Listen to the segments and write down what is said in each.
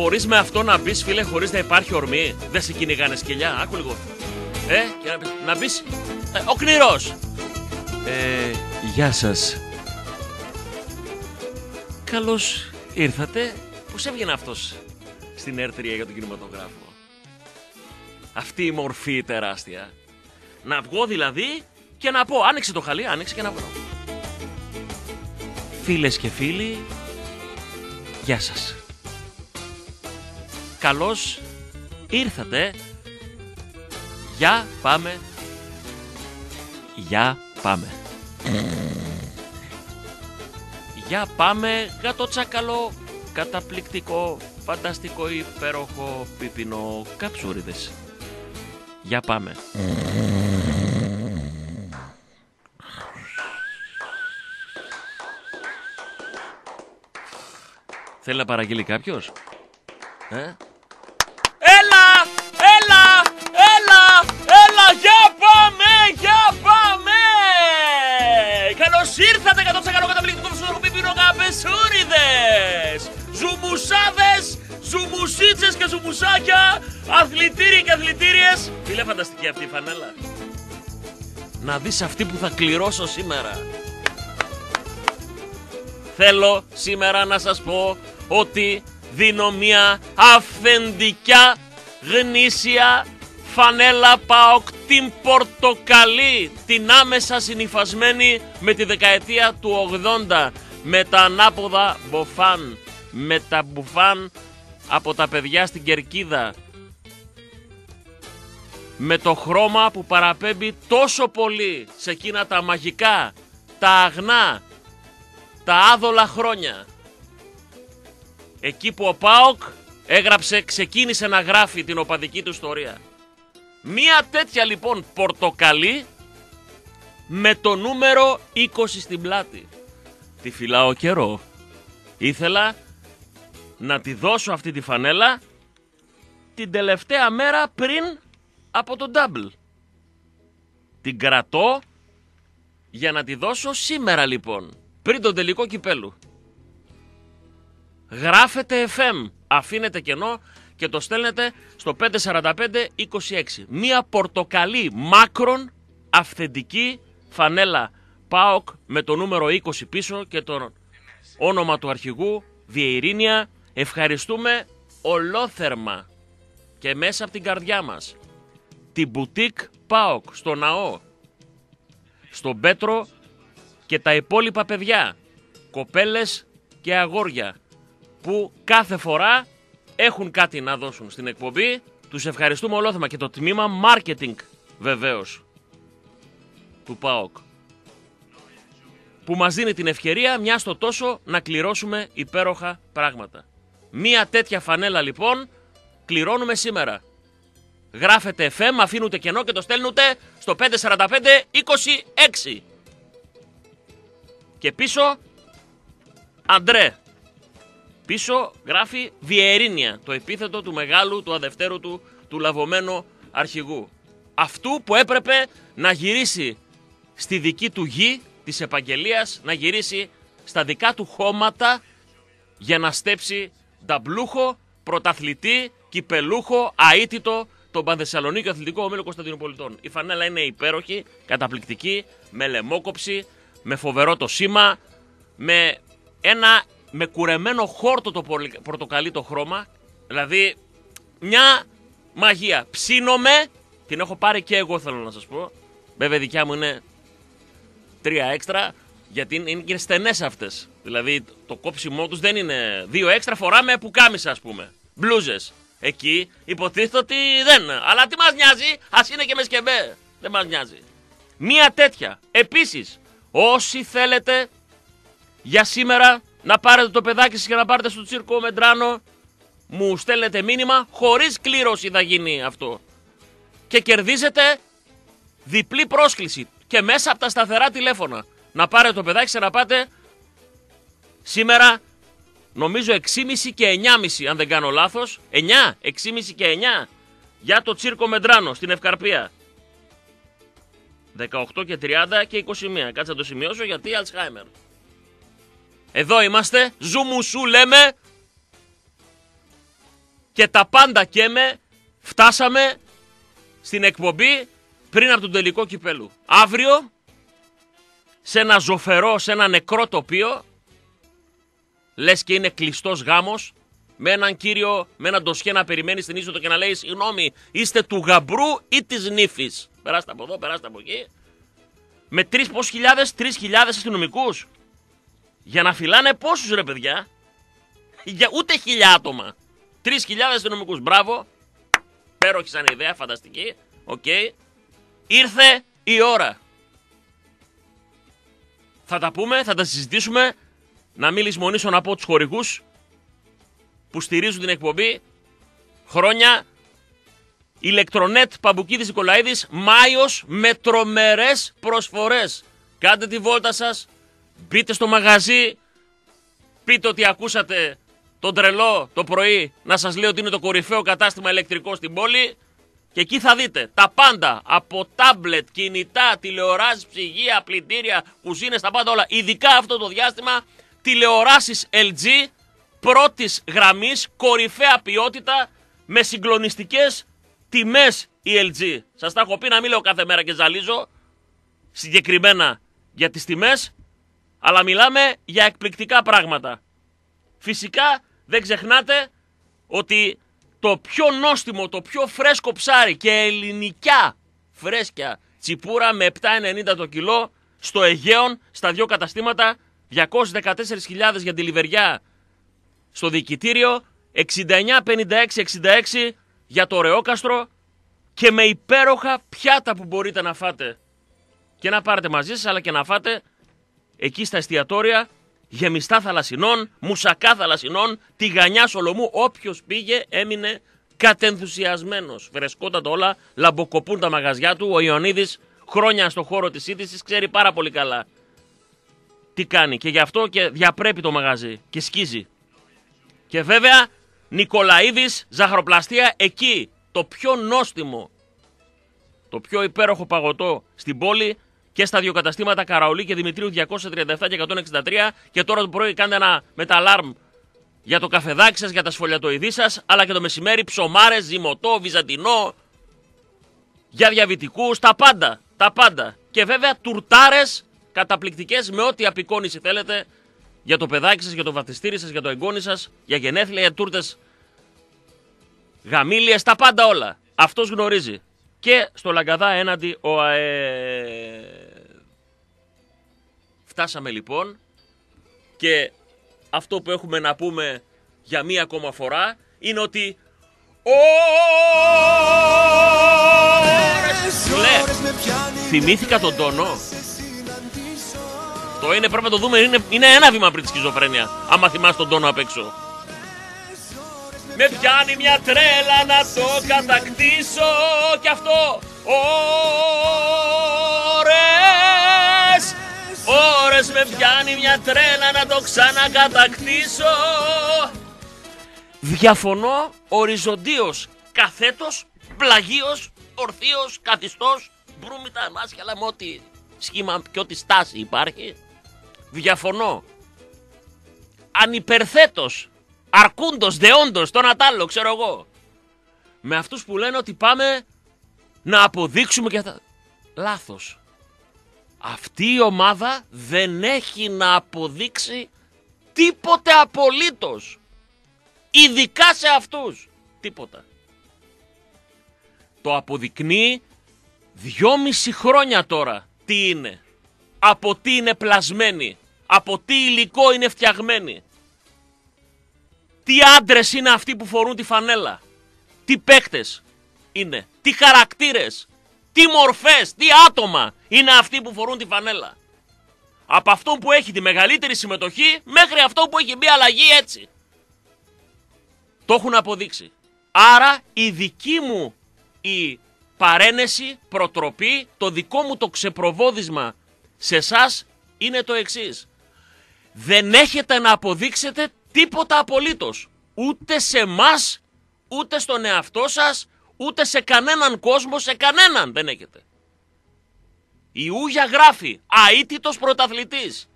Μπορείς με αυτό να μπεις, φίλε, χωρίς να υπάρχει ορμή; Δεν σε κυνηγάνε σκελιά. Άκου λίγο. Ε, και να, πεις- να μπεις. Ε, ο κνηρό. Ε, γεια σας. Καλώς ήρθατε. Πώς έβγαινε αυτός στην έρτρια για τον κινηματογράφο; Αυτή η μορφή τεράστια. Να βγω δηλαδή και να πω, άνοιξε το χαλί, άνοιξε και να βγω. Φίλες και φίλοι, γεια σας. Καλώς ήρθατε. Για πάμε. Για πάμε. Για πάμε γατοτσάκαλο, καταπληκτικό, φανταστικό, υπέροχο, πίπινο, καψούριδες. Για πάμε. Θέλει να παραγγείλει κάποιος; Ε; Για πάμε! Για πάμε! Καλώς ήρθατε κατ' όσα καλό καταπληκτικό φυσικό πίπινο καπεσούριδες! Ζουμουσάδες, ζουμουσίτσες και ζουμουσάκια, αθλητήριοι και αθλητήριες. Φίλε φανταστική αυτή η φανέλα. Να δεις αυτή που θα κληρώσω σήμερα. Θέλω σήμερα να σας πω ότι δίνω μια αυθεντικά γνήσια φανέλα ΠΑΟΚ την πορτοκαλί, την άμεσα συνυφασμένη με τη δεκαετία του 80 με τα ανάποδα μποφάν, με τα μπουφάν από τα παιδιά στην Κερκίδα με το χρώμα που παραπέμπει τόσο πολύ σε εκείνα τα μαγικά, τα αγνά, τα άδολα χρόνια. Εκεί που ο Πάοκ έγραψε, ξεκίνησε να γράφει την οπαδική του ιστορία. Μία τέτοια λοιπόν πορτοκαλί με το νούμερο 20 στην πλάτη. Τη φυλάω καιρό. Ήθελα να τη δώσω αυτή τη φανέλα την τελευταία μέρα πριν από το double. Την κρατώ για να τη δώσω σήμερα λοιπόν, πριν τον τελικό κυπέλου. Γράφετε FM, αφήνετε κενό και το στέλνετε στο 545-26. Μία πορτοκαλί μάκρον αυθεντική φανέλα ΠΑΟΚ με το νούμερο 20 πίσω και το όνομα του αρχηγού Διεϊρήνια. Ευχαριστούμε ολόθερμα και μέσα από την καρδιά μας την μπουτίκ ΠΑΟΚ στο ναό, στον Πέτρο και τα υπόλοιπα παιδιά, κοπέλες και αγόρια που κάθε φορά έχουν κάτι να δώσουν στην εκπομπή. Τους ευχαριστούμε ολόθεμα και το τμήμα marketing βεβαίως του ΠΑΟΚ που μας δίνει την ευκαιρία μιας στο τόσο να κληρώσουμε υπέροχα πράγματα. Μία τέτοια φανέλα λοιπόν κληρώνουμε σήμερα. Γράφετε FM, αφήνετε κενό και το στέλνετε στο 545-26. Και πίσω, Αντρέ. Πίσω γράφει Βιερίνια, το επίθετο του μεγάλου, του αδευτέρου του, του λαβωμένου αρχηγού. Αυτού που έπρεπε να γυρίσει στη δική του γη της επαγγελίας, να γυρίσει στα δικά του χώματα για να στέψει νταμπλούχο, πρωταθλητή, κυπελούχο, αίτητο, τον Πανθεσσαλονίκη Αθλητικό Ομίλο Κωνσταντινοπολιτών. Η φανέλα είναι υπέροχη, καταπληκτική, με λαιμόκοψη, με φοβερό το σήμα, με ένα με κουρεμένο χόρτο το πολυ- πορτοκαλί το χρώμα. Δηλαδή, μια μαγεία. Ψήνομαι, την έχω πάρει και εγώ θέλω να σας πω. Βέβαια δικιά μου είναι τρία έξτρα, γιατί είναι, είναι και στενές αυτές. Δηλαδή, το κόψιμό τους δεν είναι δύο έξτρα, φοράμε πουκάμισα ας πούμε. Μπλούζες. Εκεί υποτίθεται ότι δεν. Αλλά τι μας νοιάζει, ας είναι και με σκεμπέ. Δεν μας νοιάζει. Μία τέτοια. Επίσης, όσοι θέλετε για σήμερα να πάρετε το παιδάκι σας και να πάρετε στο τσίρκο Μεντράνο, μου στέλνετε μήνυμα, χωρίς κλήρωση θα γίνει αυτό. Και κερδίζετε διπλή πρόσκληση και μέσα από τα σταθερά τηλέφωνα. Να πάρετε το παιδάκι σας να πάτε σήμερα νομίζω 6,5 και 9,5 αν δεν κάνω λάθος. 9, 6,5 και 9 για το τσίρκο Μεντράνο στην Ευκαρπία. 18 και 30 και 21. Κάτσε να το σημειώσω γιατί Αλτσχάιμερ. Εδώ είμαστε. Ζουμουσού λέμε. και τα πάντα και με φτάσαμε στην εκπομπή πριν από τον τελικό κυπέλου. Αύριο, σε ένα ζωφερό, σε ένα νεκρό τοπίο, λες και είναι κλειστός γάμος, με έναν κύριο, με έναν ντοσιέ να περιμένεις στην είσοδο και να λέει Συγγνώμη, είστε του γαμπρού ή της νύφης. Περάστε από εδώ, περάστε από εκεί. Με τρεις χιλιάδες, τρεις χιλιάδες αστυνομικούς. Για να φυλάνε πόσους ρε παιδιά; Για ούτε χιλιά άτομα. Τρεις χιλιάδες αστυνομικούς. Μπράβο. Υπέροχη σαν ιδέα, φανταστική. Οκ. Ήρθε η ώρα. Θα τα πούμε, θα τα συζητήσουμε. Να μην λησμονήσω να πω τους χορηγούς που στηρίζουν την εκπομπή χρόνια. Ηλεκτρονέτ Παμπουκίδης Νικολαίδης, Μάιος με τρομερές προσφορές. Κάντε τη βόλτα σας, μπείτε στο μαγαζί, πείτε ότι ακούσατε τον τρελό το πρωί να σας λέει ότι είναι το κορυφαίο κατάστημα ηλεκτρικό στην πόλη και εκεί θα δείτε τα πάντα από τάμπλετ, κινητά, τηλεοράσεις, ψυγεία, πλυντήρια, κουζίνες, τα πάντα όλα. Ειδικά αυτό το διάστημα τηλεοράσεις LG πρώτης γραμμής, κορυφαία ποιότητα, με συγκλονιστικές τιμές η LG. Σας τα έχω πει να μην λέω κάθε μέρα και ζαλίζω συγκεκριμένα για τις τιμές, αλλά μιλάμε για εκπληκτικά πράγματα. Φυσικά δεν ξεχνάτε ότι το πιο νόστιμο, το πιο φρέσκο ψάρι και ελληνικιά φρέσκια τσιπούρα με 7,90 το κιλό στο Αιγαίον στα δύο καταστήματα 214.000 για τη Λιβεριά στο διοικητήριο 69-56-66 για το Ρεόκαστρο και με υπέροχα πιάτα που μπορείτε να φάτε και να πάρετε μαζί σας αλλά και να φάτε εκεί στα εστιατόρια γεμιστά θαλασσινών, μουσακά θαλασσινών, τηγανιά σολομού. Όποιος πήγε έμεινε κατενθουσιασμένος. Φρεσκότατο όλα, λαμποκοπούν τα μαγαζιά του. Ο Ιωαννίδης χρόνια στο χώρο της είδηση ξέρει πάρα πολύ καλά τι κάνει και γι' αυτό και διαπρέπει το μαγαζί και σκίζει. Και βέβαια Νικολαίδης, ζαχαροπλαστεία εκεί, το πιο νόστιμο, το πιο υπέροχο παγωτό στην πόλη και στα δύο καταστήματα Καραολί και Δημητρίου 237 και 163 και τώρα το πρωί κάντε ένα μεταλάρμ για το καφεδάκι σας, για τα σφολιατοειδή σας, αλλά και το μεσημέρι ψωμάρες, ζυμωτό, βυζαντινό, για διαβητικούς, τα πάντα, τα πάντα. Και βέβαια τουρτάρες καταπληκτικές με ό,τι απεικόνηση θέλετε για το παιδάκι σας, για το βαφτιστήρι σας, για το εγγόνι σας, για γενέθλια, για τούρτες, γαμήλιες, τα πάντα όλα. Αυτός γνωρίζει. Και στο Λαγκαδά έναντι ο ΑΕ. Φτάσαμε λοιπόν και αυτό που έχουμε να πούμε για μία ακόμα φορά είναι ότι θυμήθηκα τον τόνο το είναι, πρέπει να το δούμε. Είναι, είναι ένα βήμα πριν τη σχιζοφρένεια. Άμα θυμάσαι τον τόνο απ' έξω. Με πιάνει μια τρέλα να το κατακτήσω και αυτό. Ώρες Ώρες με πιάνει μια τρέλα να το ξανακατακτήσω. Διαφωνώ οριζοντίως, καθέτος, πλαγίος, ορθίος, καθιστός Μπρούμητα, μάσχαλα με ό,τι σχήμα και ό,τι στάση υπάρχει. Διαφωνώ. Ανυπερθέτως, αρκούντος, δεόντος, τον ατάλλο, ξέρω εγώ. Με αυτούς που λένε ότι πάμε να αποδείξουμε και αυτά. Λάθος. Αυτή η ομάδα δεν έχει να αποδείξει τίποτε απολύτως. Ειδικά σε αυτούς. Τίποτα. Το αποδεικνύει δυόμιση χρόνια τώρα. Τι είναι από τι είναι πλασμένη, από τι υλικό είναι φτιαγμένη. Τι άντρες είναι αυτοί που φορούν τη φανέλα, τι παίκτες είναι, τι χαρακτήρες, τι μορφές, τι άτομα είναι αυτοί που φορούν τη φανέλα; Από αυτό που έχει τη μεγαλύτερη συμμετοχή μέχρι αυτό που έχει μπει αλλαγή έτσι. Το έχουν αποδείξει. Άρα η δική μου η παρένεση, προτροπή, το δικό μου το ξεπροβόδισμα σε εσάς είναι το εξής. Δεν έχετε να αποδείξετε τίποτα απολύτως. Ούτε σε εμά, ούτε στον εαυτό σας, ούτε σε κανέναν κόσμο, σε κανέναν δεν έχετε. Η Ούγια γράφει αίτητος πρωταθλητής.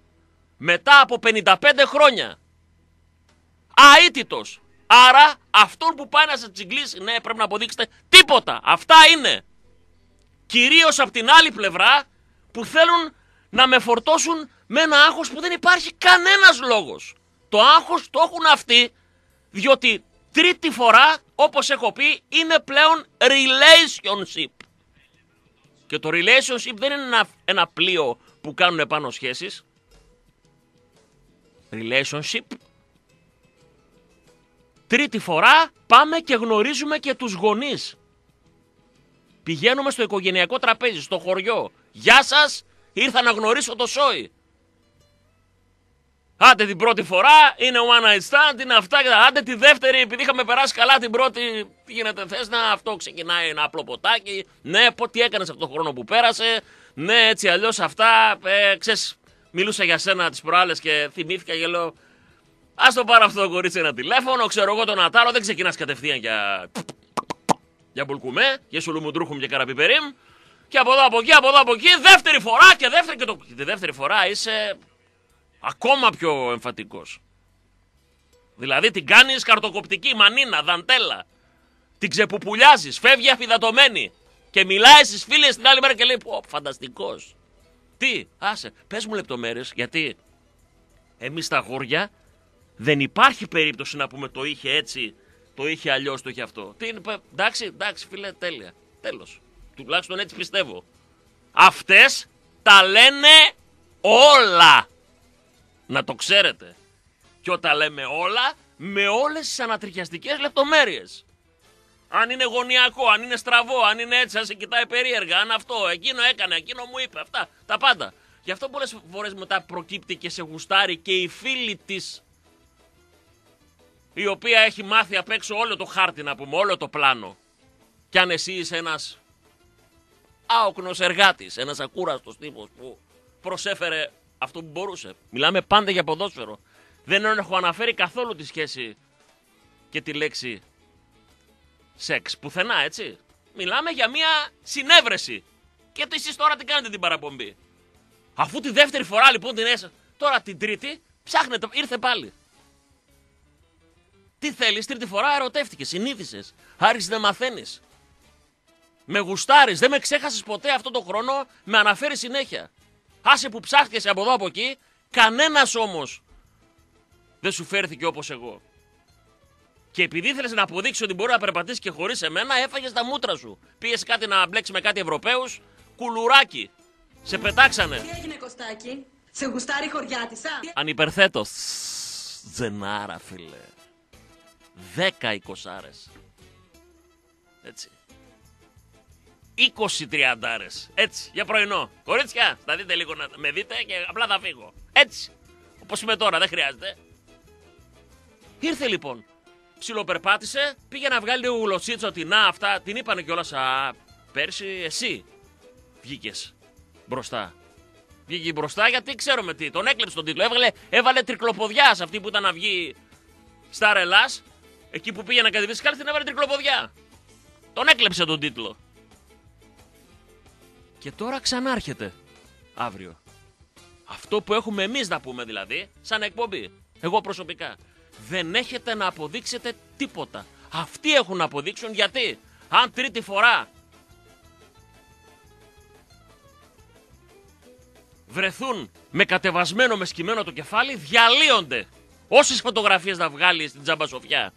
Μετά από 55 χρόνια. Αίτητος. Άρα αυτόν που πάει να σα τσιγκλίσει, ναι, πρέπει να αποδείξετε τίποτα. Αυτά είναι. Κυρίως από την άλλη πλευρά που θέλουν να με φορτώσουν με ένα άγχος που δεν υπάρχει κανένας λόγος. Το άγχος το έχουν αυτοί διότι τρίτη φορά, όπως έχω πει, είναι πλέον relationship. Και το relationship δεν είναι ένα, ένα πλοίο που κάνουν επάνω σχέσεις. Relationship. Τρίτη φορά πάμε και γνωρίζουμε και τους γονείς. Πηγαίνουμε στο οικογενειακό τραπέζι, στο χωριό. Γεια σας, ήρθα να γνωρίσω το Σόι. Άντε την πρώτη φορά, είναι one night stand, είναι αυτά και Άντε τη δεύτερη, επειδή είχαμε περάσει καλά την πρώτη, τι γίνεται, θες να αυτό ξεκινάει ένα απλό ποτάκι. Ναι, πω, τι έκανες αυτό το χρόνο που πέρασε. Ναι, έτσι αλλιώς αυτά. Ε, ξέρεις, μιλούσα για σένα τις προάλλες και θυμήθηκα και λέω. Α το πάρω αυτό το κορίτσι ένα τηλέφωνο, ξέρω εγώ τον Ατάρο, δεν ξεκινάς κατευθείαν για. Για μπουλκουμέ, για σουλουμουντρούχουμ και καραπιπερίμ. Και από εδώ από εκεί, από εδώ από εκεί, δεύτερη φορά και δεύτερη και το... τη δεύτερη φορά είσαι ακόμα πιο εμφατικός. Δηλαδή την κάνεις καρτοκοπτική, μανίνα, δαντέλα. Την ξεπουπουλιάζεις, φεύγει αφιδατωμένη. Και μιλάει στις φίλες την άλλη μέρα και λέει πω φανταστικός. Τι, άσε, πες μου λεπτομέρειες, γιατί εμείς στα γόρια δεν υπάρχει περίπτωση να πούμε το είχε έτσι, το είχε αλλιώς, το είχε αυτό. Τι είναι, εντάξει, εντάξει φίλε, τέλεια, τέλος. Τουλάχιστον έτσι πιστεύω. Αυτές τα λένε όλα. Να το ξέρετε. Και όταν λέμε όλα, με όλες τις ανατριχιαστικές λεπτομέρειες. Αν είναι γωνιακό, αν είναι στραβό, αν είναι έτσι, αν σε κοιτάει περίεργα, αν αυτό, εκείνο έκανε, εκείνο μου είπε, αυτά, τα πάντα. Γι' αυτό πολλές φορές μετά προκύπτει και σε γουστάρει και η φίλη της η οποία έχει μάθει απ' έξω όλο το χάρτη να πούμε, όλο το πλάνο. Κι αν εσύ είσαι ένας άοκνος εργάτης, ένας ακούραστος τύπος που προσέφερε αυτό που μπορούσε. Μιλάμε πάντα για ποδόσφαιρο. Δεν έχω αναφέρει καθόλου τη σχέση και τη λέξη σεξ. Πουθενά, έτσι. Μιλάμε για μια συνέβρεση. Και εσείς τώρα τι κάνετε την παραπομπή; Αφού τη δεύτερη φορά λοιπόν την έσα, τώρα την τρίτη ψάχνετε, ήρθε πάλι. Τι θέλεις, τρίτη φορά ερωτεύτηκες, συνήθισες. Άρχισες να μαθαίνεις. Με γουστάρεις, δεν με ξέχασες ποτέ αυτό το χρόνο, με αναφέρεις συνέχεια. Άσε που ψάχτηκες από εδώ από εκεί, κανένας όμως δεν σου φέρθηκε όπως εγώ. Και επειδή ήθελε να αποδείξεις ότι μπορεί να περπατήσεις και χωρίς εμένα, έφαγες τα μούτρα σου. Πήγε κάτι να μπλέξεις με κάτι Ευρωπαίους, κουλουράκι. Σε πετάξανε. Τι έγινε, Κωστάκι, σε γουστάρει χωριάτισα. Ανυπερθέτω. Τζενάρα, φίλε. Δέκα εικοσάρες. Έτσι. 20 τριαντάρες. Έτσι, για πρωινό. Κορίτσια, θα δείτε λίγο να με δείτε και απλά θα φύγω. Έτσι. Όπως είμαι τώρα, δεν χρειάζεται. Ήρθε λοιπόν. Ψιλοπερπάτησε, πήγε να βγάλει λίγο γλωσσίτσα ότι να αυτά. Την είπανε κιόλας. Α, πέρσι εσύ βγήκες μπροστά. Βγήκε μπροστά γιατί ξέρουμε τι. Τον έκλεψε τον τίτλο. Έβγαλε, έβαλε τρικλοποδιά σε αυτή που ήταν να βγει στα ρελά. Εκεί που πήγε να κατεβήσει κάτι, την έβαλε τρικλοποδιά. Τον έκλεψε τον τίτλο. Και τώρα ξανάρχεται αύριο. Αυτό που έχουμε εμείς να πούμε δηλαδή, σαν εκπομπή. Εγώ προσωπικά. Δεν έχετε να αποδείξετε τίποτα. Αυτοί έχουν να αποδείξουν γιατί. Αν τρίτη φορά βρεθούν με κατεβασμένο με σκυμμένο το κεφάλι, διαλύονται. Όσες φωτογραφίες να βγάλεις στην Τζάμπα Σοφιά.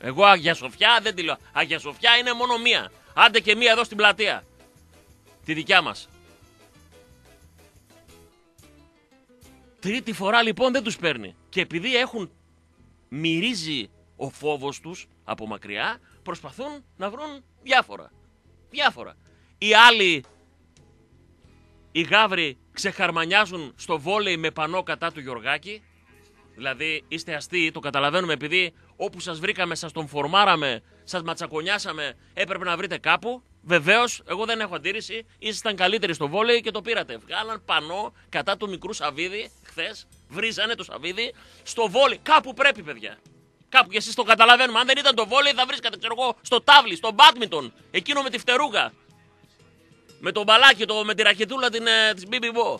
Εγώ Αγία Σοφιά δεν τη λέω. Αγία Σοφιά είναι μόνο μία. Άντε και μία εδώ στην πλατεία τη δικιά μας. Τρίτη φορά λοιπόν δεν τους παίρνει. Και επειδή έχουν μυρίζει ο φόβος τους από μακριά, προσπαθούν να βρουν διάφορα. Διάφορα. Οι άλλοι, οι γάβροι ξεχαρμανιάζουν στο βόλεϊ με πανό κατά του Γιωργάκη. Δηλαδή είστε αστείοι, το καταλαβαίνουμε επειδή όπου σας βρήκαμε, σας τον φορμάραμε, σας ματσακονιάσαμε, έπρεπε να βρείτε κάπου. Βεβαίως, εγώ δεν έχω αντίρρηση. Ήσασταν καλύτεροι στο βόλεϊ και το πήρατε. Βγάλαν πανό κατά του μικρού Σαββίδη χθες. Βρίζανε το Σαββίδη στο βόλεϊ. Κάπου πρέπει, παιδιά. Κάπου και εσείς το καταλαβαίνουμε. Αν δεν ήταν το βόλεϊ, θα βρίσκατε, ξέρω εγώ, στο τάβλι, στο μπάτμιντον. Εκείνο με τη φτερούγα. Με το μπαλάκι, το, με τη ρακετούλα την, ε, της BB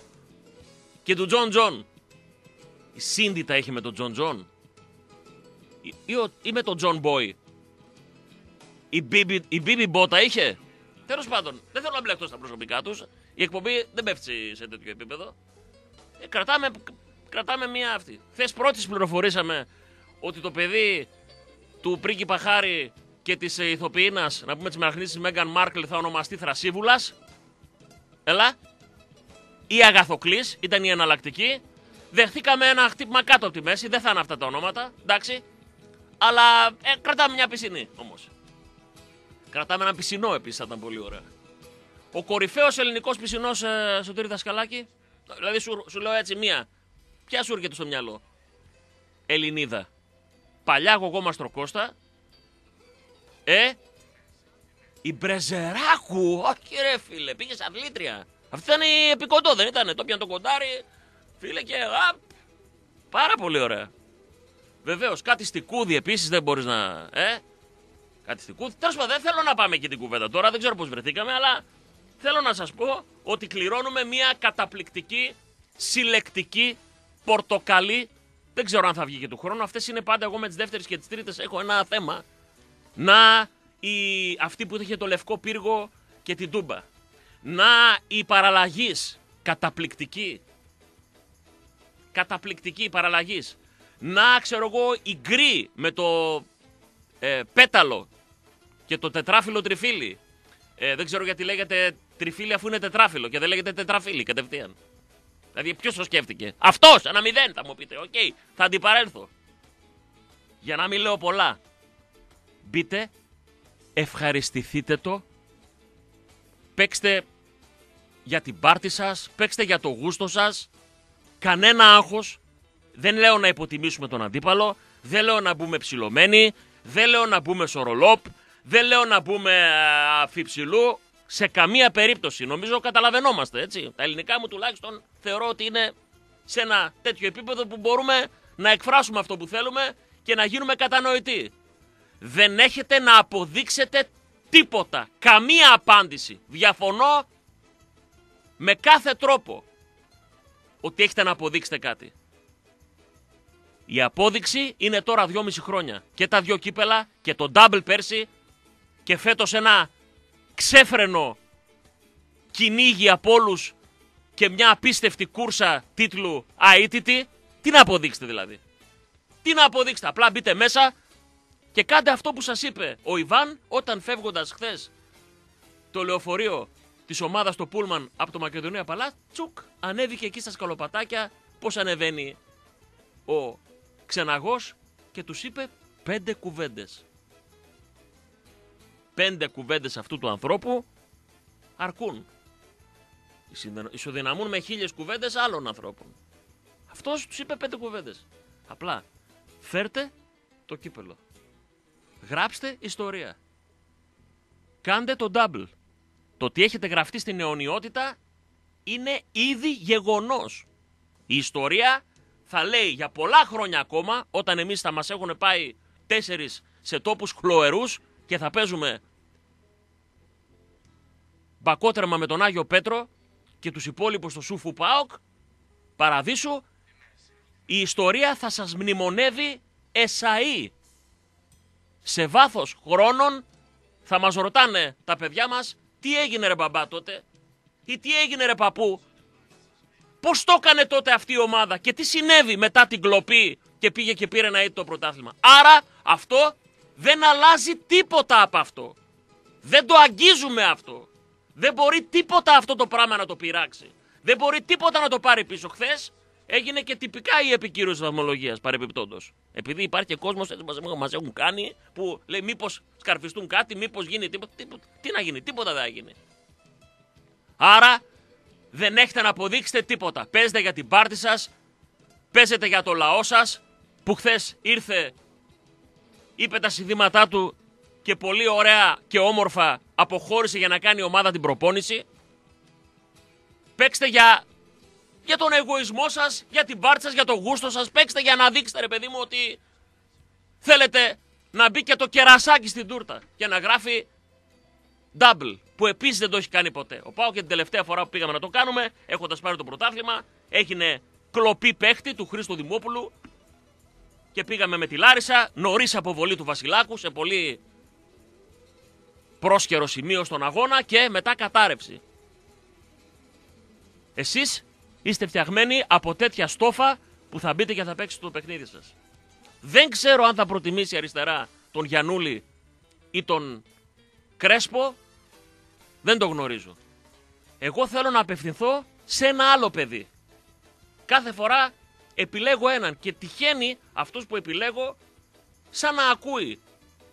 Και του Τζον Τζον. Η Σίντι τα έχει με τον Τζον Τζον. ή, ή, ο- ή με τον Τζον Μπόι. Η Μπίμπι, η Μπίμπι Μπο τα είχε; Τέλος πάντων, δεν θέλω να μπλέξω στα προσωπικά τους. Η εκπομπή δεν πέφτει σε τέτοιο επίπεδο. Ε, κρατάμε, κρατάμε μία αυτή. Χθες πρώτης πληροφορήσαμε ότι το παιδί του πρίγκιπα Χάρη και της ηθοποιήνα, να πούμε της μεραχνή Μέγαν Μάρκλ, θα ονομαστεί Θρασίβουλας. Έλα. Ή Αγαθοκλής, ήταν η εναλλακτική. Δεχτήκαμε ένα χτύπημα κάτω από τη μέση. Δεν θα είναι αυτά τα ονόματα, εντάξει. Αλλά ε, κρατάμε μια πισινή όμως. Κρατάμε ένα πισινό επίσης, θα ήταν πολύ ωραία. Ο κορυφαίος ελληνικός πισινός ε, Σωτήρη Δασκαλάκη. Δηλαδή σου, σου λέω έτσι μία. Ποια σου έρχεται στο μυαλό; Ελληνίδα. Παλιά γογό Μαστροκώστα. Ε. Η Μπρεζεράκου. Όχι ρε φίλε. Πήγε αθλήτρια. Αυτή ήταν η επικοντό δεν ήταν. Το πιαν το κοντάρι. Φίλε και. Α, πάρα πολύ ωραία. Βεβαίως κάτι στη κούδη επίσης δεν μπορείς να. Ε. Κάτι στη κούδη. Τέλος πάντων δεν θέλω να πάμε εκεί την κουβέντα τώρα. Δεν ξέρω πώς βρεθήκαμε αλλά θέλω να σας πω ότι κληρώνουμε μια καταπληκτική συλλεκτική πορτοκαλί. Δεν ξέρω αν θα βγει και του χρόνου. Αυτές είναι πάντα εγώ με τις δεύτερες και τις τρίτες έχω ένα θέμα. Να η, αυτή που είχε το λευκό πύργο και την τούμπα. Να η παραλλαγής. Καταπληκτική. Καταπληκτική παραλλαγής. Να ξέρω εγώ η γκρι με το ε, πέταλο και το τετράφυλλο τριφύλι. Ε, δεν ξέρω γιατί λέγεται τριφύλι αφού είναι τετράφυλλο και δεν λέγεται τετραφύλι κατευθείαν. Δηλαδή, ποιος το σκέφτηκε; Αυτός, ένα μηδέν θα μου πείτε. Οκ, θα αντιπαρέλθω. Για να μην λέω πολλά. Μπείτε, ευχαριστηθείτε το. Παίξτε για την πάρτη σας, παίξτε για το γούστο σας. Κανένα άγχος. Δεν λέω να υποτιμήσουμε τον αντίπαλο. Δεν λέω να μπούμε ψηλωμένοι. Δεν λέω να μπούμε σορολόπ. Δεν λέω να μπούμε α, αφιψηλού. Σε καμία περίπτωση. Νομίζω καταλαβαίνόμαστε, έτσι. Τα ελληνικά μου τουλάχιστον θεωρώ ότι είναι σε ένα τέτοιο επίπεδο που μπορούμε να εκφράσουμε αυτό που θέλουμε και να γίνουμε κατανοητοί. Δεν έχετε να αποδείξετε τίποτα. Καμία απάντηση. Διαφωνώ με κάθε τρόπο ότι έχετε να αποδείξετε κάτι. Η απόδειξη είναι τώρα 2,5 χρόνια. Και τα δύο κύπελα και το double πέρσι και φέτος ένα ξέφρενο κυνήγι από όλους και μια απίστευτη κούρσα τίτλου αίτητη. Τι να αποδείξετε δηλαδή. Τι να αποδείξετε. Απλά μπείτε μέσα και κάντε αυτό που σας είπε ο Ιβάν όταν φεύγοντας χθες το λεωφορείο της ομάδας στο Πούλμαν από το Μακεδονία Παλά, τσουκ, ανέβηκε εκεί στα σκαλοπατάκια πώς ανεβαίνει ο ξεναγός και τους είπε πέντε κουβέντες. Πέντε κουβέντες αυτού του ανθρώπου αρκούν. Ισοδυνα- Ισοδυναμούν με χίλιες κουβέντες άλλων ανθρώπων. Αυτός τους είπε πέντε κουβέντες. Απλά φέρτε το κύπελο. Γράψτε ιστορία. Κάντε το double. Το ότι έχετε γραφτεί στην αιωνιότητα είναι ήδη γεγονός. Η ιστορία θα λέει για πολλά χρόνια ακόμα, όταν εμείς θα μας έχουν πάει τέσσερις σε τόπους χλωερούς και θα παίζουμε μπακότρεμα με τον Άγιο Πέτρο και τους υπόλοιπους στο Σούφου Πάοκ, παραδείσου, η ιστορία θα σας μνημονεύει εσαΐ. Σε βάθος χρόνων θα μας ρωτάνε τα παιδιά μας τι έγινε ρε μπαμπά τότε ή τι έγινε ρε παππού Πώς το έκανε τότε αυτή η ομάδα και τι συνέβη μετά την κλοπή και πήγε και πήρε ένα το πρωτάθλημα. Άρα αυτό δεν αλλάζει τίποτα από αυτό. Δεν το αγγίζουμε αυτό. Δεν μπορεί τίποτα αυτό το πράγμα να το πειράξει. Δεν μπορεί τίποτα να το πάρει πίσω. Χθες έγινε και τυπικά η επικύρωση βαθμολογία παρεμπιπτόντως. Επειδή υπάρχει και κόσμος έτσι που μας έχουν κάνει που λέει μήπως σκαρφιστούν κάτι, μήπως γίνει τίποτα. τίποτα. Τι να γίνει, τίποτα δεν θα γίνει. Άρα δεν έχετε να αποδείξετε τίποτα. Παίζετε για την πάρτη σας, παίζετε για το λαό σας που χθες ήρθε, είπε τα συνθήματά του και πολύ ωραία και όμορφα αποχώρησε για να κάνει η ομάδα την προπόνηση. Παίξτε για, για τον εγωισμό σας, για την πάρτη σας, για το γούστο σας. Παίξτε για να δείξετε ρε παιδί μου ότι θέλετε να μπει και το κερασάκι στην τούρτα και να γράφει double που επίσης δεν το έχει κάνει ποτέ. Ο Πάο και την τελευταία φορά που πήγαμε να το κάνουμε έχοντας πάρει το πρωτάθλημα έγινε κλοπή παίχτη του Χρήστο Δημόπουλου και πήγαμε με τη Λάρισα, νωρίς αποβολή του Βασιλάκου σε πολύ πρόσκαιρο σημείο στον αγώνα και μετά κατάρρευση. Εσείς είστε φτιαγμένοι από τέτοια στόφα που θα μπείτε και θα παίξετε το παιχνίδι σας. Δεν ξέρω αν θα προτιμήσει αριστερά τον Γιανούλη ή τον Κρέσπο. Δεν το γνωρίζω. Εγώ θέλω να απευθυνθώ σε ένα άλλο παιδί. Κάθε φορά επιλέγω έναν και τυχαίνει αυτός που επιλέγω σαν να ακούει.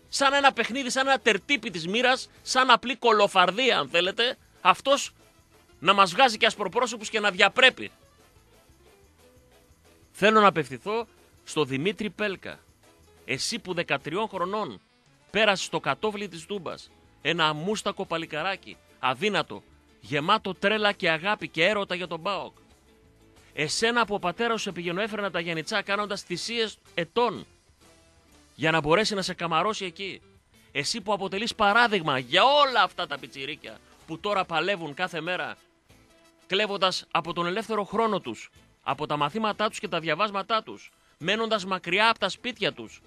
Σαν ένα παιχνίδι, σαν ένα τερτύπι της μοίρας, σαν απλή κολοφαρδία αν θέλετε, αυτός να μας βγάζει και ασπροπρόσωπους και να διαπρέπει. Θέλω να απευθυνθώ στο Δημήτρη Πέλκα. Εσύ που 13 χρονών πέρασες στο κατόφλι της Τούμπας. Ένα αμούστακο παλικαράκι, αδύνατο, γεμάτο τρέλα και αγάπη και έρωτα για τον Μπάοκ. Εσένα που ο πατέρας σου επιγενό έφερνα τα γενιτσά κάνοντας θυσίες ετών για να μπορέσει να σε καμαρώσει εκεί. Εσύ που αποτελείς παράδειγμα για όλα αυτά τα πιτσιρίκια που τώρα παλεύουν κάθε μέρα κλέβοντας από τον ελεύθερο χρόνο τους, από τα μαθήματά τους και τα διαβάσματά τους, μένοντας μακριά από τα σπίτια τους,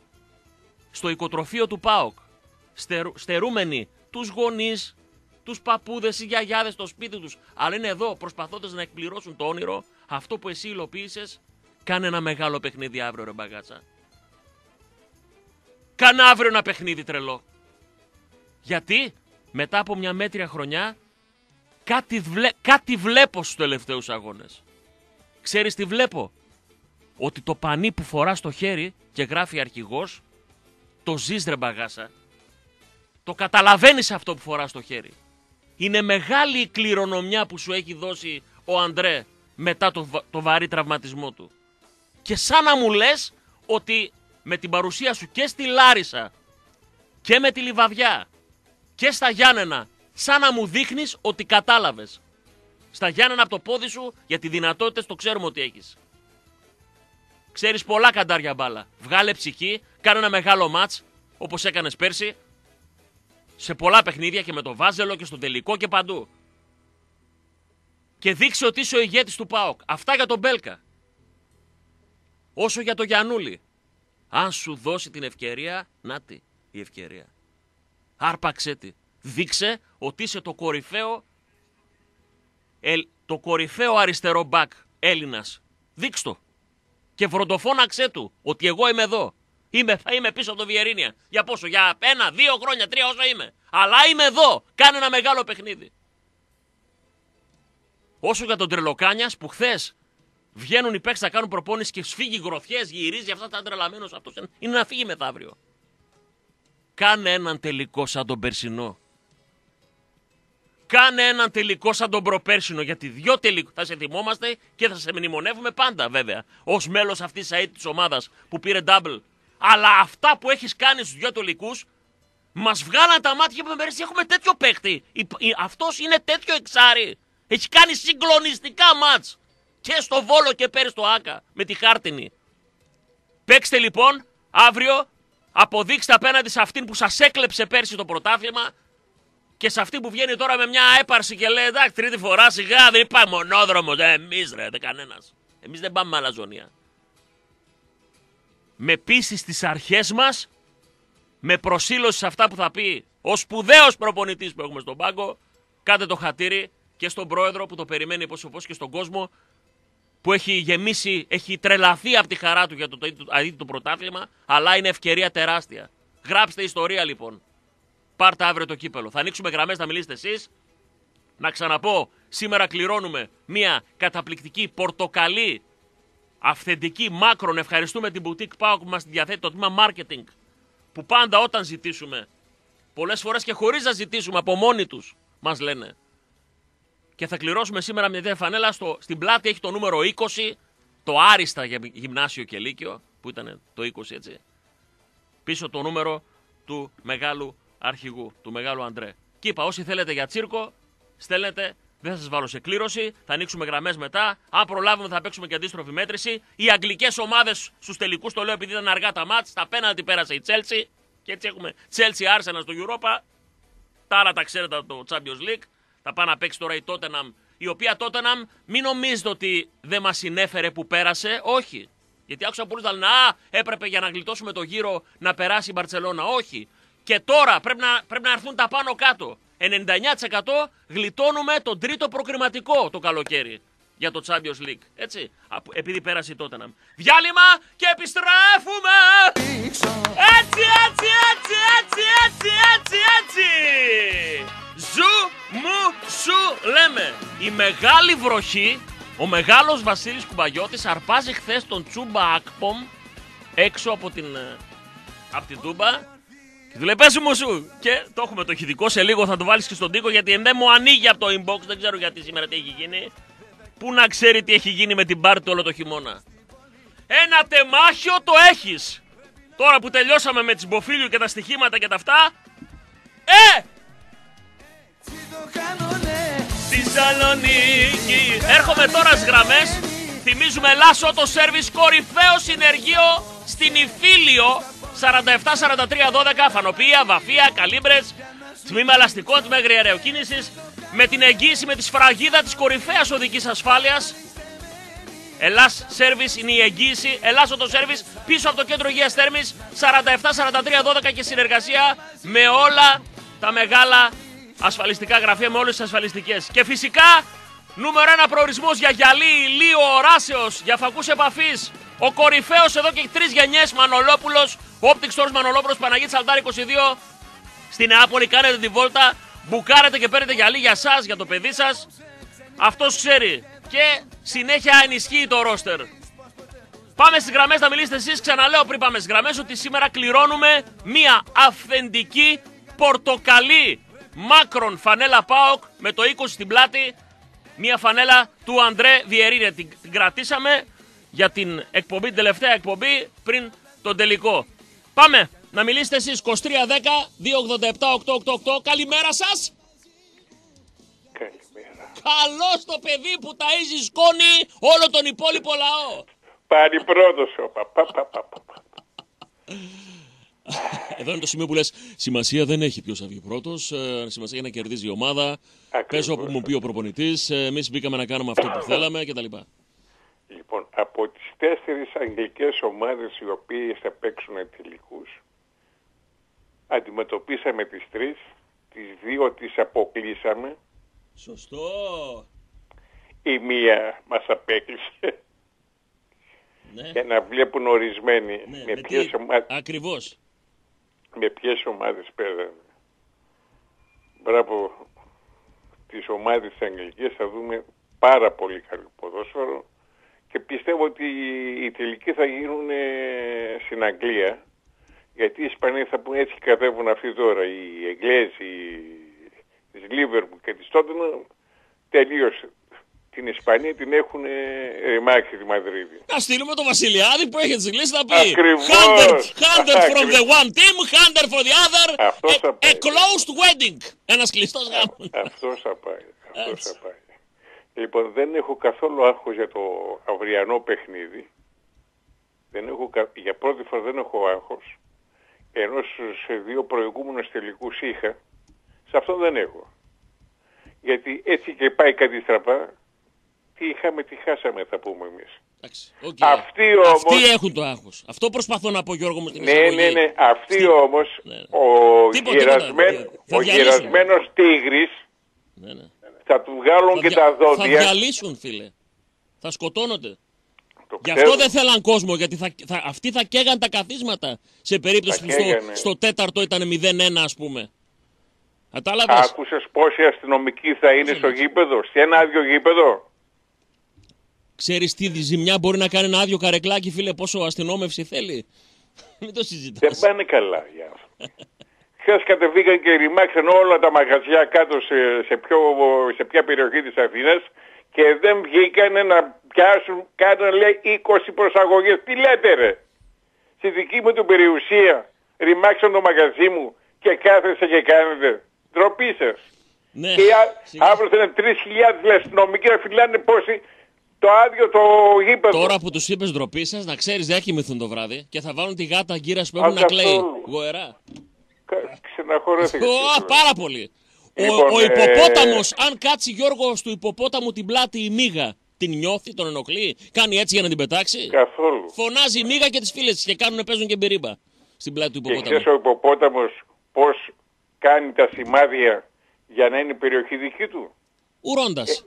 στο οικοτροφείο του ΠΑΟΚ, στερούμενοι τους γονείς, τους παππούδες ή γιαγιάδες στο σπίτι τους, αλλά είναι εδώ προσπαθώντας να εκπληρώσουν το όνειρο, αυτό που εσύ υλοποίησες, κάνε ένα μεγάλο παιχνίδι αύριο ρε μπαγάτσα. Κάνε αύριο ένα παιχνίδι τρελό. Γιατί; Μετά από μια μέτρια χρονιά κάτι, κάτι βλέπω στους τελευταίους αγώνες. Ξέρεις τι βλέπω; Ότι το πανί που φορά στο χέρι και γράφει αρχηγός, το ζεις ρε μπαγάσα. Το καταλαβαίνεις αυτό που φορά στο χέρι. Είναι μεγάλη η κληρονομιά που σου έχει δώσει ο Αντρέ μετά το, το βαρύ τραυματισμό του. Και σαν να μου λες ότι με την παρουσία σου και στη Λάρισα και με τη Λιβαδιά και στα Γιάννενα σαν να μου δείχνεις ότι κατάλαβες. Στα Γιάννενα από το πόδι σου για τι δυνατότητες το ξέρουμε ότι έχεις. Ξέρεις πολλά καντάρια μπάλα. Βγάλε ψυχή, κάνε ένα μεγάλο μάτς όπως έκανες πέρσι σε πολλά παιχνίδια και με το Βάζελο και στο τελικό και παντού. Και δείξε ότι είσαι ο ηγέτης του ΠΑΟΚ. Αυτά για τον Μπέλκα. Όσο για το Γιανούλη. Αν σου δώσει την ευκαιρία, να τη η ευκαιρία. Άρπαξε τη. Δείξε ότι είσαι το κορυφαίο, το κορυφαίο αριστερό μπακ Έλληνας. Δείξ' το. Και βροντοφώναξε του ότι εγώ είμαι εδώ. Είμαι, θα είμαι πίσω από το Βιερίνια. Για πόσο, για ένα, δύο χρόνια, τρία όσο είμαι. Αλλά είμαι εδώ. Κάνε ένα μεγάλο παιχνίδι. Όσο για τον Τρελοκάνιας που χθες βγαίνουν οι παίξει να κάνουν προπόνηση και σφίγγει γροθιές, γυρίζει αυτά τα τρελαμένο αυτός. Είναι να φύγει μεθαύριο. Κάνε έναν τελικό σαν τον περσινό. Κάνε έναν τελικό σαν τον προπέρσινο. Γιατί δυο τελικού θα σε θυμόμαστε και θα σε μνημονεύουμε πάντα βέβαια. Ω μέλος αυτής της ομάδας που πήρε double. Αλλά αυτά που έχεις κάνει στους δυο τελικούς μας βγάλαν τα μάτια που πέρυσι έχουμε τέτοιο παίχτη. Αυτός είναι τέτοιο εξάρι. Έχει κάνει συγκλονιστικά μάτς. Και στο Βόλο και πέρυσι στο Άκα με τη Χάρτινη. Παίξτε λοιπόν αύριο, αποδείξτε απέναντι σε αυτήν που σας έκλεψε πέρσι το πρωτάθλημα και σε αυτή που βγαίνει τώρα με μια έπαρση και λέει εντάξει τρίτη φορά σιγά δεν είπα μονόδρομος, δεν εμείς ρε, δεν κανένας. Εμείς δεν πάμε με αλαζονία. Με πίστη στις αρχές μας, με προσήλωση σε αυτά που θα πει ο σπουδαίος προπονητής που έχουμε στον πάγκο, κάντε το χατήρι και στον πρόεδρο που το περιμένει πώς όπως και στον κόσμο που έχει γεμίσει, έχει τρελαθεί από τη χαρά του για το το πρωτάθλημα, αλλά είναι ευκαιρία τεράστια. Γράψτε ιστορία λοιπόν. Πάρτε αύριο το κύπελο. Θα ανοίξουμε γραμμές, θα μιλήσετε εσείς. Να ξαναπώ, σήμερα κληρώνουμε μια καταπληκτική πορτοκαλί αυθεντική μάκρον. Ευχαριστούμε την Boutique Power που μας διαθέτει το τμήμα marketing. Που πάντα όταν ζητήσουμε, πολλές φορές και χωρίς να ζητήσουμε από μόνοι τους, μας λένε και θα κληρώσουμε σήμερα μια φανέλα. Στο, στην πλάτη έχει το νούμερο 20, το άριστα για γυμνάσιο και λύκειο, που ήταν το 20 έτσι. Πίσω το νούμερο του μεγάλου αρχηγού, του μεγάλου Αντρέ. Και είπα, όσοι θέλετε για τσίρκο, στέλνετε, δεν θα σας βάλω σε κλήρωση, θα ανοίξουμε γραμμές μετά. Αν προλάβουμε, θα παίξουμε και αντίστροφη μέτρηση. Οι αγγλικές ομάδες στους τελικούς, το λέω επειδή ήταν αργά τα μάτς, στα πέναντι πέρασε η Chelsea. Και έτσι έχουμε Chelsea Arsenal στο Europa. Τα άλλα τα ξέρετε από το Champions League. Θα πάει να παίξει τώρα η Tottenham, η οποία Tottenham μην νομίζετε ότι δεν μας συνέφερε που πέρασε. Όχι. Γιατί άκουσα πολλούς να λένε Α, έπρεπε για να γλιτώσουμε το γύρο να περάσει η Μπαρσελόνα. Όχι. Και τώρα πρέπει να, πρέπει να έρθουν τα πάνω κάτω. 99% γλιτώνουμε τον τρίτο προκριματικό το καλοκαίρι για το Champions League. Έτσι. Επειδή πέρασε η Tottenham. Διάλειμμα και επιστρέφουμε! Έτσι, έτσι, έτσι, έτσι, έτσι, έτσι, έτσι! Ζου μου σου λέμε. Η μεγάλη βροχή, ο μεγάλος Βασίλης Κουμπαγιώτης αρπάζει χθες τον Τσούμπα Ακπομ έξω από την, ε, από την Τούμπα και του λέει πες μου σου και το έχουμε το ηχητικό σε λίγο θα το βάλεις και στον τοίχο γιατί δεν μου ανοίγει από το inbox δεν ξέρω γιατί σήμερα τι έχει γίνει Πού να ξέρει τι έχει γίνει με την πάρτι όλο το χειμώνα. Ένα τεμάχιο το έχεις. Τώρα που τελειώσαμε με τις μποφίλιου και τα στοιχήματα και τα αυτά. Ε! Στη Σαλονίκη. Έρχομαι τώρα στις γραμμές. Θυμίζουμε Λάσο το σερβις κορυφαίο συνεργείο στην Ιφίλιο 47-43-12 Φανοπία, Βαφία, Καλύμπρες Τμήμα ελαστικών μέχρι αεροκίνησης με την εγγύηση με τη σφραγίδα της κορυφαίας οδικής ασφάλειας. Ελλάς Σέρβις είναι η εγγύηση. Ελλάς το Σέρβις πίσω από το κέντρο υγείας Θέρμης 47-43-12 και συνεργασία με όλα τα μεγάλα ασφαλιστικά γραφεία, με όλες τις ασφαλιστικές. Και φυσικά νούμερο ένα προορισμός για γυαλί, ηλίου, οράσεως, για φακούς επαφής. Ο κορυφαίος εδώ και τρεις γενιές Μανολόπουλος, Optic Stores Μανολόπουλος, Παναγίτης Αλτάρ 22. Στην Νεάπολη κάνετε τη βόλτα Μπουκάρετε και παίρνετε γυαλί για σας, για το παιδί σας. Αυτός ξέρει. Και συνέχεια ενισχύει το ρόστερ. Πάμε στις γραμμές να μιλήσετε εσείς. Ξαναλέω πριν πάμε στις γραμμές ότι σήμερα κληρώνουμε μία αυθεντική πορτοκαλί μάκρον φανέλα ΠΑΟΚ με το 20 στην πλάτη. Μία φανέλα του Αντρέ Βιερίνε. Την, την κρατήσαμε για την εκπομπή, την τελευταία εκπομπή πριν τον τελικό. Πάμε! να μιλήσετε εσείς 2310 287 888. Καλημέρα σας. Καλημέρα. Καλό το παιδί που ταΐζει σκόνη όλο τον υπόλοιπο λαό. Πάρει πρώτος ο παπα, Εδώ είναι το σημείο που λες σημασία δεν έχει ποιος θα βγει πρώτος, ε, σημασία είναι να κερδίζει η ομάδα, πες όπου μου πει ο προπονητής, ε, εμείς μπήκαμε να κάνουμε αυτό που θέλαμε κτλ. Λοιπόν, από τις τέσσερις αγγλικές ομάδες οι οποίες θα παίξουν τελικούς, αντιμετωπίσαμε τις τρεις, τις δύο τις αποκλείσαμε. Σωστό. Η μία μας απέκλεισε. Ναι. Για να βλέπουν ορισμένοι Ναι, με, με ποιες τι- ομάδες, Ακριβώς. Με ποιες ομάδες παίζανε. Μπράβο τις ομάδες της Αγγλικής θα δούμε πάρα πολύ καλό ποδόσφαιρο και πιστεύω ότι οι τελικοί θα γίνουν ε, στην Αγγλία γιατί οι Ισπανοί θα πούνε έτσι κατέβουν αυτοί τώρα οι Εγγλέζοι της Λίβερπουλ και της Τότενα τελείωσε. Την Ισπανία την έχουν ε, ρημάξει τη Μαδρίτη. Να στείλουμε το Βασιλιάδη που έχει τις λύσεις να πει Ακριβώς. 100, 100 from the Ακριβώς. one team, 100 for the other. Αυτός a, θα πάει. a closed wedding. Ένας κλειστός γάμος. Αυτός θα πάει. Αυτός Έτσι. θα πάει. Λοιπόν, δεν έχω καθόλου άγχος για το αυριανό παιχνίδι. Δεν έχω, κα- για πρώτη φορά δεν έχω άγχος. Ενώ σε δύο προηγούμενους τελικούς είχα. Σε αυτό δεν έχω. Γιατί έτσι και πάει κάτι στραβά. Τι είχαμε, τι χάσαμε θα πούμε εμείς. Εντάξει, οκ. Αυτοί όμως- Αυτοί έχουν το άγχος. Αυτό προσπαθώ να πω Γιώργο μου στην Ναι, εισαγωγή. ναι, ναι. Αυτοί Στη- όμως Ναι, ναι. ο, Τίποτα, γερασμέν- τίποτα. Θα ο διαλύσουν. γερασμένος τίγρης Ναι, ναι. θα του βγάλουν Θα και δια- τα Θα δόντια. διαλύσουν φίλε. Θα σκοτώνονται. Το Γι' ξέρω. αυτό δεν θέλαν κόσμο, γιατί θα, θα, αυτοί θα καίγαν τα καθίσματα σε περίπτωση Θα που στο, καίγανε. στο τέταρτο ήταν 0-1 ας πούμε. Κατάλαβες; Άκουσες πόσοι αστυνομικοί θα είναι στο γήπεδο, σε ένα άδειο γήπεδο; Ξέρεις τι ζημιά μπορεί να κάνει ένα άδειο καρεκλάκι φίλε πόσο αστυνόμευση θέλει. Μην το Δεν συζητάς. πάνε καλά για αυτό. Χθες κατεβήκαν και ρημάξαν όλα τα μαγαζιά κάτω σε, σε, ποιο, σε ποια περιοχή της Αθήνας και δεν βγήκαν να πιάσουν κάτω λέει 20 προσαγωγές. Τι λέτε ρε; Στη δική μου την περιουσία ρημάξαν το μαγαζί μου και κάθεσε και κάνετε. Ντροπή σας. Ναι. Και α- Σιγά. αύριο θα είναι 3.000 αστυνομικοί να φυλάνε πόσοι το άδειο το γήπεδο. Τώρα που τους είπες ντροπή σας, να ξέρεις δεν θα κοιμηθούν το βράδυ και θα βάλουν τη γάτα γύρας που έχουν Α, να κλαίει. καθόλου. Γοερά. Κα- Ξεναχωρέθηκα. Ω, πάρα πολύ. Ο, Λοιπόν, ο ε, υποπόταμος, αν κάτσει Γιώργος του υποπόταμου την πλάτη η μύγα Την νιώθει, τον ενοχλεί, κάνει έτσι για να την πετάξει; Καθόλου. Φωνάζει η μίγα και τις φίλες της και κάνουν, παίζουν και μπυρίμπα στην πλάτη του Και υποπόταμου. ξέρεις ο υποπόταμος πώς κάνει τα σημάδια για να είναι περιοχή δική του; Ουρώντας. Ε,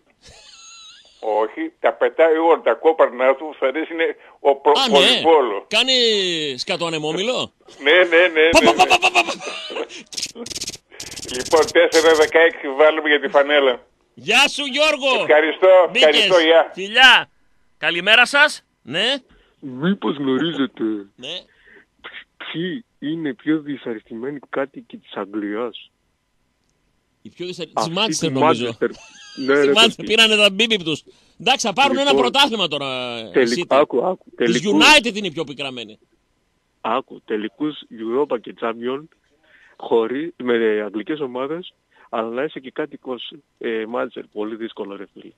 Όχι, τα πετάει όλα, τα κόπαρνα του, θα αρέσει είναι ο προ... Α, ναι. πολυβόλος. Κάνει σκατοανεμόμυλο. Ναι, ναι, ναι. ναι, Πα, πα, πα, ναι. πα, πα, πα, πα. Λοιπόν, 4-16 βάλουμε για τη φανέλα. Γεια σου Γιώργο. Ευχαριστώ, Μπήκες. ευχαριστώ, γεια. Φιλιά. Καλημέρα σας. Ναι. Μήπως γνωρίζετε Ναι. ποιοι είναι οι πιο δυσαρεστημένοι κάτοικοι της Αγγλίας; Η πιο δυσαρε... Της Αυτοί Μάντσεστερ του νομίζω. Μάντσεστερ. Ναι, Στη ρε, Μάντσεστερ παιδί. πήρανε τα μπίμπι τους. Εντάξει, θα πάρουν ένα Λοιπόν, πρωτάθλημα τώρα. η Τελικ- City. Άκου, άκου. Της Τελικούς, United είναι η πιο πικραμένη. άκου. Τελικούς Europa και Champion χωρί, με αγγλικές ομάδες αλλά να είσαι και κάτοικος ε, Μάντσεστερ. Πολύ δύσκολο ρε φίλε.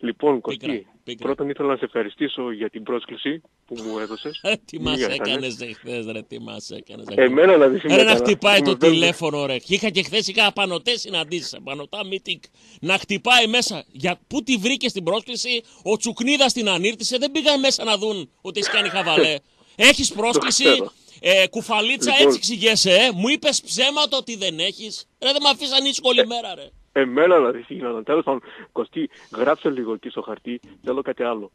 Λοιπόν, Κωστή, πίκρα. πρώτον ήθελα να σε ευχαριστήσω για την πρόσκληση που μου έδωσες. Ε, Τι μας Μία ήταν. έκανες εχθές ρε, τι μας έκανες. Εμένα να δεις Ρε να έκανα. χτυπάει Που το με παίρνουν- τηλέφωνο ρε. Και Είχα και χθες είχα απανοτές συναντήσεις, απανοτά meeting. Να χτυπάει μέσα. Για πού τη βρήκες την πρόσκληση, ο Τσουκνίδα την ανήρτησε. Δεν πήγαν μέσα να δουν ότι έχει κάνει χαβαλέ. Έχεις πρόσκληση, ξέρω. ε, κουφαλίτσα, Λοιπόν. έτσι εξηγέσαι. Ε. Μου είπες ψέματα ότι δεν έχεις. Ρε δεν με αφήσει ανήσυχολη μέρα, ρε. Εμένα να δεις γινόταν. Τέλος πάντων, Κωστή, γράψε λίγο εκεί στο χαρτί, θέλω κάτι άλλο.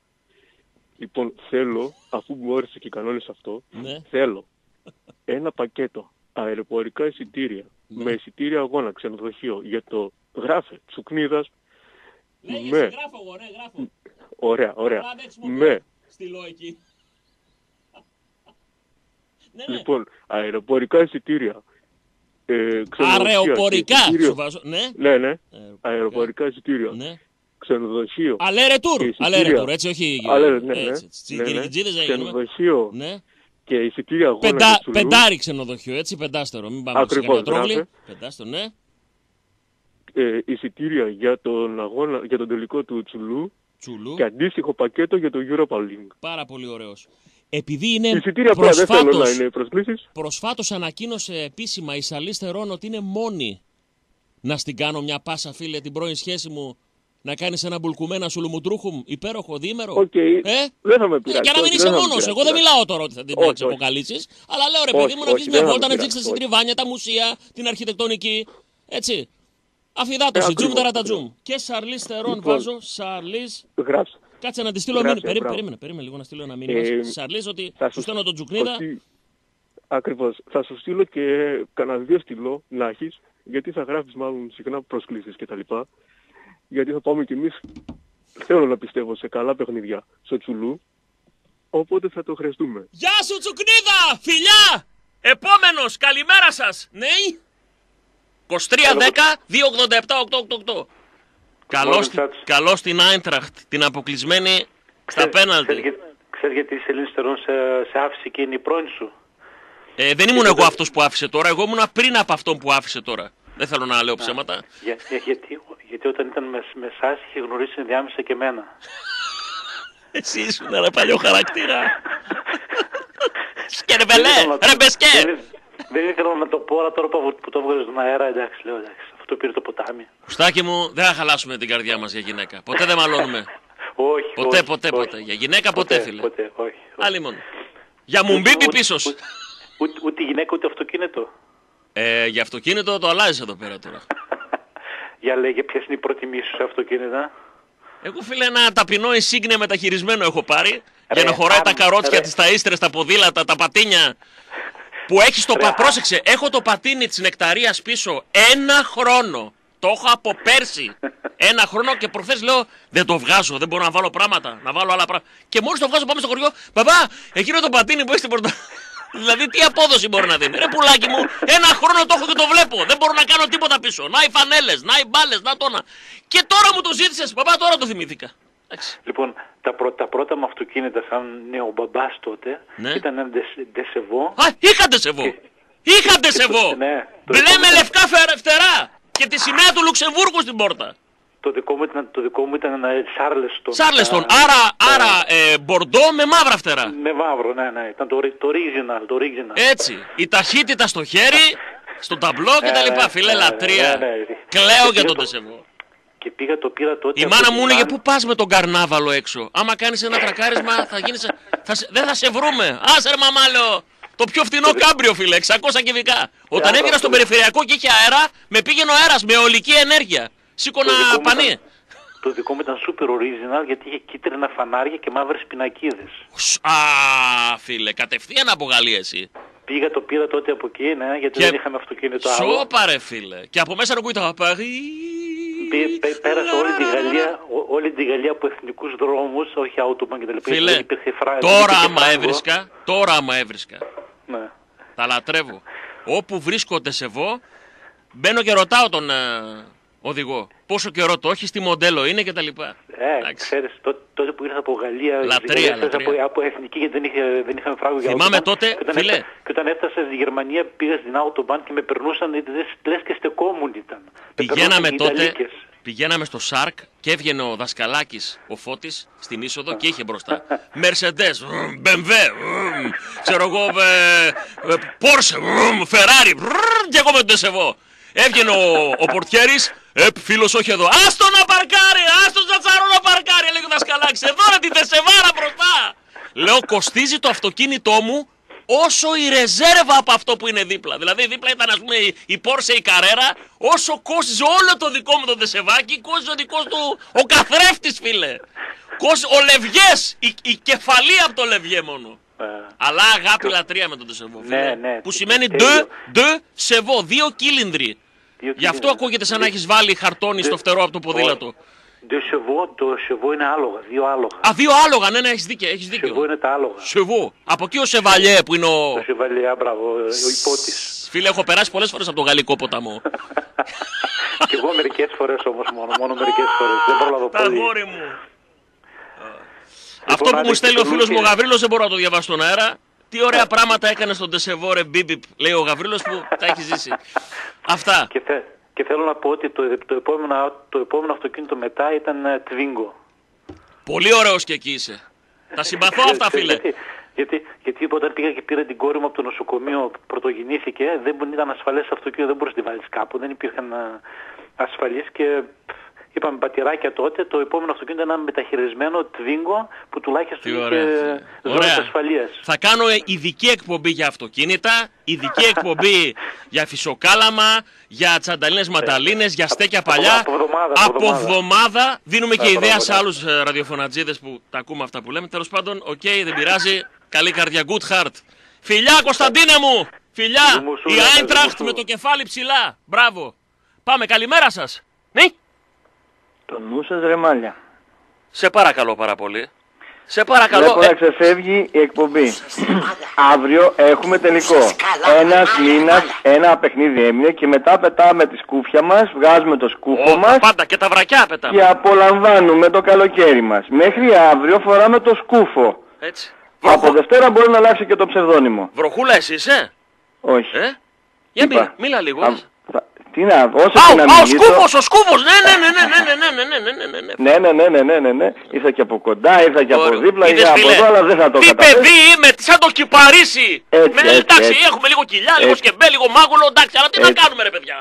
Λοιπόν, θέλω, αφού μου όρισε και οι κανόνες αυτό, Ναι. θέλω ένα πακέτο αεροπορικά εισιτήρια Ναι. με εισιτήρια αγώνα, ξενοδοχείο, για το γράφε, τσουκνίδας, Λέγε, με, γράφω εγώ, ναι, γράφω. ωραία, ωραία, Απλά δεν χρησιμοποιώ. με, Στείλω εκεί. ναι, ναι. λοιπόν, αεροπορικά εισιτήρια, ε, ξενοδοχεία και Αρεοπορικά. εισιτήριο- Σου βάζω. Ναι. Ναι, ναι, Αεροπορικά. αεροπορικά εισιτήρια, Ναι. ξενοδοχείο, Αλέ ρετούρ. Και Αλέ εισιτήρια. ρετούρ, έτσι, όχι. Αλλά, ναι, ναι, έτσι, έτσι. ναι, ναι. Κυρικιτζίδες δεν γίνουμε. ξενοδοχείο Ναι. και εισιτήρια αγώνα Πεντά, για τσουλού. πεντάρι ξενοδοχείο, έτσι, πεντάστερο. Μην πάμε σε Ακριβώς, κανένα τρόγλι. γράφε. Πεντάστερο, ναι. ε, εισιτήρια για τον, αγώνα, για τον τελικό του Τσουλού Τσουλού. και αντίστοιχο πακέτο για το Europa League. Πάρα πολύ ωραίος. Επειδή είναι Εισιτήρια απλά δεν θέλω να προσφάτως, είναι προσκλήσεις. προσφάτως ανακοίνωσε επίσημα η Σαλής Θερών ότι είναι μόνη να στην κάνω μια πάσα φίλε την πρώην σχέση μου να κάνεις ένα μπουλκουμένα σουλουμουτρούχουμ υπέροχο διήμερο. Οκ, Ε; δεν θα με Ε, πειράξει. για να μην όχι, είσαι δεν θα με μόνος. πειράξει. Εγώ δεν μιλάω τώρα ότι θα την Όχι, έχει όχι. αποκαλύψει. Αλλά λέω ρε Όχι, παιδί μου να όχι, βγει μια δεν θα βόλτα με να πειράξει, δείξεις τα όχι. συντριβάνια, τα μουσεία, την αρχιτεκτονική. Έτσι. Αφιδάτωση, Ε, τζουμ ακριβώς, ταρατατζουμ. Και Σαρλί Θερών Λοιπόν. βάζω. Σαρλί. Γράψε. Κάτσε να τη στείλω ένα μήνυμα. Περίμενε, περίμενε, περίμενε λίγο να στείλω ένα μήνυμα. Ε, Σαρλής ότι θα σου στέλνω τον Τζουκνίδα; Ότι... Θα σου στείλω και κανένα δύο στυλό να έχεις, γιατί θα γράφεις μάλλον συχνά προσκλήσεις κτλ. Γιατί θα πάμε κι εμεί θέλω να πιστεύω, σε καλά παιχνίδια, στο τσουλού. Οπότε θα το χρειαστούμε. Γεια σου Τζουκνίδα! Φιλιά! Επόμενος, καλημέρα σας! Ναι! 2310 287 888 Καλό στην Άιντραχτ, την αποκλεισμένη στα πέναλτι. Ξέρεις γιατί η Σελήνη Στερών σε, σε άφησε και είναι η πρώην σου; Ε, δεν ήμουν εγώ αυτός που άφησε τώρα, εγώ ήμουν πριν από αυτόν που άφησε τώρα. Δεν θέλω να λέω ψέματα. Για, για, γιατί, γιατί όταν ήταν με, εσάς είχε γνωρίσει ενδιάμεσα και εμένα. Εσύ ήσουν ένα παλιό χαρακτήρα. Σκερβελέ, ρε μπεσκέ. Δεν ήθελα να το πω, αλλά τώρα που το βγάζεις στον αέρα, εντάξει, λέω εντάξει. Αυτό πήρε το ποτάμι. Κουστάκι μου, δεν θα χαλάσουμε την καρδιά μας για γυναίκα. Ποτέ δεν μαλώνουμε. Όχι, Ποτέ, όχι, ποτέ, όχι. ποτέ. Για γυναίκα ποτέ, φίλε. Ποτέ, όχι. όχι. Άλλη μόνο. Για μουμπίπι Ούτε- πίσω. Ούτε, ούτε, ούτε γυναίκα ούτε αυτοκίνητο. Ε, για αυτοκίνητο το αλλάζεις εδώ πέρα τώρα. Για λέγε ποιες είναι οι προτιμήσεις σου σε αυτοκίνητα; Εγώ φίλε ένα ταπεινό insignia μεταχειρισμένο έχω πάρει για Ρε, να χωράει άμα- τα καρότσια ρε. της, τα ίστρες, τα ποδήλατα, τα πατίνια. Που έχεις το Ρε, πα... α- Πρόσεξε, έχω το πατίνι της νεκταρίας πίσω ένα χρόνο. Το έχω από πέρσι. Ένα χρόνο και προχθές λέω δεν το βγάζω, δεν μπορώ να βάλω πράγματα, να βάλω άλλα πράγματα. Και μόλις το βγάζω πάμε στο χωριό, μπαμπά, εκείνο το πατίνι που έχει στην πορτα... δηλαδή τι απόδοση μπορεί να δίνει. Ρε πουλάκι μου, ένα χρόνο το έχω και το βλέπω. Δεν μπορώ να κάνω τίποτα πίσω. Να οι φανέλες, να οι μπάλες, να τόνα. Και τώρα μου το ζήτησες, μπαμπά, τώρα το θυμήθηκα. Εντάξει. Λοιπόν, τα, πρω, τα πρώτα μου αυτοκίνητα σαν νέο μπαμπάς τότε Ναι. ήταν ένα ντεσ- ντεσεβό. Α, είχατε σεβό. Είχατε σεβό. Ναι, το Μπλε δικό με μου- λευκά φε- φτερά. Και τη σημαία του Λουξεμβούργου στην πόρτα. Το δικό μου ήταν, το δικό μου ήταν ένα Σάρλεστον. Σάρλεστον. Α, Άρα, α, άρα ε, μπορντό με μαύρα φτερά. Με μαύρο, ναι, ναι. Ήταν το, ori- το original, το original. Έτσι. Η ταχύτητα στο χέρι, στο ταμπλό και τα Ε, λοιπά. ναι, Φίλε, ναι, λατρεία. ναι, ναι. Κλαίω για Εκείνο τον το- τεσεβό. Και πήγα το πήρα τότε. Η από μάνα την μου έλεγε Άν- πού πας με τον καρνάβαλο έξω. Άμα κάνεις ένα τρακάρισμα θα γίνεις... Θα σε- Δεν θα σε βρούμε. Άσε ρε μαμά λέω. Το πιο φθηνό κάμπριο φίλε, 600 κυβικά. Όταν άρα έβγαινα στον αυτό- περιφερειακό και είχε αέρα, με πήγαινε ο αέρας με ολική ενέργεια. Σήκωνα Το δικό μου πανί. ήταν- Το δικό μου ήταν super original γιατί είχε κίτρινα φανάρια και μαύρες πινακίδες. Σ- Α, φίλε, κατευθείαν από Γαλλία εσύ. Πήγα το πήρα τότε από εκεί, ναι, γιατί Και- δεν είχαμε αυτοκίνητο άλλο. Σώπα ρε φίλε. Και από μέσα να ακούει το Παρί. Πή- πέ- Πέρασα όλη τη Γαλλία, ό- όλη τη Γαλλία από εθνικούς δρόμους, όχι autobahn και τα λοιπά. Φίλε, Δεν υπήρχε φρά- δεν τώρα υπήρχε άμα φράγκο. έβρισκα, τώρα άμα έβρισκα, Ναι. τα λατρεύω. Όπου βρίσκονται σε βό, μπαίνω και ρωτάω τον ε, οδηγό. Πόσο καιρό το έχει, τι μοντέλο είναι κτλ. Ε, Εντάξει. ξέρεις, τότε, τότε που ήρθα από Γαλλία, Λατρεία, στη Γαλλία, ξέρεις, λατρεία. από, από εθνική γιατί δεν, είχε, δεν είχαμε φράγκο για Θυμάμαι autobahn. τότε, και όταν φίλε. Έφτα, και όταν έφτασα στη Γερμανία πήγα στην Autobahn και με περνούσαν, λες, λες και στεκόμουν ήταν. Με Πηγαίναμε περνούσαν οι τότε, Ιταλίκες. πηγαίναμε στο Σάρκ και έβγαινε ο Δασκαλάκης, ο Φώτης, στην είσοδο και είχε μπροστά Mercedes, βρουμ, BMW, βρουμ, ξέρω εγώ, ε, ε, Porsche, βρουμ, Ferrari, βρουμ, και εγώ με τον Τεσεβό. Έβγαινε ο, ο πορτιέρης, ε, φίλος όχι εδώ, άστο να παρκάρει, άστο Τζατσαρό να παρκάρει, έλεγε ο Δασκαλάκης, εδώ ρε την Τεσεβάρα μπροστά. Λέω, κοστίζει το αυτοκίνητό μου όσο η ρεζέρβα από αυτό που είναι δίπλα. Δηλαδή δίπλα ήταν ας πούμε η- η Porsche η Carrera, όσο κόστιζε όλο το δικό μου το δεσεβάκι, κόστιζε ο δικός του ο καθρέφτης φίλε. Κόστιζε, ο Λευγές, η, η κεφαλή από το Λευγέ μόνο. Ε, Αλλά αγάπη λατρεία με τον Τεσεβό. Ναι, φίλε, ναι, Που τι- σημαίνει τέλειο. de, de σεβό, δύο κύλινδροι. Δύο Γι' αυτό κίνητρα. ακούγεται σαν να Δύο- έχεις βάλει χαρτόνι στο φτερό από το ποδήλατο. Δύο σεβό, το σεβό είναι άλογα, δύο άλογα. Α, δύο άλογα, ναι, ναι, έχεις δίκιο. Έχεις Σεβό δίκιο. είναι τα άλογα. Σεβό. Από εκεί ο Σεβαλιέ που είναι ο... Το σεβαλιά, μπράβο, ο υπότης. Φίλε, έχω περάσει πολλές φορές από το γαλλικό ποταμό. και εγώ μερικές φορές όμως μόνο, μόνο μερικές φορές. Δεν πρόλαβα Τα πολύ. αγόρι μου. Αυτό που άντε, μου στέλνει ο και το φίλος μου ο Λούκη. Γαβρίλος δεν μπορώ να το διαβάσω στον αέρα. Τι ωραία πράγματα έκανε στον Τεσεβόρε Μπίμπιπ, λέει ο Γαβρίλος που τα έχει ζήσει. Αυτά. Και, θε, και θέλω να πω ότι το, το, επόμενο, το επόμενο αυτοκίνητο μετά ήταν ε, Twingo. Πολύ ωραίος και εκεί είσαι. Τα συμπαθώ αυτά φίλε. Γιατί, γιατί, γιατί όταν πήγα και πήρα την κόρη μου από το νοσοκομείο που πρωτογεννήθηκε, δεν μπορεί- ήταν ασφαλές αυτοκίνητο, δεν μπορούσες να τη βάλεις κάπου, δεν υπήρχαν ε, ασφαλείς και πφ, είπαμε πατηράκια τότε, το επόμενο αυτοκίνητο ήταν ένα μεταχειρισμένο Twingo που τουλάχιστον Τι είχε ωραία. φίλε. ζώνες Ωραία. ασφαλείας. Θα κάνω ε, ειδική εκπομπή για αυτοκίνητα, ειδική εκπομπή για φυσοκάλαμα, για τσανταλίνες ματαλίνες, για στέκια Από- παλιά. από εβδομάδα, από Από εβδομάδα. εβδομάδα δίνουμε και Α, ιδέα μπράβο, σε ναι. άλλους ε, ραδιοφωνατζίδες που τα ακούμε αυτά που λέμε. Τέλος πάντων, οκ, δεν πειράζει. Καλή καρδιά, good heart. Φιλιά Κωνσταντίνε μου! Φιλιά! Δημοσούλα, Η Άιντραχτ δημοσούλα. με το κεφάλι ψηλά. Μπράβο. Πάμε, καλημέρα σας. Ναι. Το νου σας ρε μάλια. Σε παρακαλώ πάρα πολύ. Σε παρακαλώ. Βλέπω ε, να ξεφεύγει η εκπομπή. Αύριο έχουμε τελικό. Ένας μήνας, ένα παιχνίδι έμεινε και μετά πετάμε τη σκούφια μας, βγάζουμε το σκούφο ο, μας πάντα και τα βρακιά πετάμε. και απολαμβάνουμε το καλοκαίρι μας. Μέχρι αύριο φοράμε το σκούφο. Έτσι. Από Δευτέρα μπορεί να αλλάξει και το ψευδόνυμο. Βροχούλα εσύ είσαι; Όχι. Ε; Για Είπα. μίλα, μίλα λίγο. Θα- θα- Τι να, όσο Α, και να ο- α, ο μιλήσω... σκούφος, ο σκούφος. Ναι, ναι, ναι, ναι, ναι, ναι, ναι, ναι, ναι, ναι, ναι, ναι. Ναι, ναι, ναι, ναι, ναι, ναι, ναι. Ήρθα και από κοντά, ήρθα και από Ωραίο. δίπλα, Είδες, ήρθα από φίλε, εδώ, αλλά δεν θα το Τι καταφέρω. παιδί είμαι, τι σαν το κυπαρίσι. Έτσι, Με, έτσι, εντάξει, έτσι. έχουμε λίγο κοιλιά, λίγο Έτσι. σκεμπέ, λίγο μάγουλο, εντάξει, αλλά τι να Έτσι. κάνουμε ρε παιδιά.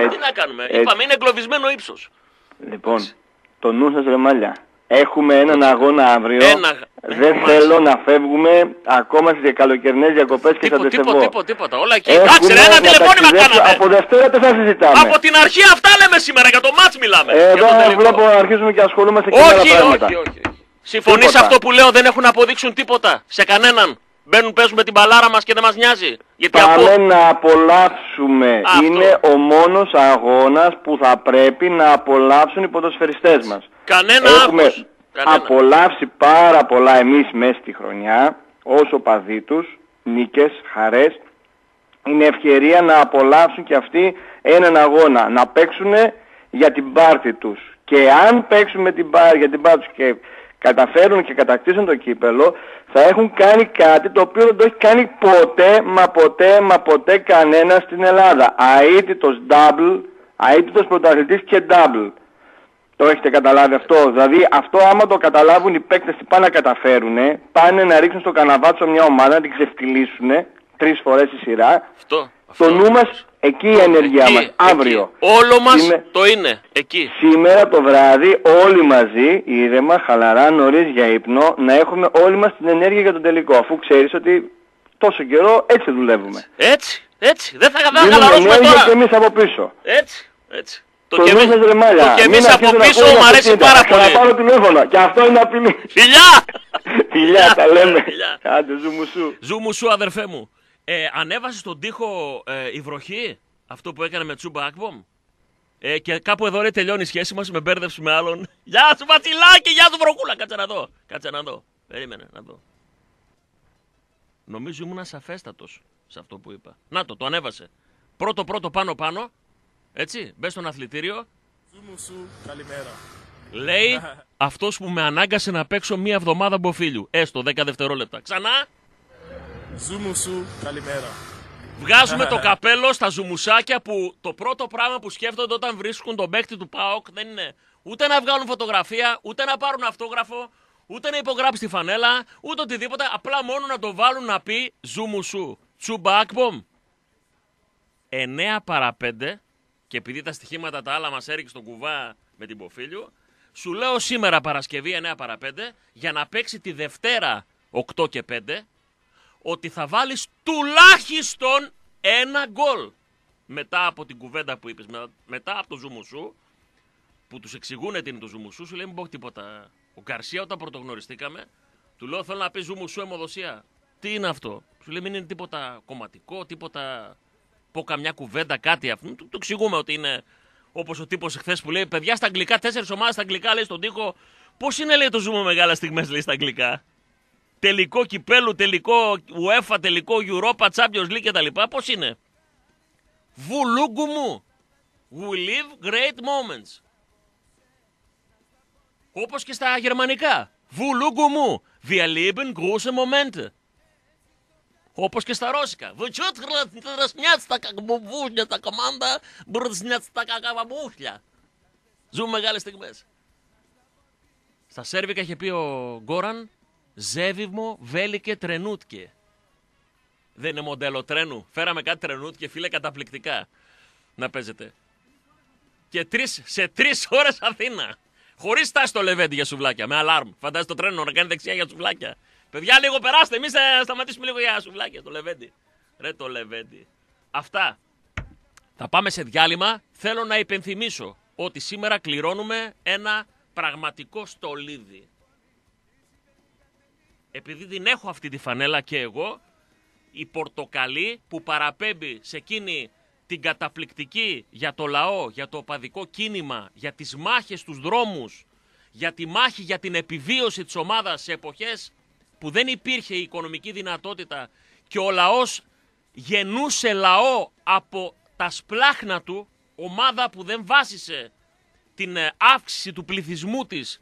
Έτσι. Τι να κάνουμε. Έτσι. Είπαμε, είναι εγκλωβισμένο ύψος. Λοιπόν, το νου σας ρε μάλια. Έχουμε έναν αγώνα αύριο. Ένα- Δεν Ναι, θέλω να φεύγουμε ακόμα στις καλοκαιρινές διακοπές και στα Τίποτα, τίποτα, τεσεβό. τίποτα, τίποτα. Όλα εκεί. Έχουμε Εντάξει, ρε, ένα να τηλεφώνημα ταξιδέψουμε- κάναμε. Από Δευτέρα τι θα συζητάμε. Από την αρχή αυτά λέμε σήμερα, για το μάτς μιλάμε. Ε, Για Εδώ το τελικό. βλέπω να αρχίζουμε και ασχολούμαστε και με άλλα Όχι, πράγματα. όχι, όχι. Συμφωνείς Τίποτα. αυτό που λέω, δεν έχουν να αποδείξουν τίποτα σε κανέναν. Μπαίνουν, παίζουμε την μπαλάρα μας και δεν μας νοιάζει. Γιατί Πάμε από... να απολαύσουμε. Αυτό. Είναι ο μόνος αγώνας που θα πρέπει να απολαύσουν οι ποδοσφαιριστές μας. Κανένα Έχουμε άγχος. Κανένα. απολαύσει πάρα πολλά εμείς μέσα στη χρονιά, όσο παδί τους, νίκες, χαρές. Είναι ευκαιρία να απολαύσουν και αυτοί έναν αγώνα, να παίξουν για την πάρτη τους. Και αν παίξουν με την πάρ, για την πάρτη τους και καταφέρουν και κατακτήσουν το κύπελο, θα έχουν κάνει κάτι το οποίο δεν το έχει κάνει ποτέ, μα ποτέ, μα ποτέ κανένας στην Ελλάδα. Αίτητος double, αίτητος πρωταθλητής και double. Το έχετε καταλάβει αυτό; Δηλαδή αυτό άμα το καταλάβουν οι παίκτες τι πάνε να καταφέρουν, πάνε να ρίξουν στο καναβάτσο μια ομάδα, να την ξεφτυλίσουν τρεις φορές στη σειρά Αυτό. Το νου μας, εκεί η ενέργειά Εκεί, μας, εκεί. αύριο. Όλο μας Είμαι- το είναι. Εκεί. Σήμερα το βράδυ όλοι μαζί, ήρεμα, χαλαρά, νωρίς για ύπνο, να έχουμε όλοι μας την ενέργεια για τον τελικό. Αφού ξέρεις ότι τόσο καιρό έτσι δουλεύουμε. Έτσι, έτσι. Δεν θα, δεν θα Δίνουμε χαλαρώσουμε ενέργεια και τώρα. εμείς από πίσω. Έτσι, έτσι. Το Το και νου εμείς, σας ρε μάλια. το και Μην εμείς από αρχίσω να πίσω ακούω μου ένα αρέσει 60. πάρα Θα ξαναπάρω πολύ. τηλέφωνο. Και αυτό είναι απειλή. Φιλιά! Φιλιά, τα λέμε. Φιλιά. Άντε, ζου μου σου. Ζου μου σου αδερφέ μου. Ε, ανέβασες στον τοίχο ε, η βροχή, αυτό που έκανε με Τσούμπα Ακμπομ. Ε, και κάπου εδώ ρε τελειώνει η σχέση μας, με μπέρδεψε με άλλον. Γεια σου Βασιλάκη, γεια σου βροχούλα, κάτσε να δω. Κάτσε να δω. Περίμενε να δω. Νομίζω ήμουν σαφέστατος σε αυτό που είπα. Να το, το ανέβασε. Πρώτο πρώτο πάνω πάνω. Έτσι, μπες στον αθλητήριο. Λέει αυτός που με ανάγκασε να παίξω μία εβδομάδα μποφίλιου. Έστω 10 δευτερόλεπτα. Ξανά. Ζούμουσου, καλημέρα. Βγάζουμε το καπέλο στα ζουμουσάκια που το πρώτο πράγμα που σκέφτονται όταν βρίσκουν τον παίκτη του ΠΑΟΚ δεν είναι ούτε να βγάλουν φωτογραφία, ούτε να πάρουν αυτόγραφο, ούτε να υπογράψει τη φανέλα, ούτε οτιδήποτε. Απλά μόνο να το βάλουν να πει ζουμουσού. Τσούμπα Ακμπομ. 9 παρα 5 και επειδή τα στοιχήματα τα άλλα μας έριξε στον κουβά με την Ποφίλιο, σου λέω σήμερα Παρασκευή 9 παρα 5 για να παίξει τη Δευτέρα 8 και 5 ότι θα βάλεις τουλάχιστον ένα γκολ. Μετά από την κουβέντα που είπες, με- μετά από το ζουμουσού, που τους εξηγούν τι είναι το ζουμουσού, σου λέει μην πω τίποτα. Ο Γκαρσία όταν πρωτογνωριστήκαμε, του λέω θέλω να πει ζουμουσού αιμοδοσία. Τι είναι αυτό; Σου λέει μην είναι τίποτα κομματικό, τίποτα πω καμιά κουβέντα, κάτι αυτό. Του, του εξηγούμε ότι είναι όπως ο τύπος εχθές που λέει: Παιδιά στα αγγλικά, τέσσερις ομάδες στα αγγλικά, λέει στον τοίχο. Πώς είναι, λέει, το ζούμε μεγάλα στιγμές, λέει στα αγγλικά; Τελικό κυπέλου, τελικό UEFA, τελικό Europa, Champions League κτλ. Πώς είναι; Βουλούγκου μου. We live great moments. Όπως και στα γερμανικά. Βουλούγκου μου. Wir leben große Momente. Όπως και στα ρώσικα. Вы чё трasняться как бубушня τα команда, брызняться как бабухля. Ζούμε μεγάλες στιγμές. Στα Σέρβικα είχε πει ο Γκόραν, Ζέβιμο βέλικε τρενούτκε. Δεν είναι μοντέλο τρένου. Φέραμε κάτι τρενούτκε, φίλε, καταπληκτικά. Να παίζετε. Και τρεις, σε τρει ώρε Αθήνα. Χωρί στάση το λεβέντι για σουβλάκια. Με αλάρμ. Φαντάζεσαι το τρένο να κάνει δεξιά για σουβλάκια. Παιδιά, λίγο περάστε. Εμεί θα σταματήσουμε λίγο για σουβλάκια. Το λεβέντι. Ρε το λεβέντι. Αυτά. Θα πάμε σε διάλειμμα. Θέλω να υπενθυμίσω ότι σήμερα κληρώνουμε ένα πραγματικό στολίδι. Επειδή την έχω αυτή τη φανέλα και εγώ, η πορτοκαλί που παραπέμπει σε εκείνη την καταπληκτική για το λαό, για το οπαδικό κίνημα, για τις μάχες στους δρόμους, για τη μάχη για την επιβίωση της ομάδας σε εποχές που δεν υπήρχε η οικονομική δυνατότητα και ο λαός γεννούσε λαό από τα σπλάχνα του, ομάδα που δεν βάσισε την ε, αύξηση του πληθυσμού της,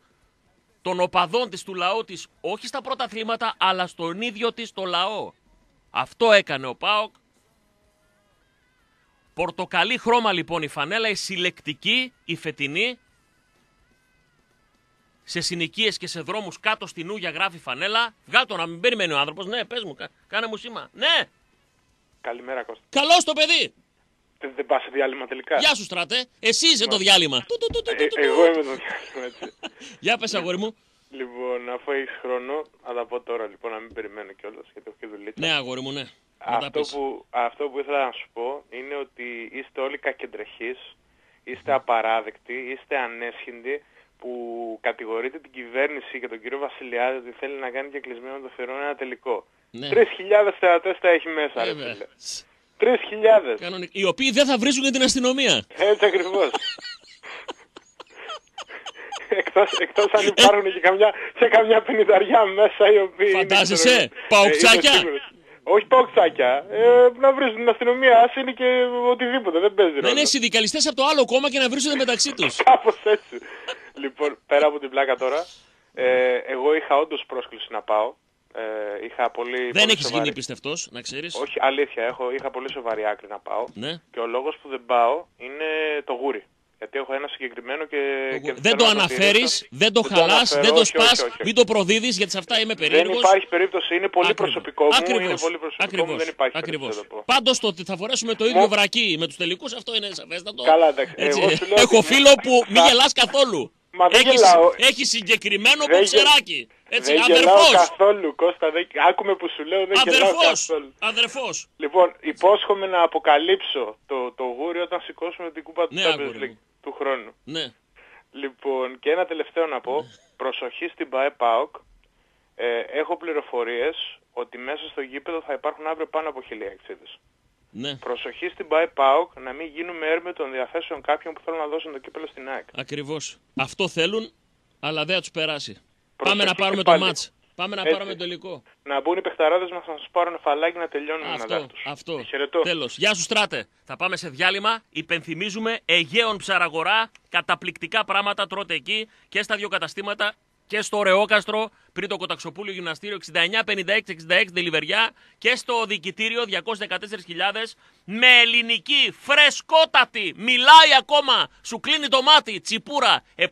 των οπαδών της, του λαού της, όχι στα πρωταθλήματα, αλλά στον ίδιο της το λαό. Αυτό έκανε ο ΠΑΟΚ. Πορτοκαλί χρώμα λοιπόν η φανέλα, η συλλεκτική, η φετινή. Σε συνοικίες και σε δρόμους κάτω στην Ούγια γράφει φανέλα. Βγάλ' να μην περιμένει ο άνθρωπος. Ναι, πες μου, κα- κάνε μου σήμα. Ναι, Καλημέρα Κώστα. καλώς το παιδί. Δεν, δεν πας σε διάλειμμα τελικά; Γεια σου στράτε. Εσύ είσαι το διάλειμμα. Του, του, του, του, Ε, του, του. εγώ είμαι το διάλειμμα έτσι. Για πες αγόρι μου. λοιπόν, αφού έχεις χρόνο, θα τα πω τώρα λοιπόν, να μην περιμένω κιόλας γιατί έχω και δουλίτσα. Ναι αγόρι μου, ναι. Να τα Αυτό πεις. που, αυτό που ήθελα να σου πω είναι ότι είστε όλοι κακεντρεχείς, είστε απαράδεκτοι, είστε ανέσχυντοι που κατηγορείτε την κυβέρνηση και τον κύριο Βασιλιάδη ότι θέλει να κάνει και κλεισμένο το θερόν ένα τελικό. Ναι. 3.000 θεατές τα έχει μέσα, ρε Βέβαια. φίλε. 3.000. Κανονικά. Οι οποίοι δεν θα βρίζουν την αστυνομία. Έτσι ακριβώς. εκτός, εκτός αν υπάρχουν και καμιά, σε καμιά πενηνταριά μέσα οι οποίοι... είναι, Φαντάζεσαι, ξέρω εγώ, παοξάκια. ε, είμαι σίγουρος. Όχι παοξάκια. Ε, να βρίζουν την αστυνομία, ας είναι και οτιδήποτε, δεν παίζει Να ρόλο. είναι συνδικαλιστές από το άλλο κόμμα και να βρίσκονται μεταξύ τους. Κάπως έτσι. λοιπόν, πέρα από την πλάκα τώρα, ε, εγώ είχα όντως πρόσκληση να πάω. Ε, είχα πολύ, Δεν πολύ έχεις σοβαρή- γίνει πιστευτός, να ξέρεις; Όχι, αλήθεια, έχω, είχα πολύ σοβαρή άκρη να πάω. Ναι. Και ο λόγος που δεν πάω είναι το γούρι. Γιατί έχω ένα συγκεκριμένο και. και δεν θέλω το να αναφέρει, τηρήσω. δεν το Δεν χαλάς, αναφέρω, δεν το όχι, όχι, σπα, όχι. μην το προδίδεις γιατί σε αυτά είμαι Δεν περίεργος. υπάρχει περίπτωση, είναι πολύ προσωπικό μου. Είναι πολύ προσωπικό μου, δεν υπάρχει Ακριβώς. περίπτωση να το πω. Πάντως το ότι θα φορέσουμε το ίδιο βρακί με τους τελικούς, αυτό είναι σαφέστατο. Καλά, εντάξει. Έτσι, Εγώ σου λέω Έχω ότι φίλο που θα- μη γελάς καθόλου. Μα δεν έχει, γελάω. έχεις συγκεκριμένο Δεν γε- μποξεράκι. Έτσι, δεν γελάω αδερφός. καθόλου, Κώστα. Δεν... Άκουμε που σου λέω, δεν γελάω Αδερφός. καθόλου. Αδερφός. Λοιπόν, υπόσχομαι να αποκαλύψω το, το γούρι όταν σηκώσουμε την κούπα του Ναι, Champions αγόρι League μου. Του χρόνου. Ναι. Λοιπόν, και ένα τελευταίο να πω. Προσοχή στην ΠαΕ ΠΑΟΚ. Ε, έχω πληροφορίες ότι μέσα στο γήπεδο θα υπάρχουν αύριο πάνω από χίλια εξίδες. Ναι, Προσοχή στην ΠαΕ ΠΑΟΚ να μην γίνουμε έρμε των διαθέσεων κάποιων που θέλουν να δώσουν το κύπελο στην ΑΕΚ. ακριβώς. Αυτό θέλουν, αλλά δεν θα τους περάσει. Πάμε Προσοχή να πάρουμε και το πάλι. μάτς. Πάμε να Έτσι. πάρουμε το υλικό. Να μπουν οι παιχταράδες μας να σας πάρουν φαλάκι να τελειώνουν Αυτό, μετά τους. αυτό. Χαιρετώ. Τέλος. Γεια σου Στράτε. Θα πάμε σε διάλειμμα. Υπενθυμίζουμε Αιγαίων ψαραγορά. Καταπληκτικά πράγματα τρώτε εκεί και στα δύο καταστήματα και στο Ρεόκαστρο πριν το Κοταξοπούλιο Γυμναστήριο 6956-66 Δελιβεριά και στο Διοικητήριο 214.000 με ελληνική φρεσκότατη. Μιλάει ακόμα. Σου κλείνει το μάτι. Τσιπούρα 7,90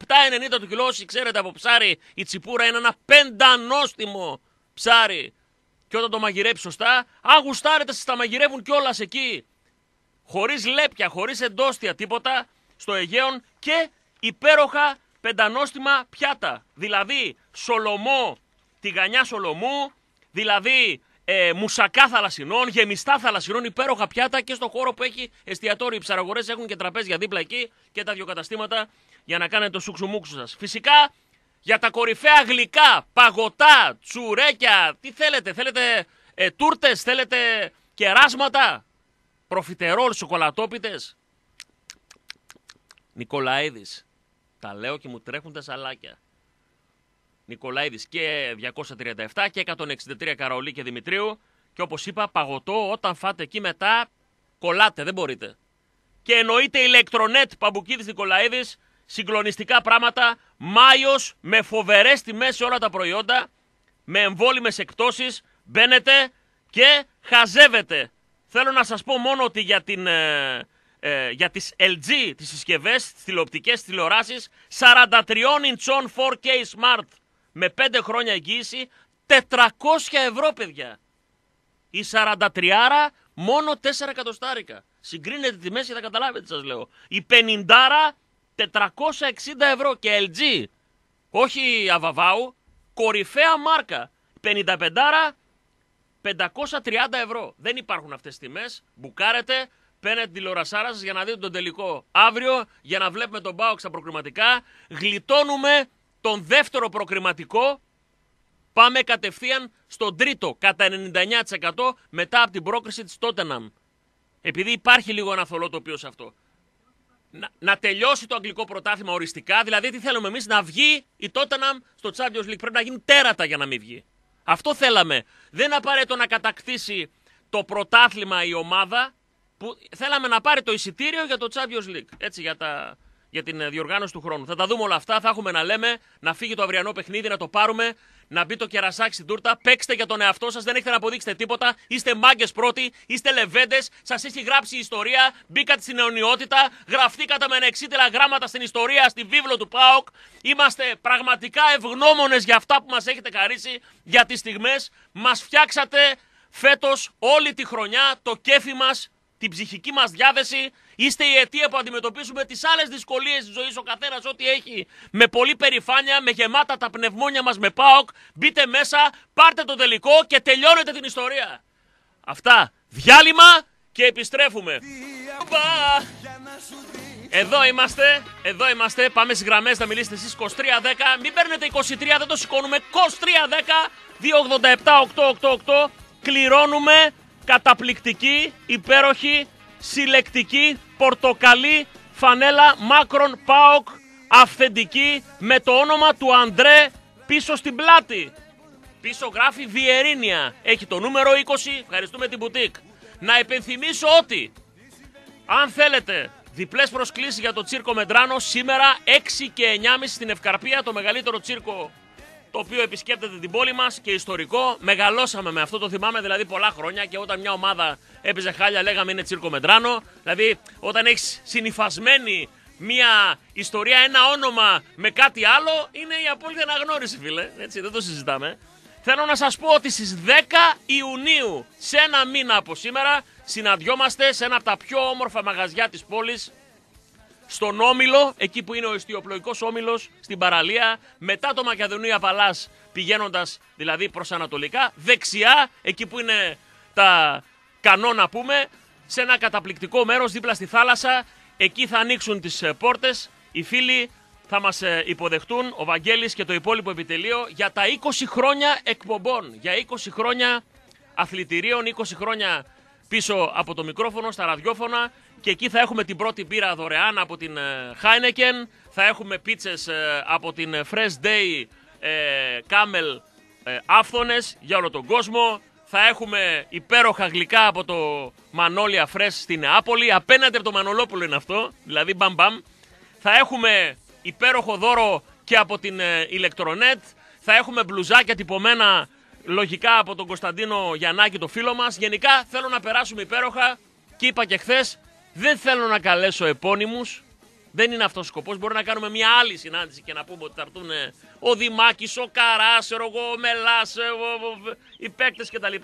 το κιλό. Όσοι ξέρετε από ψάρι η τσιπούρα είναι ένα πεντανόστιμο ψάρι. Και όταν το μαγειρέψει σωστά, αν γουστάρετε, σας τα μαγειρεύουν κιόλας εκεί. Χωρίς λέπια, χωρίς εντόστια, τίποτα. Στο Αιγαίον και υπέροχα πεντανόστιμα πιάτα. Δηλαδή σολομό, τηγανιά σολομού, δηλαδή ε, μουσακά θαλασσινών, γεμιστά θαλασσινών, υπέροχα πιάτα και στο χώρο που έχει εστιατόριο. Οι ψαραγορές έχουν και τραπέζια δίπλα εκεί και τα δύο καταστήματα για να κάνετε το σουξουμούξου σας. Φυσικά για τα κορυφαία γλυκά, παγωτά, τσουρέκια, τι θέλετε, θέλετε ε, τούρτες, θέλετε κεράσματα, προφιτερόλ, σοκολατόπιτες. Νικολαίδης, τα λέω και μου τρέχουν τα σαλάκια. Νικολαίδης και 237 και 163 Καραολί και Δημητρίου και όπως είπα παγωτό όταν φάτε εκεί μετά κολλάτε, δεν μπορείτε. Και εννοείται ηλεκτρονέτ Παμπουκίδης Νικολαίδης, συγκλονιστικά πράγματα, Μάιος με φοβερές τιμές σε όλα τα προϊόντα, με εμβόλυμες εκπτώσεις, μπαίνετε και χαζεύετε. Θέλω να σας πω μόνο ότι για, την, ε, ε, για τις LG, τις συσκευές, τις τηλεοπτικές τηλεοράσεις, 43 inch 4K Smart με 5 χρόνια εγγύηση, 400 ευρώ παιδιά. Η 43 μόνο 4 εκατοστάρικα. Συγκρίνετε τη μέση και θα καταλάβετε τι σας λέω. Η 50 460 ευρώ και LG. Όχι αβαβάου, κορυφαία μάρκα. 55 530 ευρώ. Δεν υπάρχουν αυτές τις τιμές. Μπουκάρετε, παίρνετε τη τηλεορασάρα σας για να δείτε τον τελικό αύριο, για να βλέπουμε τον Μπάουξ στα προκριματικά. Γλιτώνουμε τον δεύτερο προκριματικό Πάμε κατευθείαν στον τρίτο κατά 99% μετά από την πρόκριση της Τότεναμ. Επειδή υπάρχει λίγο ένα θολό τοπίο σε αυτό. Να, να τελειώσει το αγγλικό πρωτάθλημα οριστικά, δηλαδή τι θέλουμε εμείς να βγει η Τότεναμ στο Champions League. Πρέπει να γίνει τέρατα για να μην βγει. Αυτό θέλαμε. Δεν είναι απαραίτητο να κατακτήσει το πρωτάθλημα η ομάδα που θέλαμε να πάρει το εισιτήριο για το Champions League. Έτσι, για, τα, για την ε, διοργάνωση του χρόνου. Θα τα δούμε όλα αυτά. Θα έχουμε να λέμε, να φύγει το αυριανό παιχνίδι, να το πάρουμε, να μπει το κερασάκι στην τούρτα. Παίξτε για τον εαυτό σας, δεν έχετε να αποδείξετε τίποτα. Είστε μάγκες πρώτοι, είστε λεβέντες, σας έχει γράψει η ιστορία. Μπήκατε στην αιωνιότητα, γραφτήκατε με ανεξίτερα γράμματα στην ιστορία, στη βίβλο του ΠΑΟΚ. Είμαστε πραγματικά ευγνώμονες για αυτά που μας έχετε χαρίσει, για τις στιγμές. Μας φτιάξατε φέτος όλη τη χρονιά το κέφι μας την ψυχική μας διάθεση. Είστε η αιτία που αντιμετωπίζουμε τις άλλες δυσκολίες της ζωής, ο καθένας ό,τι έχει. Με πολύ περηφάνεια, με γεμάτα τα πνευμόνια μας με ΠΑΟΚ. Μπείτε μέσα, πάρτε το τελικό και τελειώνετε την ιστορία. Αυτά. Διάλειμμα και επιστρέφουμε. Πα. Εδώ είμαστε, εδώ είμαστε. Πάμε στις γραμμές να μιλήσετε εσείς 2310. Μην παίρνετε 23, δεν το σηκώνουμε. 2310 287 888. Κληρώνουμε καταπληκτική, υπέροχη, συλλεκτική, πορτοκαλί, φανέλα Μάκρον Πάοκ, αυθεντική, με το όνομα του Αντρέ πίσω στην πλάτη. Πίσω γράφει Βιερίνια. Έχει το νούμερο 20. Ευχαριστούμε την μπουτίκ. Να υπενθυμίσω ότι αν θέλετε διπλές προσκλήσεις για το τσίρκο Μεντράνο σήμερα 6 και 9.30 στην Ευκαρπία, το μεγαλύτερο τσίρκο το οποίο επισκέπτεται την πόλη μας και ιστορικό. Μεγαλώσαμε με αυτό, το θυμάμαι δηλαδή πολλά χρόνια και όταν μια ομάδα έπαιζε χάλια λέγαμε είναι τσίρκο Μεντράνο. Δηλαδή όταν έχεις συνυφασμένη μια ιστορία, ένα όνομα με κάτι άλλο, είναι η απόλυτη αναγνώριση, φίλε. Έτσι, δεν το συζητάμε. Θέλω να σας πω ότι στις 10 Ιουνίου, σε ένα μήνα από σήμερα, συναντιόμαστε σε ένα από τα πιο όμορφα μαγαζιά της πόλης, στον Όμιλο, εκεί που είναι ο εστιοπλοϊκός Όμιλος, στην παραλία, μετά το Μακεδονία Παλάς, πηγαίνοντας δηλαδή προς Ανατολικά, δεξιά, εκεί που είναι τα κανόνα πούμε, σε ένα καταπληκτικό μέρος δίπλα στη θάλασσα, εκεί θα ανοίξουν τις ε, πόρτες, οι φίλοι θα μας ε, υποδεχτούν, ο Βαγγέλης και το υπόλοιπο επιτελείο, για τα 20 χρόνια εκπομπών, για 20 χρόνια αθλητηρίων, 20 χρόνια πίσω από το μικρόφωνο, στα ραδιόφωνα και εκεί θα έχουμε την πρώτη πύρα δωρεάν από την ε, Heineken, θα έχουμε πίτσες ε, από την Fresh Day ε, Camel ε, άφθονες για όλο τον κόσμο, θα έχουμε υπέροχα γλυκά από το Μανόλια Fresh στην Νεάπολη, απέναντι από το Μανολόπουλο είναι αυτό, δηλαδή μπαμ μπαμ. Θα έχουμε υπέροχο δώρο και από την Ηλεκτρονέτ, θα έχουμε μπλουζάκια τυπωμένα λογικά από τον Κωνσταντίνο Γιαννάκη, το φίλο μας. Γενικά θέλω να περάσουμε υπέροχα. Και είπα και χθες, δεν θέλω να καλέσω επώνυμους. Δεν είναι αυτός ο σκοπός. Μπορεί να κάνουμε μια άλλη συνάντηση και να πούμε ότι θα έρθουν ε, ο Δημάκης, ο Καράς, ο Μελάς, οι παίκτες κτλ.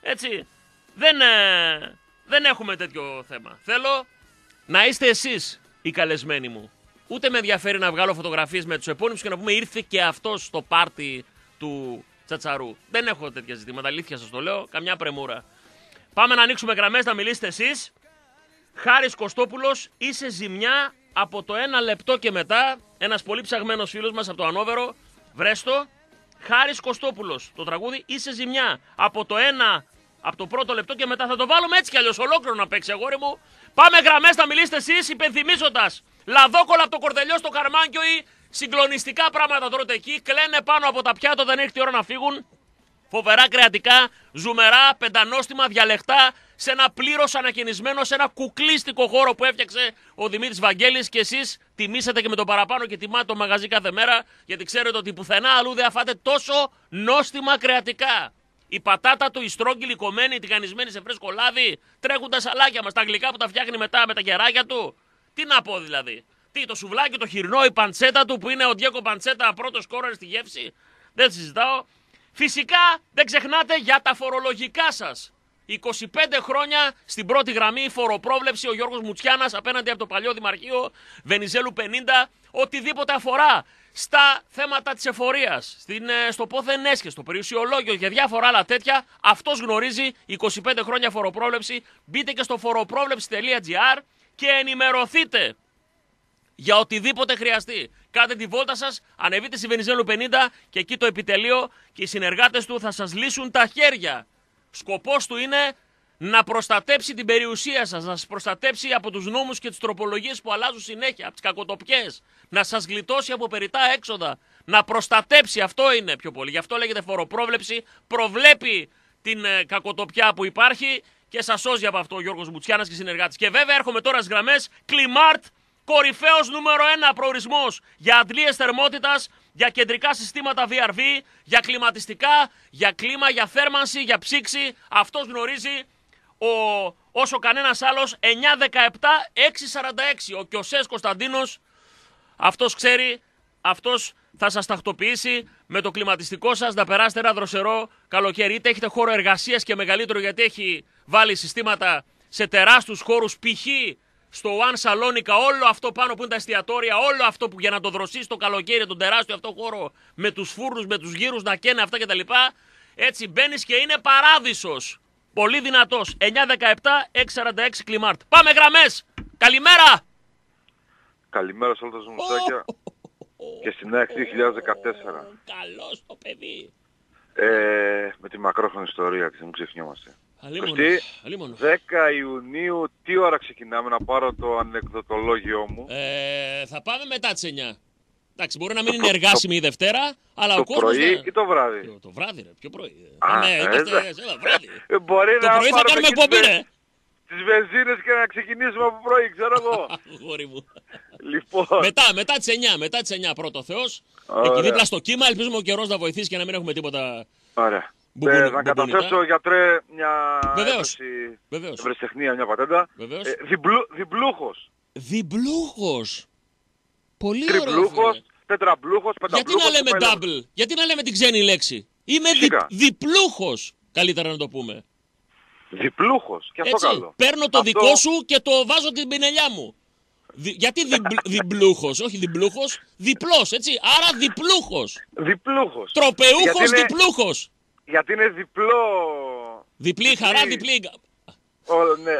Έτσι. Δεν, ε, δεν έχουμε τέτοιο θέμα. Θέλω να είστε εσείς οι καλεσμένοι μου. Ούτε με ενδιαφέρει να βγάλω φωτογραφίες με τους επώνυμους και να πούμε ήρθε και αυτός στο πάρτι του Τσατσαρού. Δεν έχω τέτοια ζητήματα. Αλήθεια σας το λέω. Καμιά πρεμούρα. Πάμε να ανοίξουμε γραμμές, να μιλήσετε εσείς. Χάρης Κωστόπουλος, είσαι ζημιά από το ένα λεπτό και μετά. Ένας πολύ ψαγμένος φίλος μας από το Ανόβερο. Βρέστο. Χάρης Κωστόπουλος. Το τραγούδι είσαι ζημιά. Από το ένα, από το πρώτο λεπτό και μετά θα το βάλουμε έτσι κι αλλιώς ολόκληρο να παίξει, αγόρι μου. Πάμε γραμμές, να μιλήσετε εσείς υπενθυμίζοντας. Λαδόκολα από το κορδελιό στο καρμάνκιο ή συγκλονιστικά πράγματα τρώτε εκεί. Κλαίνε πάνω από τα πιάτα, δεν έχει η ώρα να φύγουν. Φοβερά κρεατικά, ζουμερά, πεντανόστιμα, διαλεκτά, σε ένα πλήρως ανακαινισμένο, σε ένα κουκλίστικο χώρο που έφτιαξε ο Δημήτρης Βαγγέλης και εσείς τιμήσατε και με το παραπάνω και τιμάτε το μαγαζί κάθε μέρα, γιατί ξέρετε ότι πουθενά αλλού δεν αφάτε τόσο νόστιμα κρεατικά. Η πατάτα του, η στρόγγυλη κομμένη, τηγανισμένη σε φρέσκο λάδι, τρέχουν τα σαλάκια μας, τα γλυκά που τα φτιάχνει μετά με τα γεράκια του. Τι να πω δηλαδή. Τι, το σουβλάκι, το χοιρινό, η παντσέτα του που είναι ο Διέκο Παντσέτα πρώτος κόραρ στη γεύση. Δεν συζητάω. Φυσικά δεν ξεχνάτε για τα φορολογικά σας. 25 χρόνια στην πρώτη γραμμή φοροπρόβλεψη ο Γιώργος Μουτσιάνας απέναντι από το παλιό Δημαρχείο Βενιζέλου 50 οτιδήποτε αφορά στα θέματα της εφορίας, στην, ε, στο πόθεν έσχε, στο περιουσιολόγιο και διάφορα άλλα τέτοια αυτός γνωρίζει 25 χρόνια φοροπρόβλεψη μπείτε και στο φοροπρόβλεψη.gr και ενημερωθείτε για οτιδήποτε χρειαστεί. Κάντε τη βόλτα σας, ανεβείτε στη Βενιζέλου 50 και εκεί το επιτελείο και οι συνεργάτες του θα σας λύσουν τα χέρια. Σκοπός του είναι να προστατέψει την περιουσία σας, να σας προστατέψει από τους νόμους και τις τροπολογίες που αλλάζουν συνέχεια, από τις κακοτοπιές, να σας γλιτώσει από περιτά έξοδα, να προστατέψει. Αυτό είναι πιο πολύ. Γι' αυτό λέγεται φοροπρόβλεψη. Προβλέπει την ε, κακοτοπιά που υπάρχει και σας σώζει από αυτό ο Γιώργος Μουτσιάνα και οι συνεργάτες. Και βέβαια έρχομαι τώρα στις γραμμές Κλιμάρτ κορυφαίος νούμερο ένα προορισμός για αντλίες θερμότητας, για κεντρικά συστήματα VRV, για κλιματιστικά, για κλίμα, για θέρμανση, για ψήξη. Αυτός γνωρίζει ο, όσο κανένας άλλος 917-646. Ο Κιωσές Κωνσταντίνος, αυτός ξέρει, αυτός θα σας τακτοποιήσει με το κλιματιστικό σας να περάσετε ένα δροσερό καλοκαίρι. Είτε έχετε χώρο εργασίας και μεγαλύτερο γιατί έχει βάλει συστήματα σε τεράστιους χώρους π.χ στο One Salonica, όλο αυτό πάνω που είναι τα εστιατόρια, όλο αυτό που για να το δροσίσεις το καλοκαίρι, τον τεράστιο αυτό χώρο με τους φούρνους, με τους γύρους να καίνε αυτά κτλ. Έτσι μπαίνεις και είναι παράδεισος. Πολύ δυνατός. 917-646 κλιμάρτ. Πάμε γραμμές! Καλημέρα! Καλημέρα σε όλα τα ζωνοσάκια και στην ΑΕΚ 2014. Καλό το παιδί. Ε, με τη μακρόχρονη ιστορία και δεν ξεχνιόμαστε. Αλίμονος. 10 Ιουνίου, τι ώρα ξεκινάμε να πάρω το ανεκδοτολόγιο μου; Ε, θα πάμε μετά τις 9. Εντάξει, μπορεί να μην είναι εργάσιμη η Δευτέρα, αλλά το ο κόσμος... πρωί θα- ή το βράδυ; Το, το βράδυ, ρε, πιο πρωί; Α, Πάμε, ε, είμαστε εντάξει. σε ένα βράδυ. Ε, Μπορεί το να πρωί θα πάρουμε κάνουμε και εκπομπή, τις- ρε. Τις βενζίνες και να ξεκινήσουμε από πρωί, ξέρω εγώ. Αγόρι μου. λοιπόν, μετά, μετά τις 9, μετά τις 9 πρώτο Θεός. Ωραία. Εκεί δίπλα στο κύμα, ελπίζουμε ο καιρός να βοηθήσει και να μην έχουμε τίποτα... ωραία. Μπουμπούνι- Ε, να μπουμπούνιτα. καταθέσω γιατρέ μια Βεβαίως. έκδοση Βεβαίως. ευρεσιτεχνία, μια πατέντα. Βεβαίως. Ε, διμπλου, διμπλούχος. Διπλούχος. Πολύ ωραίο. Τριπλούχος, φίλε. τετραμπλούχος, Γιατί πενταμπλούχος. να λέμε τι πάει λέμε. double, γιατί να λέμε την ξένη λέξη; Είμαι δι, Φυσικά. διπλούχος, καλύτερα να το πούμε. Διπλούχος. Και αυτό Έτσι, καλό. παίρνω το Αυτό- δικό σου και το βάζω την πινελιά μου. Δι- γιατί διπλ, διπλούχος, όχι διπλούχος, διπλός, έτσι. Άρα διπλούχος. Διπλούχος. Τροπεούχος, Γιατί είναι- διπλούχος. Γιατί είναι διπλό... Διπλή χαρά, διπλή. Όλο, ναι.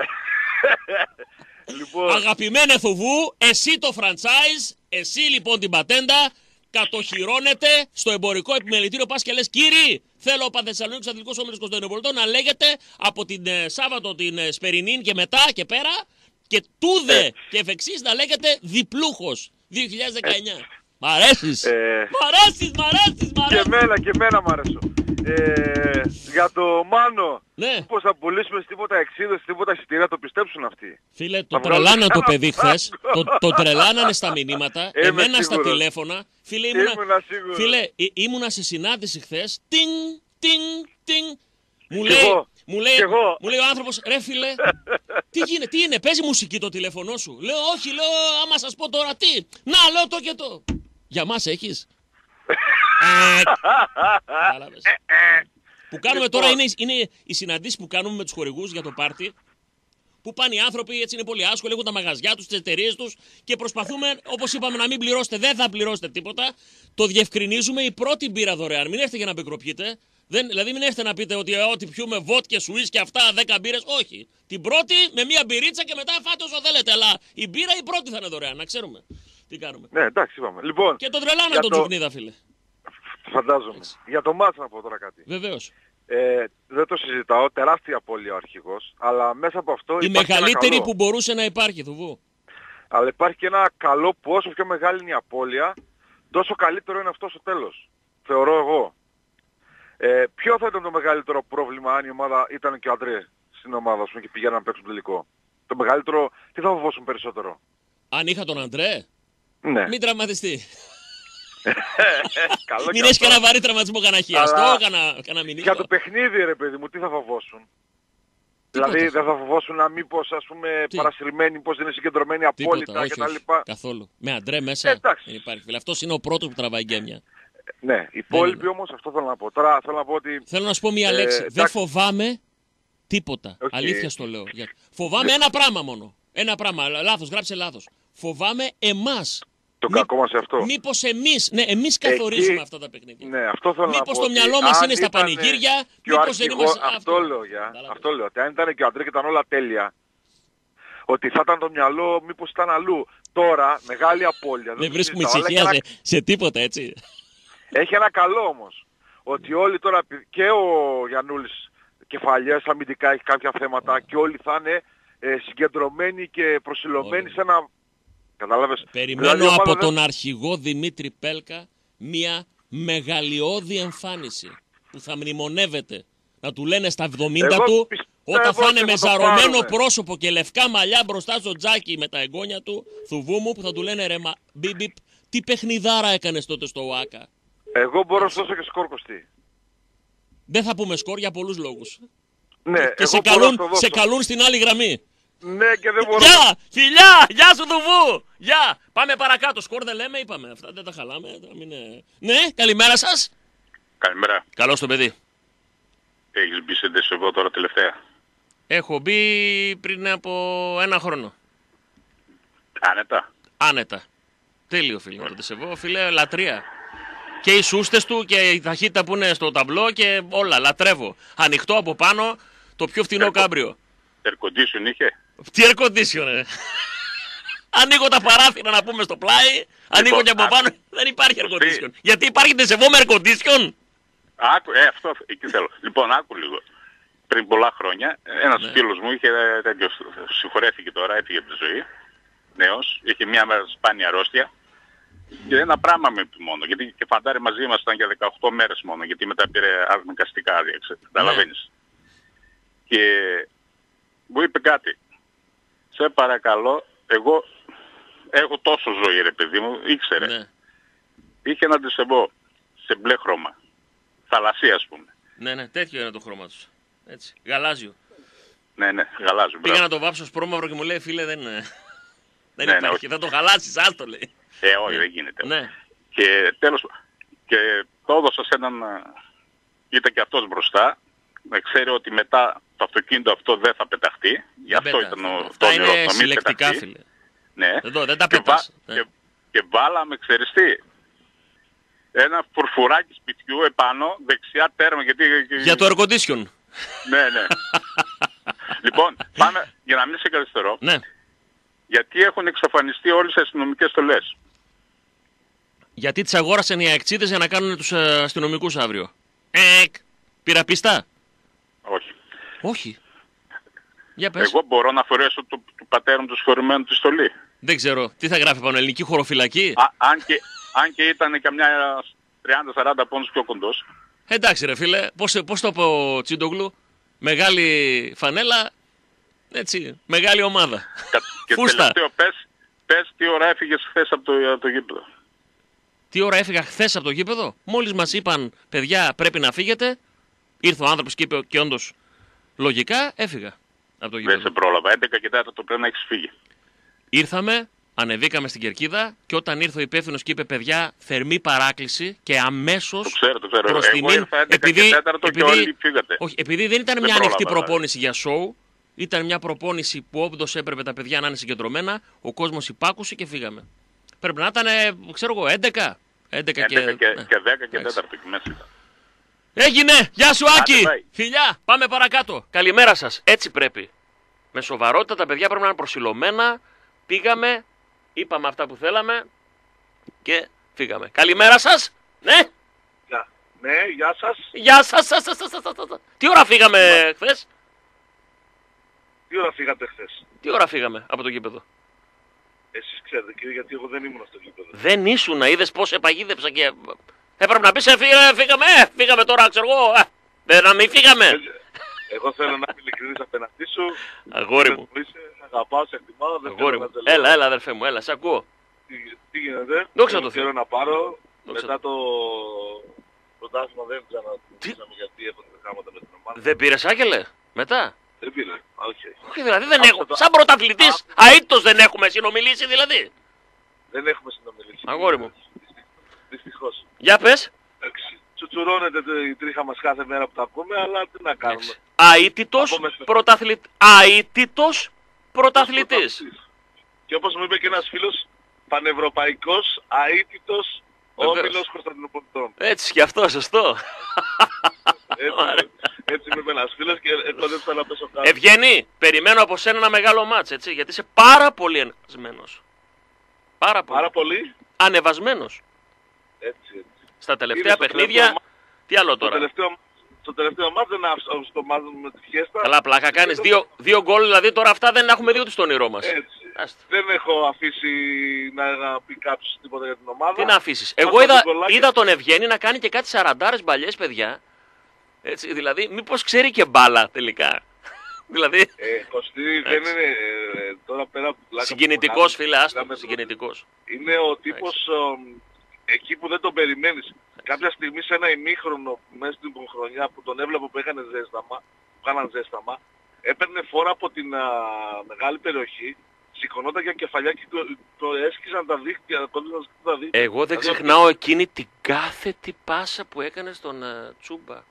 λοιπόν, Αγαπημένε Θουβού, εσύ το franchise, εσύ λοιπόν την πατέντα, κατοχυρώνεται στο εμπορικό επιμελητήριο. Πας και λες, κύριοι, θέλω ο Παθεσσαλονίκη Αθλητικός Όμιλος Κωνσταντινούπολιτών να λέγεται από την ε, Σάββατο την ε, Σπερινίν και μετά και πέρα και τούδε και εφ' εξής να λέγεται διπλούχος 2019. Μ' αρέσεις! ε, Μ' αρέσεις, μ' αρέσεις, μ' και αρέσεις! εμένα, και εμένα μ' αρέσω. Ε, για το Μάνο, Ναι. πώς θα πουλήσουμε τίποτα εξίδες, τίποτα εισιτήρια, το πιστέψουν αυτοί; Φίλε, το Θα βγάλω τρελάναν το κανένα παιδί χθες. φράγκο. Το, το τρελάνανε στα μηνύματα. Είμαι εμένα στα σίγουρος. τηλέφωνα. Φίλε, ήμουνα, Ήμουνα σίγουρος. φίλε, εί- ήμουνα σε συνάντηση χθες. Τινγκ, τινγκ, τινγκ. Μου Κι λέει, εγώ. μου, λέει, Κι εγώ. μου λέει ο άνθρωπος, ρε φίλε, τι γίνεται, τι είναι, παίζει μουσική το τηλέφωνό σου; Λέω, όχι, λέω, άμα σας πω τώρα τι; Να, λέω το και το. Για μας έχεις; Κατάλαβες. Που κάνουμε Λοιπόν. τώρα είναι, είναι οι συναντήσεις που κάνουμε με τους χορηγούς για το πάρτι. Που πάνε οι άνθρωποι, έτσι είναι πολύ άσχολοι, έχουν τα μαγαζιά τους, τις εταιρείες τους και προσπαθούμε, όπως είπαμε, να μην πληρώσετε. Δεν θα πληρώσετε τίποτα. Το διευκρινίζουμε η πρώτη μπύρα δωρεάν. Μην έρθετε για να πικροπιείτε. Δεν, δηλαδή, μην έρθετε να πείτε ότι ε, ό,τι πιούμε βότκε, σουίς και αυτά, 10 μπύρες. Όχι. Την πρώτη με μία μπυρίτσα και μετά φάτε όσο θέλετε. Αλλά η μπύρα η πρώτη θα είναι δωρεάν, να ξέρουμε τι κάνουμε; Ναι, εντάξει, είπαμε. Λοιπόν, Και τον τρελάνα για τον το- Τζουκνίδα, φίλε. φαντάζομαι. Για το μάτς να πω τώρα κάτι. Βεβαίως. Ε, δεν το συζητάω, τεράστια απώλεια ο αρχηγός, αλλά μέσα από αυτό Η υπάρχει και ένα μεγαλύτερη καλό. που μπορούσε να υπάρχει, Θουβού. Αλλά υπάρχει και ένα καλό που όσο πιο μεγάλη είναι η απώλεια, τόσο καλύτερο είναι αυτό στο τέλος. Θεωρώ εγώ. Ε, ποιο θα ήταν το μεγαλύτερο πρόβλημα αν η ομάδα ήταν και ο Αντρέ στην ομάδα σου και πηγαίναν να παίξουν τελικό; Το μεγαλύτερο, τι θα φοβόσουν περισσότερο; Αν είχα τον Αντρέ, Ναι. μην τραυματιστεί. Καλό Μην και έχεις αυτό. κανένα βαρύ τραυματισμό, κανένα χιαστό, Αλλά κανένα, κανένα μηνύμα. Για το παιχνίδι ρε παιδί μου, τι θα φοβόσουν; Τίποτα. Δηλαδή δεν θα φοβόσουν να μήπως ας πούμε Τι; παρασυρμένοι, πως δεν είναι συγκεντρωμένοι Τίποτα, απόλυτα όχι, κτλ. όχι, καθόλου. Με Αντρέ μέσα Ε, εντάξει. δεν υπάρχει. Φίλε. Αυτός είναι ο πρώτος που τραβάει γκέμια. Ναι, οι υπόλοιποι είναι. όμως αυτό θέλω να πω. Τώρα θέλω να πω ότι Θέλω να σου πω μία Ε, λέξη. Δεν εντάξει. φοβάμαι τίποτα. Όχι. Αλήθεια στο λέω. Για- Φοβάμαι ένα πράγμα μόνο. Ένα πράγμα. Λάθος, γράψε λάθος. Φοβάμαι εμάς. Το κακό μας σε αυτό. Μήπως εμείς, ναι, εμείς καθορίζουμε αυτά τα παιχνίδια. Ναι, αυτό θέλω να Μήπως πω. το ότι μυαλό μας αν είναι στα ήταν πανηγύρια, και ο μήπως δεν αρχηγός- είμαστε- Αυτό αυτό. λέω για. Κατάλαβες. Αυτό λέω. Ότι αν ήταν και ο Αντρέ και ήταν όλα τέλεια, ότι θα ήταν το μυαλό μήπως ήταν αλλού. Τώρα, μεγάλη απώλεια. Δεν το βρίσκουμε συζητάω, αλλά ησυχία έχει σε, ένα- σε τίποτα, έτσι. Έχει ένα καλό όμως. Ότι όλοι τώρα, και ο Γιαννούλης κεφαλιές αμυντικά έχει κάποια θέματα και όλοι θα είναι ε, συγκεντρωμένοι και προσιλωμένοι Όλοι. σε ένα... Κατάλαβες; Περιμένω Δηλαδή, η ομάδα από δεν- τον αρχηγό Δημήτρη Πέλκα μία μεγαλειώδη εμφάνιση που θα μνημονεύεται. Να του λένε στα 70 Εγώ του, πιστεύω όταν θα είναι ότι με θα το ζαρωμένο πάρουμε. πρόσωπο και λευκά μαλλιά μπροστά στο τζάκι με τα εγγόνια του, θουβού μου, που θα του λένε ρε μα, μπιπ, μπιπ, τι παιχνιδάρα έκανες τότε στο ΟΑΚΑ. Εγώ μπορώ να σου δώσω και σκορ κοστί. Δεν θα πούμε σκορ για πολλούς λόγους. Ναι, και σε εγώ μπορώ να καλούν, το δώσω. σε καλούν στην άλλη γραμμή. Ναι, και δεν μπορώ. Γεια! Φιλιά! Γεια σου Θουβού! Γεια! Πάμε παρακάτω. Σκορ δεν λέμε, είπαμε. Αυτά δεν τα χαλάμε. να μην είναι- Ναι, καλημέρα σας. Καλημέρα. Καλώς το παιδί. Έχεις μπει σε ντεσεβό τώρα τελευταία; Έχω μπει πριν από ένα χρόνο. Άνετα. Άνετα. Τέλειο φίλε το Τεσεβό. Φίλε, λατρεία. Και οι σούστες του και η ταχύτητα που είναι στο ταμπλό και όλα. Λατρεύω. Ανοιχτό από πάνω το πιο φθηνό κάμπριο. Air condition είχε; Τι air condition, ε. Ανοίγω τα παράθυρα να πούμε στο πλάι. Ανοίγω και από άκου. πάνω. Δεν υπάρχει air Σωστή. condition. Γιατί υπάρχει Τεσεβό με air condition; Άκου, ε, αυτό εκεί θέλω. Λοιπόν, άκου λίγο. Πριν πολλά χρόνια, ένας Ναι. φίλος μου είχε ε, τέτοιο, συγχωρέθηκε τώρα, έφυγε από τη ζωή. Νέος, είχε μια μέρα σπάνια αρρώστια. Και ένα πράγμα με πει μόνο, γιατί και φαντάρι μαζί μας ήταν για 18 μέρες μόνο, γιατί μετά πήρε αρνικαστικά άδεια, ξέρετε, καταλαβαίνεις. Και μου είπε κάτι. Σε παρακαλώ, εγώ έχω τόσο ζωή ρε παιδί μου, ήξερε. Ναι. Είχε ένα ντεσεβό σε μπλε χρώμα. Θαλασσία ας πούμε. ναι, ναι, τέτοιο είναι το χρώμα τους. Έτσι. Γαλάζιο. Ναι, ναι, γαλάζιο. Πήγα μπράβο. να το βάψω σπρώμαυρο και μου λέει φίλε δεν, ε, Δεν Ναι, ναι, υπάρχει. όχι. Θα το χαλάσει, άστο λέει. Ε, όχι, δεν γίνεται. Ναι. Και τέλος, και το έδωσα σε έναν, ε, ήταν και αυτός μπροστά, να ξέρει ότι μετά το αυτοκίνητο αυτό δεν θα πεταχτεί. Γι' αυτό πετά- ήταν ο Αυτά το όνειρό είναι του, να μην συλλεκτικά, πεταχτεί. φίλε. Ναι. Εδώ δεν τα και, πετάς. Ναι. και, και βάλαμε, ξέρεις τι, ένα φουρφουράκι σπιτιού επάνω, δεξιά τέρμα, γιατί... Για το air condition. Ναι, ναι. λοιπόν, πάμε, για να μην σε καθυστερώ, Ναι. γιατί έχουν εξαφανιστεί όλες οι αστυνομικές στολές; Γιατί τις αγόρασαν οι αεξίδε για να κάνουν τους αστυνομικούς αύριο. Εκ. Πήρα πιστά. Όχι. Όχι. Για πες. Εγώ μπορώ να φορέσω του, του πατέρα μου το συγχωρημένο της στολή. Δεν ξέρω. Τι θα γράφει πάνω, ελληνική χωροφυλακή; Α, αν, και, αν και ήταν και μια 30-40 πόντους πιο κοντός. Εντάξει ρε φίλε, πώς, πώς το πω ο Τσίντογλου. Μεγάλη φανέλα, έτσι, μεγάλη ομάδα. Κα- Και Φούστα. τελευταίο, πες, πες τι ώρα έφυγες χθες από το, από το γήπεδο. Τι ώρα έφυγα χθες από το γήπεδο; Μόλις μας είπαν, παιδιά, πρέπει να φύγετε. Ήρθε ο άνθρωπος και είπε και όντως λογικά έφυγα από το Δεν γήπεδο. σε πρόλαβα. 11 και 4 το πρέπει να έχεις φύγει. Ήρθαμε, ανεβήκαμε στην κερκίδα και όταν ήρθε ο υπεύθυνος και είπε: Παιδιά, θερμή παράκληση και αμέσως. Το ξέρω, το ξέρω. Προς Εγώ τιμήν, ήρθα 11 επειδή- και 4 και όλοι φύγατε. Όχι, επειδή δεν ήταν Δεν μια ανοιχτή πρόλαβα, προπόνηση για σοου, ήταν μια προπόνηση που όντως έπρεπε τα παιδιά να είναι συγκεντρωμένα, ο κόσμος υπάκουσε και φύγαμε. Πρέπει να ήταν, ε, ξέρω εγώ, 11. 11 11 και. και, ναι. και 10 και 4 Εντάξει. εκεί μέσα ήταν. Έγινε! Γεια σου, Άκη! Άντε, bye. Φιλιά! Πάμε παρακάτω. Καλημέρα σας. Έτσι πρέπει. Με σοβαρότητα τα παιδιά πρέπει να είναι προσιλωμένα. Πήγαμε, είπαμε αυτά που θέλαμε και φύγαμε. Καλημέρα σας! Ναι! Ναι, γεια σας. Γεια σας! Σας, σας, σας, σας, σας. Τι ώρα φύγαμε χθες, Τι ώρα φύγατε χθες; Τι ώρα φύγαμε από το γήπεδο; Εσείς ξέρετε κύριε γιατί εγώ δεν ήμουν στο γήπεδο. Δεν ήσουν, είδες πώς επαγίδευσα και. Έπρεπε να πεις, ε, φύγαμε, φύγαμε, ε, φύγαμε τώρα, ξέρω εγώ. Ε, δεν να μην φύγαμε. Εγώ θέλω να είμαι ειλικρινής απέναντί σου. Αγόρι μου. Που είσαι, σε αγαπάω, σε εκτιμάω. Δεν Αγόρι θέλω μου. να ζελεύω. Έλα, έλα, αδερφέ μου, έλα, σε ακούω. Τι, τι γίνεται; Δόξα Έχω τω Θεώ. καιρό να πάρω. Δόξα Μετά το πρωτάθλημα δεν ξανατούσαμε γιατί έχω γράμματα με την ομάδα. Δεν πήρες άγγελε, μετά; Δεν πήρε. Όχι. Όχι, δηλαδή δεν Άκουσα έχω. το- Σαν πρωταθλητής, αίτητος δεν έχουμε συνομιλήσει δηλαδή. Δεν έχουμε συνομιλήσει. Αγόρι μου. Δυστυχώς. Για πες. Εντάξει. Τσουτσουρώνεται το- η τρίχα μας κάθε μέρα που τα ακούμε, αλλά τι να κάνουμε. Αίτητος Από μέσα. πρωταθλητή. Αίτητος πρωταθλητής. Και όπως μου είπε και ένας φίλος, πανευρωπαϊκός, αίτητος, Βεβαίως. όμιλος Κωνσταντινοπολιτών. Έτσι και αυτό, σωστό. Έτσι, έτσι μου είπε ένας φίλος και εγώ δεν θέλω να πέσω κάτω. Ευγενή, περιμένω από σένα ένα μεγάλο μάτς, έτσι, γιατί είσαι πάρα πολύ ανεβασμένος. Πάρα πολύ. Πάρα πολύ. Ανεβασμένος. Έτσι, έτσι. Στα τελευταία Είναι στο παιχνίδια, τελευταίο τι άλλο Το τώρα. τελευταίο, το τελευταίο μάτς δεν άφησα στο μάτς με τη φιέστα. Καλά πλάκα κάνεις. Δύο, δύο γκολ, δηλαδή τώρα αυτά δεν έχουμε δει ούτε στο όνειρό μας. Έτσι. Άστα. Δεν έχω αφήσει να, να πει κάποιος τίποτα για την ομάδα. Τι να αφήσεις; Αυτά Εγώ είδα, τα γκολάκια- είδα τον Ευγένη να κάνει και κάτι σαραντάρες μπαλιές, παιδιά. Έτσι, δηλαδή, μήπως ξέρει και μπάλα τελικά; δηλαδή, Ε, Κωστή δεν είναι ε, τώρα πέρα από την πλάκα. που συγκινητικός κάνουμε, φίλε, άστο, μιλάμε συγκινητικός. Είναι ο τύπος ε, εκεί που δεν τον περιμένεις. Κάποια στιγμή σε ένα ημίχρονο μέσα στην χρονιά που τον έβλεπα που έκανε ζέσταμα, που κάναν ζέσταμα, έπαιρνε φόρα από την α, μεγάλη περιοχή, σηκωνόταν για κεφαλιά και το, το έσκυζαν τα δίχτυα, κόλλησαν τα δίχτυα. Εγώ δεν Δηλαδή, ξεχνάω εκείνη την κάθετη πάσα που έκανε στον ε, Τσούμπα.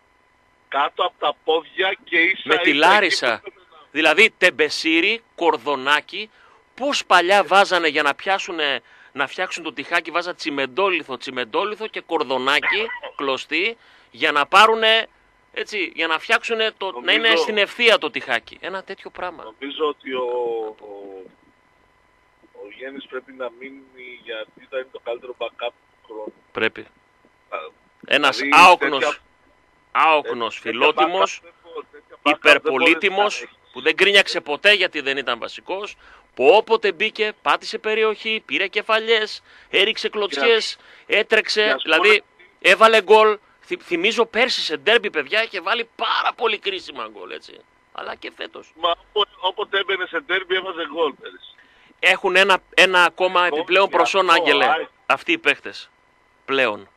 Κάτω από τα πόδια και ίσα Με τη ίσα Λάρισα. εκεί που- Δηλαδή τεμπεσίρι, κορδονάκι, πώς παλιά βάζανε για να πιάσουνε, να φτιάξουν το τυχάκι, βάζα τσιμεντόλιθο, τσιμεντόλιθο και κορδονάκι κλωστή για να πάρουνε, έτσι, για να φτιάξουνε το, να είναι Νομίζω- στην ευθεία το τυχάκι. Ένα τέτοιο πράγμα. Νομίζω ότι ο, ο, ο Γέννης πρέπει να μείνει γιατί θα είναι το καλύτερο backup του χρόνου. Πρέπει. Α, Ένας δηλαδή, άοκνος, τέτοια- άοκνος, τέτοια φιλότιμος, backup δεν μπο- τέτοια backup δεν υπερπολίτημος, μπορείς να που δεν γκρίνιαξε ποτέ γιατί δεν ήταν βασικός, που όποτε μπήκε πάτησε περιοχή, πήρε κεφαλιές, έριξε κλωτσιές, έτρεξε, και ας πούμε- δηλαδή έβαλε γκολ. Θυ- Θυμίζω πέρσι σε ντέρμπι παιδιά είχε βάλει πάρα πολύ κρίσιμα γκολ έτσι. Αλλά και φέτος. Μα όποτε, όποτε έμπαινε σε τέρμπι έβαζε γκολ πέρυσι. Έχουν ένα, ένα ακόμα επιπλέον και προσόν αυτό, άγγελε. άι. Αυτοί οι παίχτες πλέον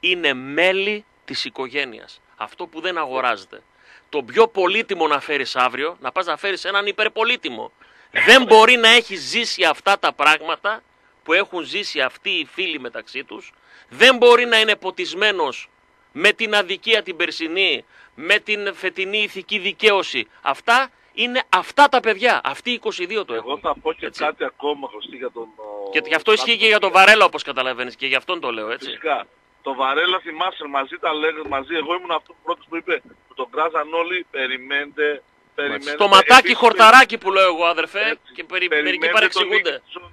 είναι μέλη της οικογένειας. Αυτό που δεν αγοράζεται. Το πιο πολύτιμο να φέρεις αύριο, να πας να φέρεις έναν υπερπολίτιμο. Δεν μπορεί να έχει ζήσει αυτά τα πράγματα που έχουν ζήσει αυτοί οι φίλοι μεταξύ τους. Δεν μπορεί να είναι ποτισμένος με την αδικία την περσινή, με την φετινή ηθική δικαίωση. Αυτά είναι αυτά τα παιδιά. Αυτοί οι 22 το έχουν. Εγώ θα πω και Έτσι. κάτι ακόμα χρωστή για τον... ο, Και γι' αυτό ισχύει και για τον Βαρέλα όπως καταλαβαίνεις και γι' αυτόν το λέω έτσι. Φυσικά. Το Βαρέλα θυμάσαι μαζί τα λέγαμε μαζί. Εγώ ήμουν αυτός πρώτος που είπε που τον κράζαν όλοι. Περιμένετε. Περιμένετε. Στο ματάκι Επίσης, χορταράκι που λέω εγώ αδερφέ Έτσι. και περι, περιμένετε μερικοί τον παρεξηγούνται. Νίκαρσον.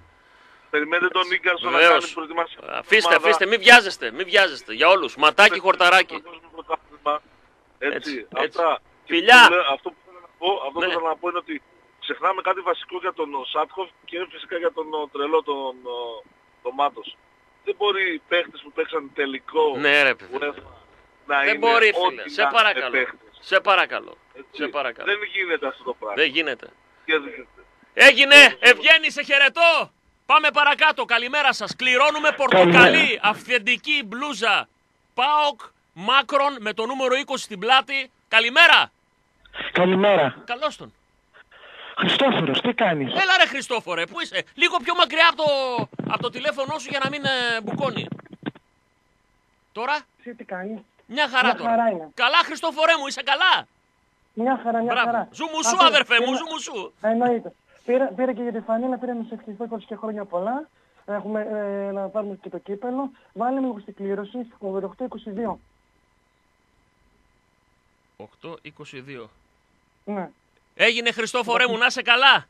Περιμένετε τον Νίκαρσον να Βεβαίως. κάνει προετοιμασία. Αφήστε, ομάδα. αφήστε, μην βιάζεστε, μην βιάζεστε. Για όλους. Ματάκι χορταράκι. Το παγκόσμιο πρωτάθλημα. Έτσι, Έτσι, αυτά. Και Φιλιά. που λέω- Αυτό που θέλω να πω, αυτό Ναι. που θέλω να πω είναι ότι ξεχνάμε κάτι βασικό για τον ο, Σάτχοφ και φυσικά για τον ο, τρελό τον, ο, τον Μάτος. Δεν μπορεί οι παίχτες που παίξαν τελικό Ναι ρε παιδί. UEFA να Δεν είναι μπορεί ό,τι φίλε. Σε να παρακαλώ. είναι παίχτες. Σε παρακαλώ. Έτσι. Σε παρακαλώ. Δεν γίνεται αυτό το πράγμα. Δεν γίνεται. Και δεν γίνεται. Έγινε, Ευγένη, σε χαιρετώ. Πάμε παρακάτω. Καλημέρα σας. Κληρώνουμε πορτοκαλί, αυθεντική μπλούζα. ΠΑΟΚ, Μάκρον με το νούμερο 20 στην πλάτη. Καλημέρα. Καλημέρα. Καλώς τον. Χριστόφορος, τι κάνεις; Έλα ρε Χριστόφορε, πού είσαι; Λίγο πιο μακριά από το, από το τηλέφωνό σου για να μην ε, μπουκώνει. Τώρα, Εσύ τι κάνεις; Μια χαρά Μια τώρα. χαρά είναι. Καλά Χριστόφορε μου, είσαι καλά; Μια χαρά, μια Μπράβο. χαρά. Ζου μου σου Άκου, αδερφέ μου, πήρα- ζου μου σου. Εννοείται. Πήρα, πήρα και για τη φανέλα, πήρα να σε ευχηθώ 20 και χρόνια πολλά. Έχουμε ε, να πάρουμε και το κύπελο. Βάλε με λίγο στην κλήρωση, 88-22. 8-22. Ναι. Έγινε Χριστόφορε μου, να είσαι καλά.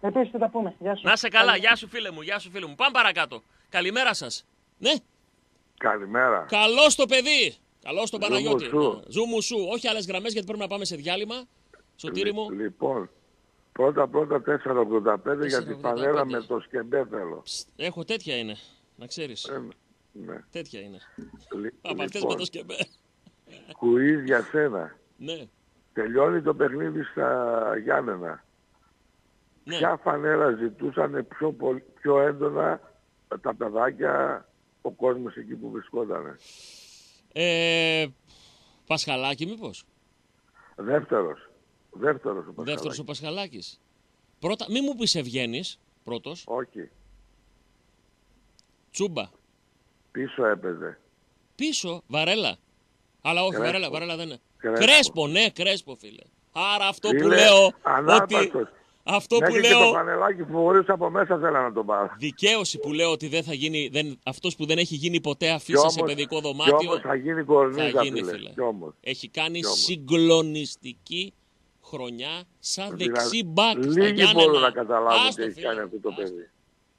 Επίσης θα τα πούμε. Γεια σου. Να είσαι καλά. Γεια σου φίλε μου, γεια σου φίλε μου. Πάμε παρακάτω. Καλημέρα σας. Ναι, Καλημέρα. καλώς το παιδί. Καλώς τον Ζου Παναγιώτη. μου σου. Ζου μου σου. Όχι άλλες γραμμές γιατί πρέπει να πάμε σε διάλειμμα. Σωτήρι μου. Λοιπόν, πρώτα πρώτα 485 για τη 4,85. φανέλα με το σκεμπέ θέλω. Έχω τέτοια είναι. Να ξέρεις. Ε, ναι. Τέτοια είναι. Λι- Από αυτές με λοιπόν, το σκεμπέ. κουίζ για σένα. Ναι. Τελειώνει το παιχνίδι στα Γιάννενα. Ναι. Ποια φανέλα ζητούσαν πιο, πολύ- πιο έντονα τα παιδάκια, ο κόσμος εκεί που βρισκόταν. Ε, Πασχαλάκη μήπως; Δεύτερος. Δεύτερος ο Δεύτερος Πασχαλάκης. ο Πασχαλάκης. Πρώτα, μη μου πεις Ευγένης, πρώτος. Όχι. Τσούμπα. Πίσω έπαιζε. Πίσω, Βαρέλα. Αλλά όχι, Κρέσπο. Βαρέλα, Βαρέλα δεν είναι. Κρέσπο. Κρέσπο, ναι, Κρέσπο, φίλε. Άρα αυτό που Φίλε, λέω. Ότι, ανάπαστος. Αυτό που Μέχρι και το λέω. φανελάκι που φορούσε από μέσα θέλω να τον πάρω. Δικαίωση που λέω ότι δεν θα γίνει. Δεν, αυτός που δεν έχει γίνει ποτέ Κι αφήσα σε όμως- παιδικό Κι δωμάτιο. όμως θα γίνει κορνίζα, θα γίνει, φίλε. φίλε. Κι όμως. Έχει κάνει Κι όμως. συγκλονιστική χρονιά σαν Δηλαδή, δεξί μπακ στα Λίγοι Γιάννενα. μπορούν να καταλάβουν Άστο, τι έχει φίλε. κάνει αυτό το παιδί.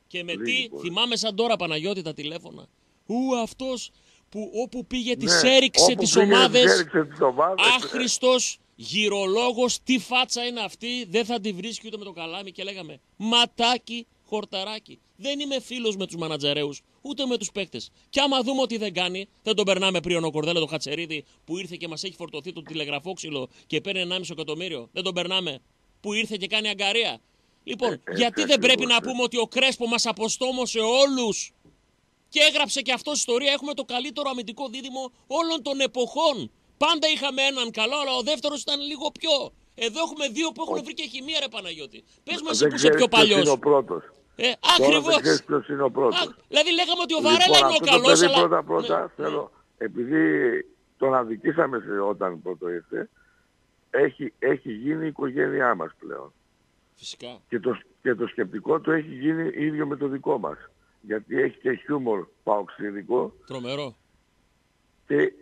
Και με Λίγοι τι, μπορούν. θυμάμαι σαν τώρα Παναγιώτη τα τηλέφωνα. Ου, αυτός που όπου πήγε Ναι, τις έριξε όπου τις πήγε, τις ομάδες. έριξε τις ομάδες, ναι. Άχρηστος, γυρολόγος, τι φάτσα είναι αυτή, δεν θα τη βρίσκει ούτε με το καλάμι και λέγαμε ματάκι, χορταράκι. Δεν είμαι φίλος με τους μανατζαρέους, ούτε με τους παίκτες. Και άμα δούμε ότι δεν κάνει, δεν τον περνάμε πριν ο Κορδέλο το Χατσερίδη που ήρθε και μας έχει φορτωθεί το τηλεγραφόξυλο και παίρνει 1,5 εκατομμύριο. Δεν τον περνάμε. Που ήρθε και κάνει αγκαρία. Λοιπόν, Ε, γιατί έτσι δεν πρέπει ακριβώς, να ε. πούμε ότι ο Κρέσπο μας αποστόμωσε όλους και έγραψε και αυτό ιστορία. Έχουμε το καλύτερο αμυντικό δίδυμο όλων των εποχών. Πάντα είχαμε έναν καλό, αλλά ο δεύτερος ήταν λίγο πιο. Εδώ έχουμε δύο που έχουν βρει και χημεία, ρε Παναγιώτη. Πες μου, εσύ Δεν που είσαι ξέρεις πιο ποιος είναι παλιό. ο πρώτος. Ε, Τώρα Ακριβώς. δεν ξέρεις ποιος είναι ο πρώτος. Δηλαδή λέγαμε ότι ο Λοιπόν, Βαρέλα είναι ο αυτό το καλός, παιδί αλλά. πρώτα πρώτα Ναι, θέλω, επειδή τον αδικήσαμε σε- όταν πρώτο ήρθε, έχει, έχει γίνει η οικογένειά μας πλέον. Φυσικά. Και το, και το σκεπτικό του έχει γίνει ίδιο με το δικό μας. Γιατί έχει και χιούμορ παοξίδικο Τρομερό. και,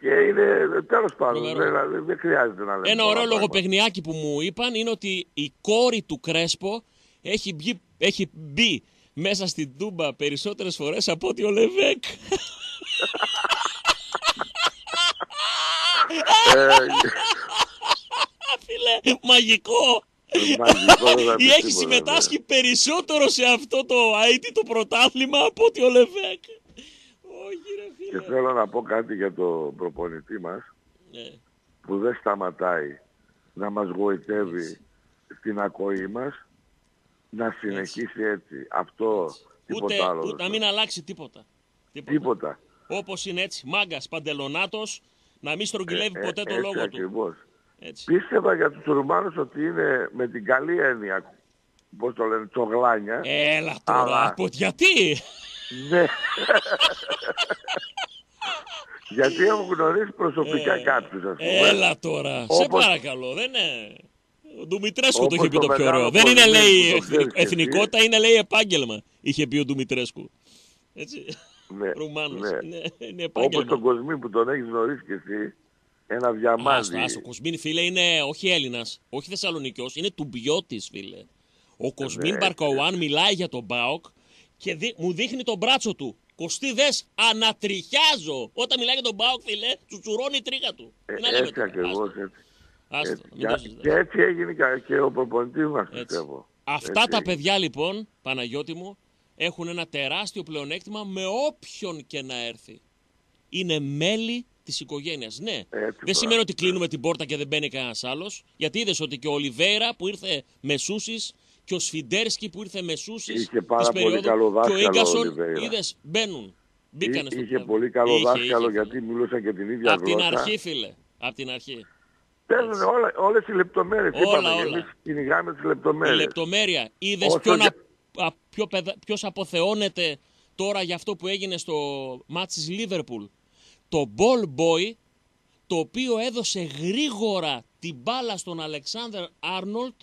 και είναι τέλος πάντων, Τρομερό. δεν, δεν χρειάζεται να λέμε Ένα πολλά ωραίο πράγματα. λογοπαιγνιάκι που μου είπαν είναι ότι η κόρη του Κρέσπο έχει μπει, έχει μπει μέσα στην τούμπα περισσότερες φορές από ότι ο Λεβέκ. Ε, Φίλε, μαγικό. μαγικό, δεν θα Ή πεις έχει τίποτα, συμμετάσχει περισσότερο σε αυτό το IT το πρωτάθλημα από ότι ο Λεβέκ. Όχι ρε Και φίλε. θέλω να πω κάτι για το προπονητή μας Ναι. που δεν σταματάει να μας γοητεύει στην ακοή μας να συνεχίσει έτσι. Αυτό τίποτα Ούτε, άλλο. ούτε δεν να μην αλλάξει τίποτα. θέλω. Τίποτα. Όπως είναι έτσι, μάγκας, παντελονάτος, να μην στρογγυλεύει Ε, ποτέ το έτσι λόγο του. ακριβώς. Έτσι. Πίστευα για τους Ρουμάνους ότι είναι με την καλή έννοια πώς το λένε, τσογλάνια. Έλα τώρα, Αλλά- από γιατί; Ναι. Γιατί έχω γνωρίσει προσωπικά Ε, κάποιους, ας πούμε. Έλα τώρα, σε Όπως- παρακαλώ, δεν είναι. Ο Ντουμητρέσκου το Όπως είχε πει το το πιο μεγάλο ωραίο. Δεν είναι Πολυμέρι λέει που το εθνικ- ξέρεις και εσύ. εθνικότητα, είναι λέει επάγγελμα. Είχε πει ο Ντουμητρέσκου. Έτσι. Ναι, Ρουμάνος. ναι. Ναι, είναι Όπως επάγγελμα. τον Κοσμίν που τον έχεις γνωρίσει κι εσύ, ένα Άστο, διαμάντι. άστο. Ο Κοσμίν, φίλε, είναι όχι Έλληνας, όχι Θεσσαλονικιός, είναι Τουμπιώτης, φίλε. Ο Κοσμίν Ναι, Μπαρκοουάν μιλάει για τον Μπάοκ και δι- μου δείχνει τον μπράτσο του. Κωστή δες, ανατριχιάζω. Όταν μιλάει για τον Μπάοκ, φίλε, τσουτσουρώνει η τρίχα του. Ε, Τι να λέμε έτσι τώρα, ακριβώς, άστο. έτσι. Άστο, Έτσι. μην το Και- συζητάς. Και έτσι έγινε και- και ο προπονητής μας, πιστεύω. Αυτά Έτσι τα έγινε. παιδιά λοιπόν, Παναγιώτη μου, έχουν ένα τεράστιο πλεονέκτημα με όποιον και να έρθει. Είναι μέλη της οικογένειας. Ναι, δεν τώρα. σημαίνει ότι κλείνουμε την πόρτα και δεν μπαίνει κανένας άλλος. Γιατί είδες ότι και ο Ολιβέρα που ήρθε μεσούση και ο Σφιντέρσκι που ήρθε μεσούσης. Είχε πάρα πολύ καλό και ο δάσκαλο ο Ίγκασον, Ολιβέηρα. είδες, μπαίνουν. Μπήκανε στο Είχε πνεύμα. πολύ καλό Είχε, δάσκαλο είχε, γιατί μιλούσαν και την ίδια Απ' την γλώσσα. αρχή, φίλε. Απ' την αρχή. Παίζουν όλα, όλες οι λεπτομέρειες. Όλα, Είπαμε, όλα. Εμείς κυνηγάμε τις Η λεπτομέρειες. λεπτομέρεια. Είδες Όσο ποιον και- α- α- ποιο παιδα- ποιος αποθεώνεται τώρα για αυτό που έγινε στο μάτς της Λίβερπουλ. Το ball boy, το οποίο έδωσε γρήγορα την μπάλα στον Αλεξάνδρ Άρνολτ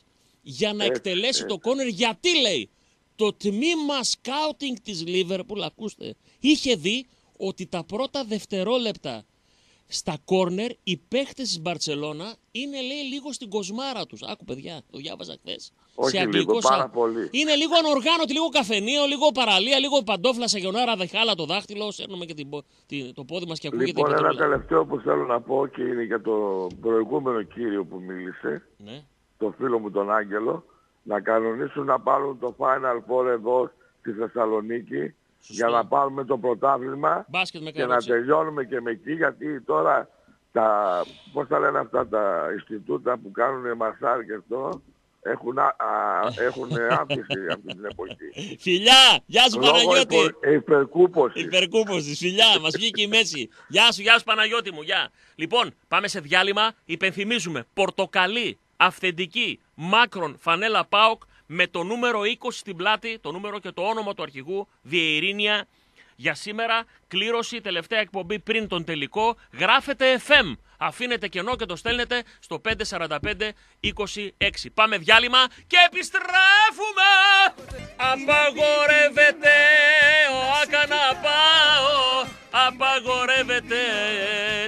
για να Έτσι, εκτελέσει έτσι. το κόνερ. Γιατί λέει, το τμήμα σκάουτινγκ της Λίβερπουλ, ακούστε, είχε δει ότι τα πρώτα δευτερόλεπτα στα κόρνερ οι παίχτες της Μπαρτσελώνα είναι λέει λίγο στην κοσμάρα τους. Άκου παιδιά, το διάβαζα χθες. Όχι λίγο, πάρα πολύ. Είναι λίγο ανοργάνωτοι, λίγο καφενείο, λίγο παραλία, λίγο παντόφλα σε γιονάρα, δεχάλα το δάχτυλο, σέρνουμε και την, πο- τη- το πόδι μας και ακούγεται Λοιπόν, η ένα πετρούλα. τελευταίο που θέλω να πω και είναι για τον προηγούμενο κύριο που μίλησε, Ναι. Τον φίλο μου τον Άγγελο, να κανονίσουν να πάρουν το Final Four εδώ στη Θεσσαλονίκη για να πάρουμε το πρωτάθλημα Μπάσκετ με και να καρότσι. τελειώνουμε και με εκεί γιατί τώρα τα, πώς τα λένε αυτά τα Ινστιτούτα που κάνουν μασάρ και αυτό έχουν, α, α, έχουν άφηση αυτή την εποχή. Φιλιά! Γεια σου Λόγω Παναγιώτη! υπο- υπερκούπωσης. Υπερκούπωσης, φιλιά, μας βγήκε η μέση. Γεια σου, γεια σου Παναγιώτη μου, γεια. Λοιπόν, πάμε σε διάλειμμα. Υπενθυμίζουμε, πορτοκαλί, αυθεντική, μάκρον, φανέλα ΠΑΟΚ με το νούμερο 20 στην πλάτη, το νούμερο και το όνομα του αρχηγού, Διεειρήνια. Για σήμερα, κλήρωση, τελευταία εκπομπή πριν τον τελικό, γράφετε FM. Αφήνετε κενό και το στέλνετε στο 545-26. Πάμε διάλειμμα και επιστρέφουμε! Απαγορεύεται ο Άκα να πάω Απαγορεύεται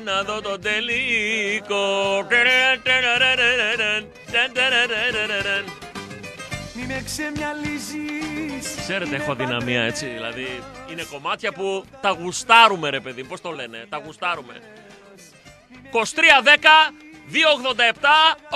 να δω τον τελικό Μη με ξεμιαλίζεις Ξέρετε έχω δυναμία έτσι Δηλαδή είναι κομμάτια που τα γουστάρουμε ρε παιδί Πώς το λένε τα γουστάρουμε. 23-10 287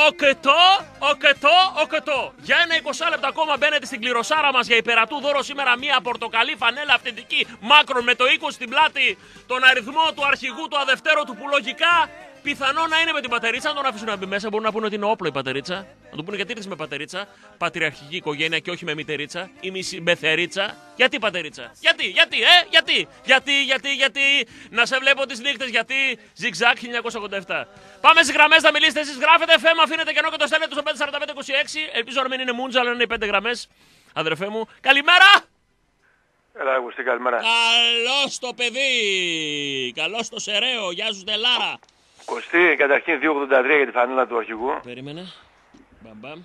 οκετό, οκετό, οκετό. Για ένα 20 λεπτό ακόμα μπαίνετε στην κληροσάρα μας για υπερατού δώρο σήμερα μία πορτοκαλί φανέλα αυθεντική μάκρον με το 20 στην πλάτη, τον αριθμό του αρχηγού του αδευτέρου του που λογικά πιθανό να είναι με την πατερίτσα. Αν τον αφήσουν να μπει μέσα, μπορούν να πούνε ότι είναι όπλο η πατερίτσα. Να του πούνε γιατί ήρθε με πατερίτσα. Πατριαρχική οικογένεια και όχι με μητερίτσα ή μισή μπεθερίτσα. Γιατί πατερίτσα. Γιατί, γιατί, ε, γιατί. Γιατί, γιατί, γιατί. Να σε βλέπω τις νύχτες, γιατί. Zigzag 1987. Πάμε στις γραμμές να μιλήσετε εσείς. Γράφετε FM, αφήνετε κενό και το στέλνετε στο 54526. Ελπίζω να μην είναι μούντζα, αλλά είναι οι 5 γραμμές. Αδερφέ μου. Καλημέρα! Έλα, Αγουστή, καλημέρα. Καλώς το παιδί! Καλώς το σεραίο! Γεια σου, Στελάρα! Κωστή, καταρχήν 2,83 για τη φανέλα του αρχηγού Περίμενε. Μπαμπαμ.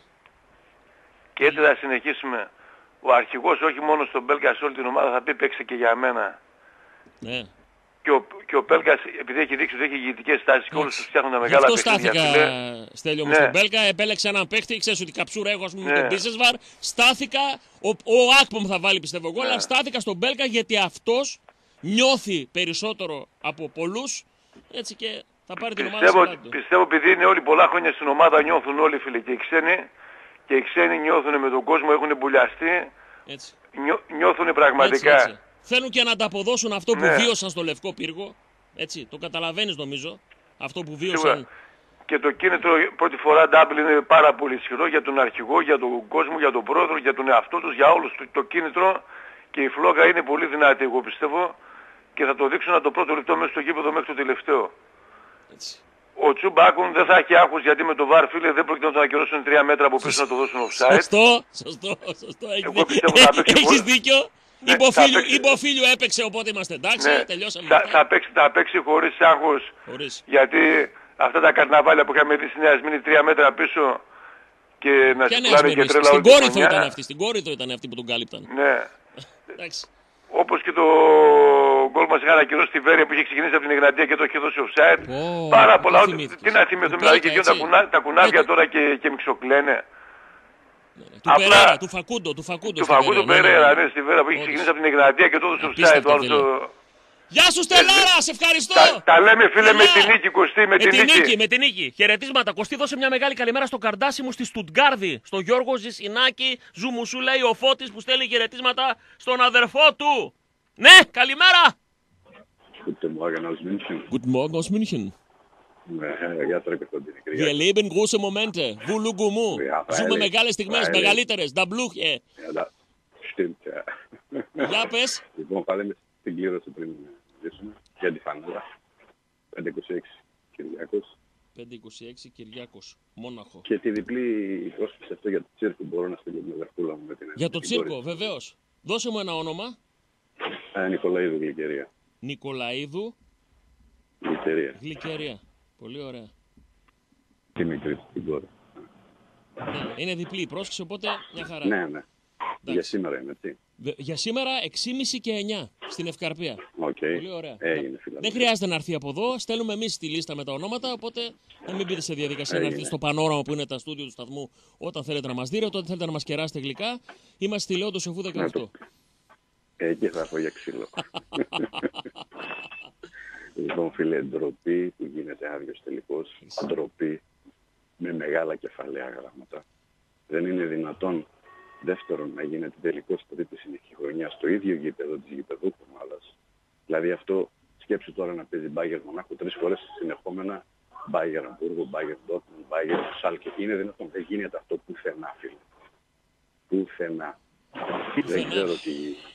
και έτσι θα συνεχίσουμε. Ο αρχηγός όχι μόνος στον Μπέλκα σε όλη την ομάδα θα πει παίξε και για μένα. Ναι. Και ο, και ο Πέλκας επειδή έχει δείξει ότι έχει ηγετικές στάσεις και όλους τους φτιάχνουν τα Γι' μεγάλα αυτό παιχνίδια. στάθηκα, φίλε. Στέλιο μου, Ναι. στον Μπέλκα. Επέλεξα έναν παίχτη. Ξέρεις ότι καψούρα έχω, ας πούμε, με Ναι. τον Μπίσεσβαρ. Στάθηκα. Ο, ο Άκπομ θα βάλει πιστεύω γκολ, Ναι. αλλά στάθηκα στον Μπέλκα γιατί αυτός νιώθει περισσότερο από πολλούς. Έτσι και θα πάρει την ομάδα Πιστεύω, στην πλάτη του. πιστεύω επειδή είναι όλοι πολλά χρόνια στην ομάδα νιώθουν όλοι φίλοι και οι ξένοι και οι ξένοι νιώθουν με τον κόσμο, έχουν μπουλιαστεί, Έτσι. νιώ, νιώθουν πραγματικά. Έτσι, έτσι. Θέλουν και να ανταποδώσουν αυτό που Ναι. βίωσαν στο Λευκό Πύργο. Έτσι, το καταλαβαίνεις νομίζω. Αυτό που Σίγουρα. βίωσαν. Και το κίνητρο πρώτη φορά double είναι πάρα πολύ ισχυρό για τον αρχηγό, για τον κόσμο, για τον πρόεδρο, για τον εαυτό τους, για όλους το, το κίνητρο και η φλόγα είναι πολύ δυνατή εγώ πιστεύω και θα το δείξουν από το πρώτο λεπτό μέσα στο γήπεδο μέχρι το τελευταίο. Ο Τσουμπάκουν δεν θα έχει άγχος γιατί με το βαρ φίλε δεν πρόκειται να τον ακυρώσουν τρία μέτρα από πίσω να το δώσουν offside. Σωστό, σωστό, σωστό. Έχεις Εγώ πιστεύω θα παίξει Έχεις πολύ. δίκιο. Ναι, Υποφίλιο, θα παίξει. υποφίλιο έπαιξε, οπότε είμαστε εντάξει. Ναι, Τελειώσαμε. θα, θα, παίξει, θα παίξει χωρίς άγχος Χωρίς. γιατί αυτά τα καρναβάλια που είχαμε δει στη Νέα μείνει τρία μέτρα πίσω και να Ποια νέα συμπλάνε και Σμύρνης, τρέλα Στην όλη τη Κόρυθο χρονιά. ήταν αυτή, στην Κόρυθο ήταν αυτή που τον κάλυπταν. Ναι. Εντάξει. Όπως και το γκολ μας είχαν ακυρώσει στη Βέρεια που είχε ξεκινήσει από την Εγναντία και το είχε δώσει offside. Ω, Πάρα δεν πολλά. Ό,τι- θυμήθηκες. Τι να θυμηθούμε, Του δηλαδή και Πέτα, γίνονται τα, έτσι. κουνά, τα κουνάβια Πέτα. τώρα και, και μιξοκλαίνε. Του Απλά- Περέρα, του Φακούντο, του Φακούντο. Του στη Φακούντο Βέρεια, ναι, ναι, Περέρα, ναι. ναι, στη Βέρα που είχε ξεκινήσει από την Εγναντία και το έδωσε offside. Γεια σου Στελάρα, σε ευχαριστώ. Τα, τα λέμε φίλε με Φιλιά. την νίκη, Κωστή, με, Με την την νίκη, νίκη. με την νίκη. Χαιρετίσματα. Κωστή, δώσε μια μεγάλη καλημέρα στο καρδάσι μου στη Στουτγκάρδη. Στο Γιώργο Ζησινάκη, Ζουμουσού λέει ο Φώτης που στέλνει χαιρετίσματα στον αδερφό του. Ναι, καλημέρα. Guten Morgen aus München. Guten Morgen aus München. Ε, Γεια σας, Κωνσταντίνε. Wir erleben große Momente. Βουλουγκουμού. Ja, Ζούμε freilich. μεγάλες στιγμές, Freilich. μεγαλύτερες. Νταμπλούχε. Ja, das stimmt, ja. Για πες. Λοιπόν, πάλι με την κλήρωση πριν μιλήσουμε για τη φανέλα. 526 Κυριακός. 526 Κυριάκος, Μόναχο. Και τη διπλή πρόσκληση αυτό για το τσίρκο μπορώ να στείλω την αδερφούλα μου με την Για το την τσίρκο, κόρη. βεβαίως. Δώσε μου ένα όνομα. Ε, Νικολαίδου Γλυκερία. Νικολαίδου Γλυκερία. Γλυκερία. Πολύ ωραία. Τη μικρή την κόρη. Ναι, είναι διπλή η πρόσκληση, οπότε μια χαρά. Ναι, ναι. Για σήμερα είναι, έτσι. Βε- Για σήμερα 6.30 και 9 στην Ευκαρπία. Οκ. Πολύ ωραία. Έγινε, φίλε. Δεν χρειάζεται να έρθει από εδώ. Στέλνουμε εμείς τη λίστα με τα ονόματα. Οπότε να μην μπείτε σε διαδικασία να Έγινε. έρθετε στο πανόραμα που είναι τα στούντιο του σταθμού όταν θέλετε να μας δείτε. Όταν θέλετε να μας κεράσετε γλυκά. Είμαστε στη Λέοντος Σοφού 18. Εκεί θα έχω για ξύλο. λοιπόν, φίλε, ντροπή που γίνεται άδειος τελικός. Ντροπή με μεγάλα κεφαλαία γράμματα. Δεν είναι δυνατόν δεύτερον να γίνεται τελικός τρίτης συνεχή χρονιά στο ίδιο γήπεδο της γηπεδούχου ομάδας. Δηλαδή αυτό σκέψου τώρα να παίζει Μπάγκερ Μονάχου τρεις φορές συνεχόμενα Μπάγκερ Αμπούργο, Μπάγκερ Ντόρτμουντ, Μπάγκερ Σάλκε. Είναι δυνατόν, δεν γίνεται αυτό πουθενά φίλε. Πουθενά. Δεν ξέρω τι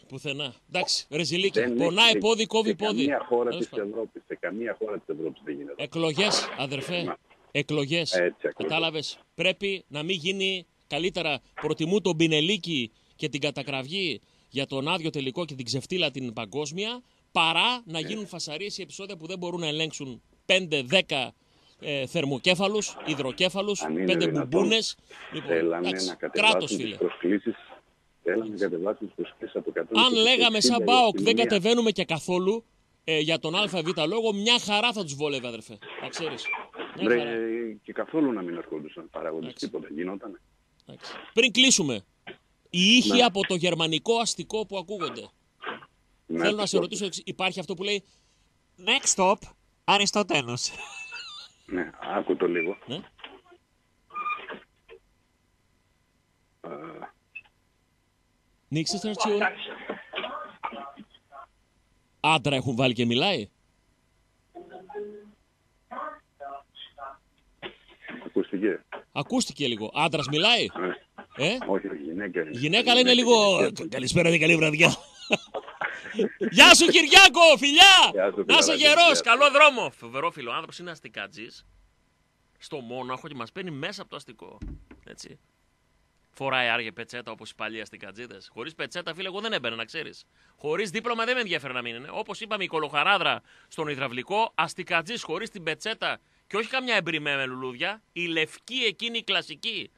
Πουθενά. Εντάξει, ρεζιλίκι. δεν Πονάει έχει- πόδι, κόβει σε πόδι. καμία χώρα Τέλος της Ευρώπης, σε καμία χώρα της Ευρώπης δεν γίνεται. Εκλογές, αδερφέ. Εκλογές. Έτσι ακριβώς. Κατάλαβες. Πρέπει να μην γίνει καλύτερα. Προτιμού τον Πινελίκη και την κατακραυγή για τον άδειο τελικό και την ξεφτύλα την παγκόσμια παρά να γίνουν φασαρίες ή επεισόδια που δεν μπορούν να ελέγξουν 5-10 ε, θερμοκέφαλους, υδροκέφαλους, Αν είναι 5 δυνατόν, μπουπούνες. Λοιπόν, Θέλανε εντάξει, να κράτος κατεβάσουν φίλε. τις προσκλήσεις Θέλανε να κατεβάσουν τις προσκλήσεις από 100 Αν λέγαμε σαν Μπάοκ δεν αστυνομία. κατεβαίνουμε και καθόλου ε, για τον ΑΒ λόγο, μια χαρά θα τους βόλευε αδερφέ. Να ξέρεις. Μια Βρε, χαρά. και καθόλου να μην ερχόντουσαν παράγοντες τίποτα. Γινόταν. Πριν κλείσουμε, οι ήχοι Ναι. από το γερμανικό αστικό που ακούγονται. Ναι, Θέλω να σε το- ρωτήσω, εξ- υπάρχει αυτό που λέει Next stop, Αριστοτέλους. Ναι, άκου το λίγο. Ναι. Α, Nächste Station. Άντρα έχουν βάλει και μιλάει. Ακούστηκε; Ακούστηκε λίγο. Άντρας μιλάει; Ε; Όχι, όχι, γυναίκα είναι. Η γυναίκα λέει είναι λίγο. Καλησπέρα και καλή βραδιά. Γεια σου Κυριάκο, φιλιά! Γεια σου, Να είσαι φιλαράκι, γερός, γεια σου. καλό δρόμο. Φοβερό φίλο. Ο άνθρωπος είναι αστικάτζης. Στο Μόναχο και μας παίρνει μέσα από το αστικό. Έτσι. Φοράει άργε πετσέτα όπως οι παλιοί αστικατζίδε. Χωρίς πετσέτα, φίλε, εγώ δεν έμπαινα, να ξέρεις. Χωρίς δίπλωμα δεν με ενδιαφέρει να μην είναι. Όπως είπαμε, η κολοχαράδρα στον υδραυλικό, αστικατζής χωρίς την πετσέτα και όχι καμιά εμπριμέ με λουλούδια. Η λευκή εκείνη η κλασική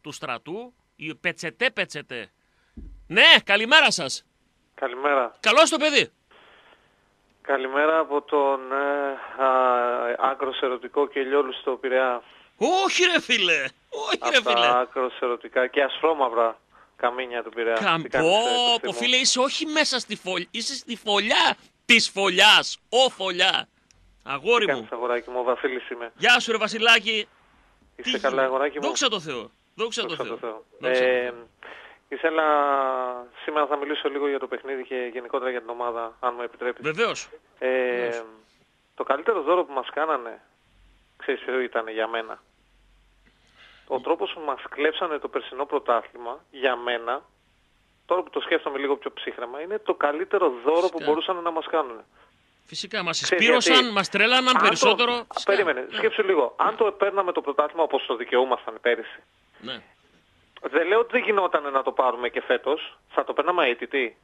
του στρατού, η πετσετέ πετσετέ. Ναι, καλημέρα σας. Καλημέρα. Καλώς το παιδί. Καλημέρα από τον ε, α, άκρος ερωτικό και λιόλου στο Πειραιά. Όχι ρε φίλε. Όχι ρε Από τα φίλε. άκρος ερωτικά και ασφρόμαυρα καμίνια του Πειραιά. Καμ... Τι κάνεις, ε, Πω, Κωστή πω, μου; φίλε, είσαι όχι μέσα στη φωλιά. Είσαι στη φωλιά της φωλιάς. Ο φωλιά. Αγόρι Τι μου. κάνεις αγοράκι μου, ο Βασίλης είμαι. Γεια σου, ρε Βασιλάκη. Είσαι Τι καλά γίνεται; αγοράκι μου; Δόξα τω Θεώ. Δόξα τω Δόξα Θεώ. τω Θεώ. Δόξα τω Ε, Θεώ. ήθελα, σήμερα θα μιλήσω λίγο για το παιχνίδι και γενικότερα για την ομάδα, αν μου επιτρέπεις. Βεβαίως. Ε, το καλύτερο δώρο που μας κάνανε, ξέρεις ποιο ήταν για μένα. Ο τρόπος που μας κλέψανε το περσινό πρωτάθλημα, για μένα, τώρα που το σκέφτομαι λίγο πιο ψύχρεμα, είναι το καλύτερο δώρο που Φυσικά. μπορούσαν να μας κάνουν. Φυσικά μας Ξέρεις εισπήρωσαν, γιατί; μας τρέλαναν Αν περισσότερο. Το... Φυσικά. Περίμενε, σκέψου λίγο. Αν το παίρναμε το πρωτάθλημα όπως το δικαιούμασταν πέρυσι, Ναι. δεν λέω ότι δεν γινόταν να το πάρουμε και φέτος, θα το παίρναμε αιτητή.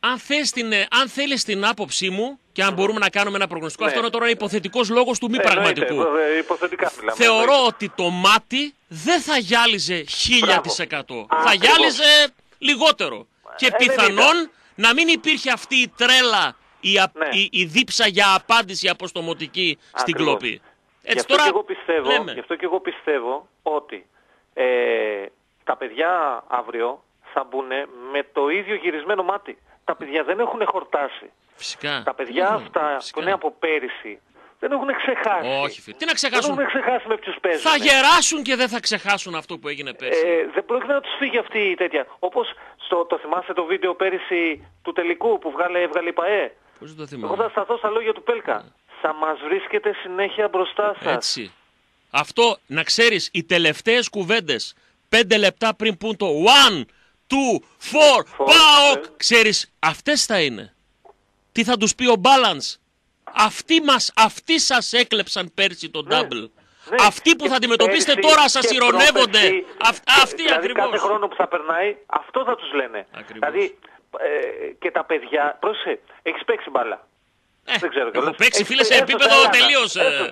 Αν, θες την, ε, αν θέλεις την άποψή μου και αν μπορούμε να κάνουμε ένα προγνωστικό, Ναι. αυτό είναι τώρα υποθετικός λόγος του μη Ε, εννοείται, πραγματικού. βέβαια, υποθετικά μιλάμε. Θεωρώ ότι το μάτι δεν θα γυάλιζε 1000%. Θα γυάλιζε λιγότερο. Και Ε, δεν πιθανόν να μην υπήρχε αυτή η τρέλα, η, α- Ναι. η, η δίψα για απάντηση αποστομωτική στην Ακριβώς. κλοπή. Γι' Έτσι αυτό, τώρα και εγώ πιστεύω, λέμε. γι' αυτό και εγώ πιστεύω ότι ε, τα παιδιά αύριο θα μπουν με το ίδιο γυρισμένο μάτι. Τα παιδιά δεν έχουν χορτάσει. Φυσικά. Τα παιδιά Ναι, αυτά φυσικά. που είναι από πέρυσι δεν έχουν ξεχάσει. Όχι, φίλε. Τι να ξεχάσουν; Δεν έχουν ξεχάσει με ποιους παίζουν. Θα γεράσουν και δεν θα ξεχάσουν αυτό που έγινε πέρσι. Ε, δεν πρόκειται να τους φύγει αυτή η τέτοια. Όπως στο, το θυμάστε το βίντεο πέρυσι του τελικού που βγάλε, έβγαλε η ΠαΕ; Πώς δεν το Εγώ θυμάμαι. θα σταθώ στα λόγια του Πέλκα. Θα μας βρίσκετε συνέχεια μπροστά σας. Έτσι. Αυτό, να ξέρεις, οι τελευταίες κουβέντες, πέντε λεπτά πριν πούν το one, two, four, πάω, ξέρεις, αυτές θα είναι. Τι θα τους πει ο Balance. Αυτοί μας, αυτοί σας έκλεψαν πέρσι το double. Αυτοί που Και θα αντιμετωπίσετε πέρυσι τώρα σας και ηρωνεύονται. πρόπερσι, Αυ- και- αυτοί δηλαδή ακριβώς. κάθε χρόνο που θα περνάει, αυτό θα τους λένε. Δηλαδή, ε, και τα παιδιά, πρόσεχε, έχεις παίξει μπάλα. δεν ξέρω έχω κιόλας. παίξει, Έχεις φίλε, σε έστω επίπεδο Ελλάνα. τελείως, ε, Έστω.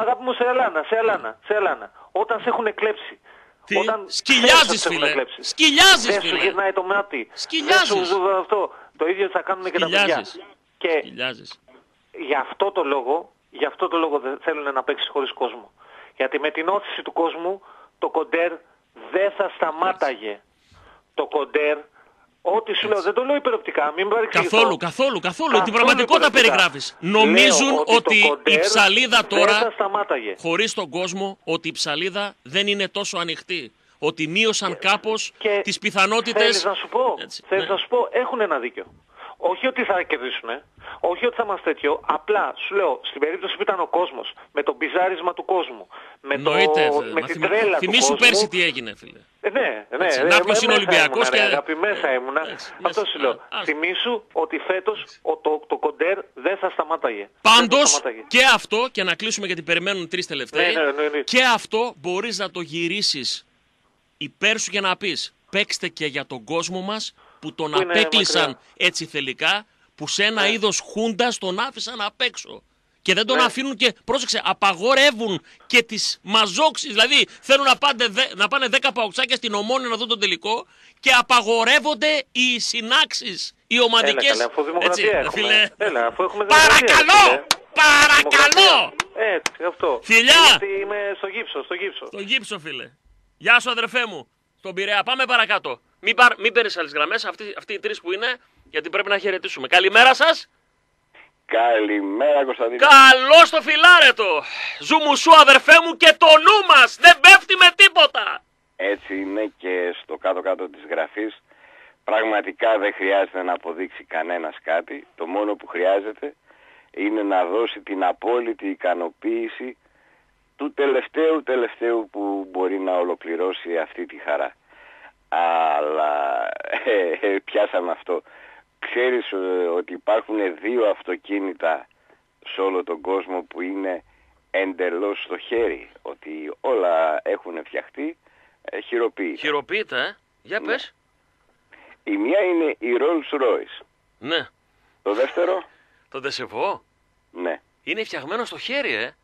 Αγάπη μου, σε Ελλάνα, σε Ελλάνα, σε Ελλάνα. Όταν σε έχουν κλέψει. Τι; Όταν Σκυλιάζεις, ξέρεις ότι σε έχουν φίλε. κλέψει. Σκυλιάζεις, Δεν σου φίλε. γυρνάει το μάτι. Σκυλιάζεις. Δεν σου αυτό. Το ίδιο θα κάνουν και τα παιδιά. Σκυλιάζεις. Και Σκυλιάζεις. γι' αυτό το λόγο, γι' αυτό το λόγο δεν θέλουν να παίξεις χωρίς κόσμο. Γιατί με την όθηση του κόσμου το κοντέρ δεν θα σταμάταγε. Το κοντέρ, ό,τι σου λέω, δεν το λέω υπεροπτικά, μην με παρεξηγηθώ. Καθόλου, καθόλου, καθόλου. Την Καθόλου πραγματικότητα υπεροπτικά. περιγράφεις. Νομίζουν Λέω ότι, ότι το η κοντέρ ψαλίδα δεν τώρα, θα σταμάταγε. χωρίς τον κόσμο, ότι η ψαλίδα δεν είναι τόσο ανοιχτή. Ότι μείωσαν κάπως τις πιθανότητες... Θέλεις να σου πω, θέλεις ναι. να σου πω, έχουν ένα δίκιο. Όχι ότι θα κερδίσουν, όχι ότι θα μας τέτοιο, απλά σου λέω, στην περίπτωση που ήταν ο κόσμος, με το μπιζάρισμα του κόσμου, με, το, Εννοείται, φίλε. με Μα την θυμα- τρέλα του Θυμήσου κόσμου, πέρσι τι έγινε, φίλε. Ε, ναι, ναι. Έτσι, ε, Ναύπλος ε, είναι μέσα Ολυμπιακός ήμουνα, ρε, και- αγάπη, μέσα ήμουνα. Αυτό σου λέω. Θυμήσου ότι φέτος ο, το, το κοντέρ δεν θα σταμάταγε. Πάντω Δεν θα σταμάταγε. και αυτό, και να κλείσουμε γιατί περιμένουν τρεις τελευταίοι, Ναι, ναι, ναι, ναι. και αυτό μπορείς να το γυρίσεις υπέρ σου και να πεις: Παίξτε και για τον κόσμο μας που τον Που είναι απέκλεισαν μακριά. έτσι θελικά, που σε ένα Ναι. είδος χούντας τον άφησαν απ' έξω. Και δεν τον Ναι. αφήνουν και, πρόσεξε, απαγορεύουν και τις μαζόξεις. Δηλαδή θέλουν να πάνε, δε- να πάνε 10 παουξάκια στην ομόνια να δουν τον τελικό και απαγορεύονται οι συνάξεις, οι ομαδικές. Έλα, καλά, αφού δημοκρατία έχουμε. φίλε. Έλα, αφού έχουμε δημοκρατία, Παρακαλώ! φίλε. Παρακαλώ! Έτσι, αυτό. Φιλιά! Γιατί είμαι στο γύψο, στο γύψο. Το γύψο, φίλε. Γεια σου, αδερφέ μου. Τον Πειραιά. Πάμε παρακάτω. Μην, παρ... μην παίρνεις άλλες γραμμές. Αυτοί, αυτοί οι τρεις που είναι, γιατί πρέπει να χαιρετήσουμε. Καλημέρα σας. Καλημέρα Κωνσταντίνε. Καλώ το φιλάρετο. Ζούμου σου, αδερφέ μου, και το νου μας. Δεν πέφτει με τίποτα. Έτσι είναι και στο κάτω-κάτω της γραφής. Πραγματικά δεν χρειάζεται να αποδείξει κανένας κάτι. Το μόνο που χρειάζεται είναι να δώσει την απόλυτη ικανοποίηση του τελευταίου τελευταίου που μπορεί να ολοκληρώσει αυτή τη χαρά. Αλλά ε, ε, πιάσαμε αυτό. Ξέρεις ε, ότι υπάρχουν δύο αυτοκίνητα σε όλο τον κόσμο που είναι εντελώς στο χέρι. Ότι όλα έχουν φτιαχτεί ε, χειροποίητα. Χειροποίητα, ε. Για Ναι. πες. Η μία είναι η Rolls Royce. Ναι. Το δεύτερο, Το δεσεβό. ναι. Είναι φτιαγμένο στο χέρι, ε.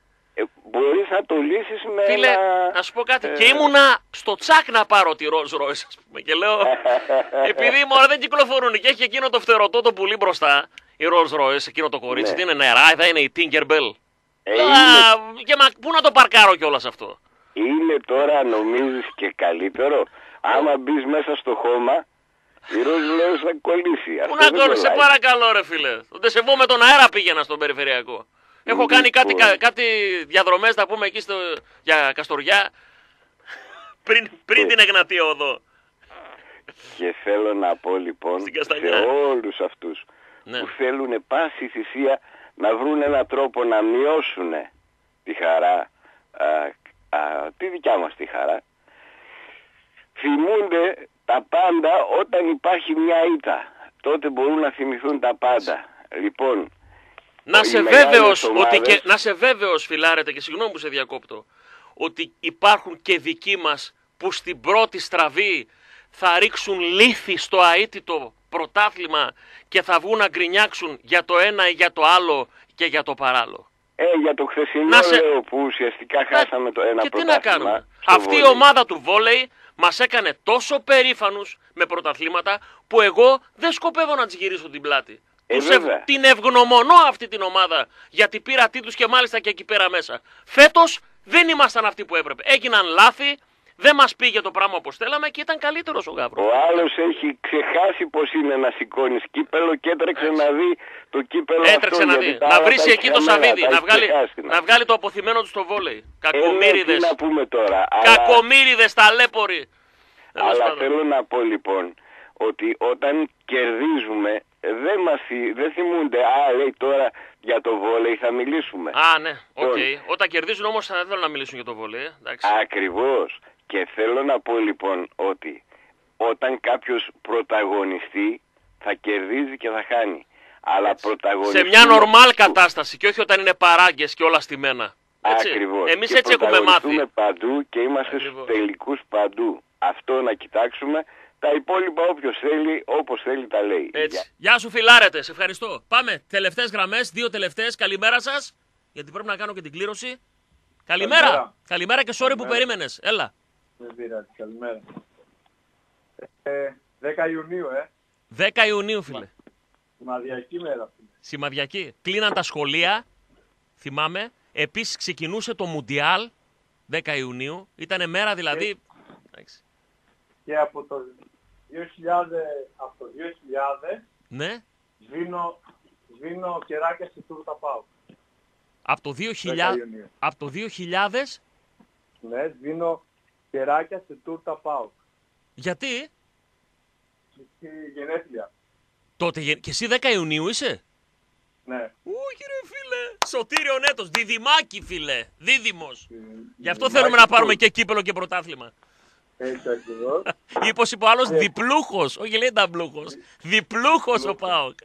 Ε, μπορείς να το λύσεις με Φίλε, ένα... να σου πω κάτι. ε, Και ήμουνα στο τσάκ να πάρω τη Rolls Royce, ας πούμε. Και λέω, επειδή μωρέ δεν κυκλοφορούν και έχει εκείνο το φτερωτό το πουλί μπροστά, η Rolls Royce, εκείνο το κορίτσι, Ναι. τι είναι νερά, θα είναι η Tinkerbell. Ε, Α, είναι, και μα, πού να το παρκάρω κιόλας αυτό; είναι τώρα νομίζεις και καλύτερο. Άμα μπεις μέσα στο χώμα, η Rolls Royce θα κολλήσει. Πού Αυτό να δεν κάνω, σε κολλάει. παρακαλώ ρε φίλε. Το τεσεβό με τον αέρα πήγαινα στον περιφερειακό. Έχω κάνει κάτι, Λοιπόν. κα- κάτι διαδρομές, να πούμε, εκεί στο, για Καστοριά, πριν, πριν την Εγνατία οδό. Και θέλω να πω λοιπόν σε Καστανιά. όλους αυτούς Ναι. που θέλουν πάση θυσία να βρουν έναν τρόπο να μειώσουν τη χαρά, α, α, τη δικιά μας τη χαρά, θυμούνται τα πάντα όταν υπάρχει μια ήττα. Τότε μπορούν να θυμηθούν τα πάντα. Λοιπόν, Να Όχι, σε μεγάλες βέβαιος ότι ομάδες. και, να σε βέβαιος φιλάρετε και συγγνώμη που σε διακόπτω ότι υπάρχουν και δικοί μας που στην πρώτη στραβή θα ρίξουν λύθη στο αίτητο πρωτάθλημα και θα βγουν να γκρινιάξουν για το ένα ή για το άλλο και για το παράλληλο. Ε, για το χθεσινό Να σε- λέω που ουσιαστικά χάσαμε το ένα Και τι να πρωτάθλημα κάνουμε; στο Αυτή η βόλεϊ. ομάδα του βόλεϊ μας έκανε τόσο περήφανους με πρωταθλήματα που εγώ δεν σκοπεύω να της γυρίσω την πλάτη. Ε, Τους βέβαια. την ευγνωμονώ αυτή την ομάδα γιατί πήρα τίτλους και μάλιστα και εκεί πέρα μέσα. Φέτος δεν ήμασταν αυτοί που έπρεπε. Έγιναν λάθη, δεν μας πήγε το πράγμα όπως θέλαμε και ήταν καλύτερος ο Γάβρος. Ο άλλος έχει ξεχάσει πως είναι να σηκώνει κύπελο και έτρεξε να δει το κύπελο Έτρεξε αυτό. να γιατί δει. τα Να άλλα βρει τα έχει εκεί το χαμένα, Σαβίδι. τα Να έχει βγάλει, ξεχάσει. να βγάλει το αποθυμένο του στο βόλεϊ. Ε, ναι, Κακομύριδες. τι να πούμε τώρα. αλλά- Κακομύριδες, ταλέποροι. Τέλος Αλλά πάντων. θέλω να πω λοιπόν ότι όταν κερδίζουμε δεν, μας, θυ- δεν θυμούνται «Α, λέει τώρα για το βόλεϊ θα μιλήσουμε». Α, ναι, οκ. Λοιπόν. Όταν κερδίζουν όμως δεν θέλω να μιλήσουν για το βόλεϊ. Εντάξει. Ακριβώς. Και θέλω να πω λοιπόν ότι όταν κάποιος πρωταγωνιστεί θα κερδίζει και θα χάνει. Αλλά πρωταγωνιστεί... Σε μια νορμάλ κατάσταση και όχι όταν είναι παράγκες και όλα στημένα. Έτσι. Ακριβώς. Εμείς Και έτσι έχουμε μάθει. πρωταγωνιστούμε παντού και είμαστε στους τελικούς παντού. Αυτό να κοιτάξουμε. Τα υπόλοιπα όποιος θέλει, όπως θέλει τα λέει. Έτσι. Γεια σου φιλάρετε, σε ευχαριστώ. Πάμε, τελευταίες γραμμές, δύο τελευταίες. Καλημέρα σας, γιατί πρέπει να κάνω και την κλήρωση. Καλημέρα. Καλημέρα. Καλημέρα και sorry που Καλημέρα. περίμενες. Έλα. Δεν πειράζει, καλημέρα. Ε, 10 Ιουνίου, ε. 10 Ιουνίου, φίλε. Σημαδιακή μέρα. φίλε. Σημαδιακή. Κλείναν τα σχολεία, θυμάμαι. Επίσης ξεκινούσε το Μουντιάλ 10 Ιουνίου. Ήτανε μέρα δηλαδή... Εντάξει. Και από το 2000, από το 2000 Ναι. σβήνω, σβήνω κεράκια στη τούρτα πάω. Από το 10 2000... Ιουνίου. Από το 2000... Ναι, σβήνω κεράκια στη τούρτα πάω. Γιατί; Στη γενέθλια. Τότε γε- και εσύ 10 Ιουνίου είσαι; Ναι. Όχι ρε φίλε. Σωτήριο Νέτος. Διδυμάκι φίλε. Δίδυμος. Γι' αυτό Διδυμάκι θέλουμε να πάρουμε του. και κύπελο και πρωτάθλημα. Έτσι ακριβώς. Ή πως είπε ο άλλος Ναι. διπλούχος. Όχι λέει ταμπλούχος. Διπλούχος ο Πάοκ.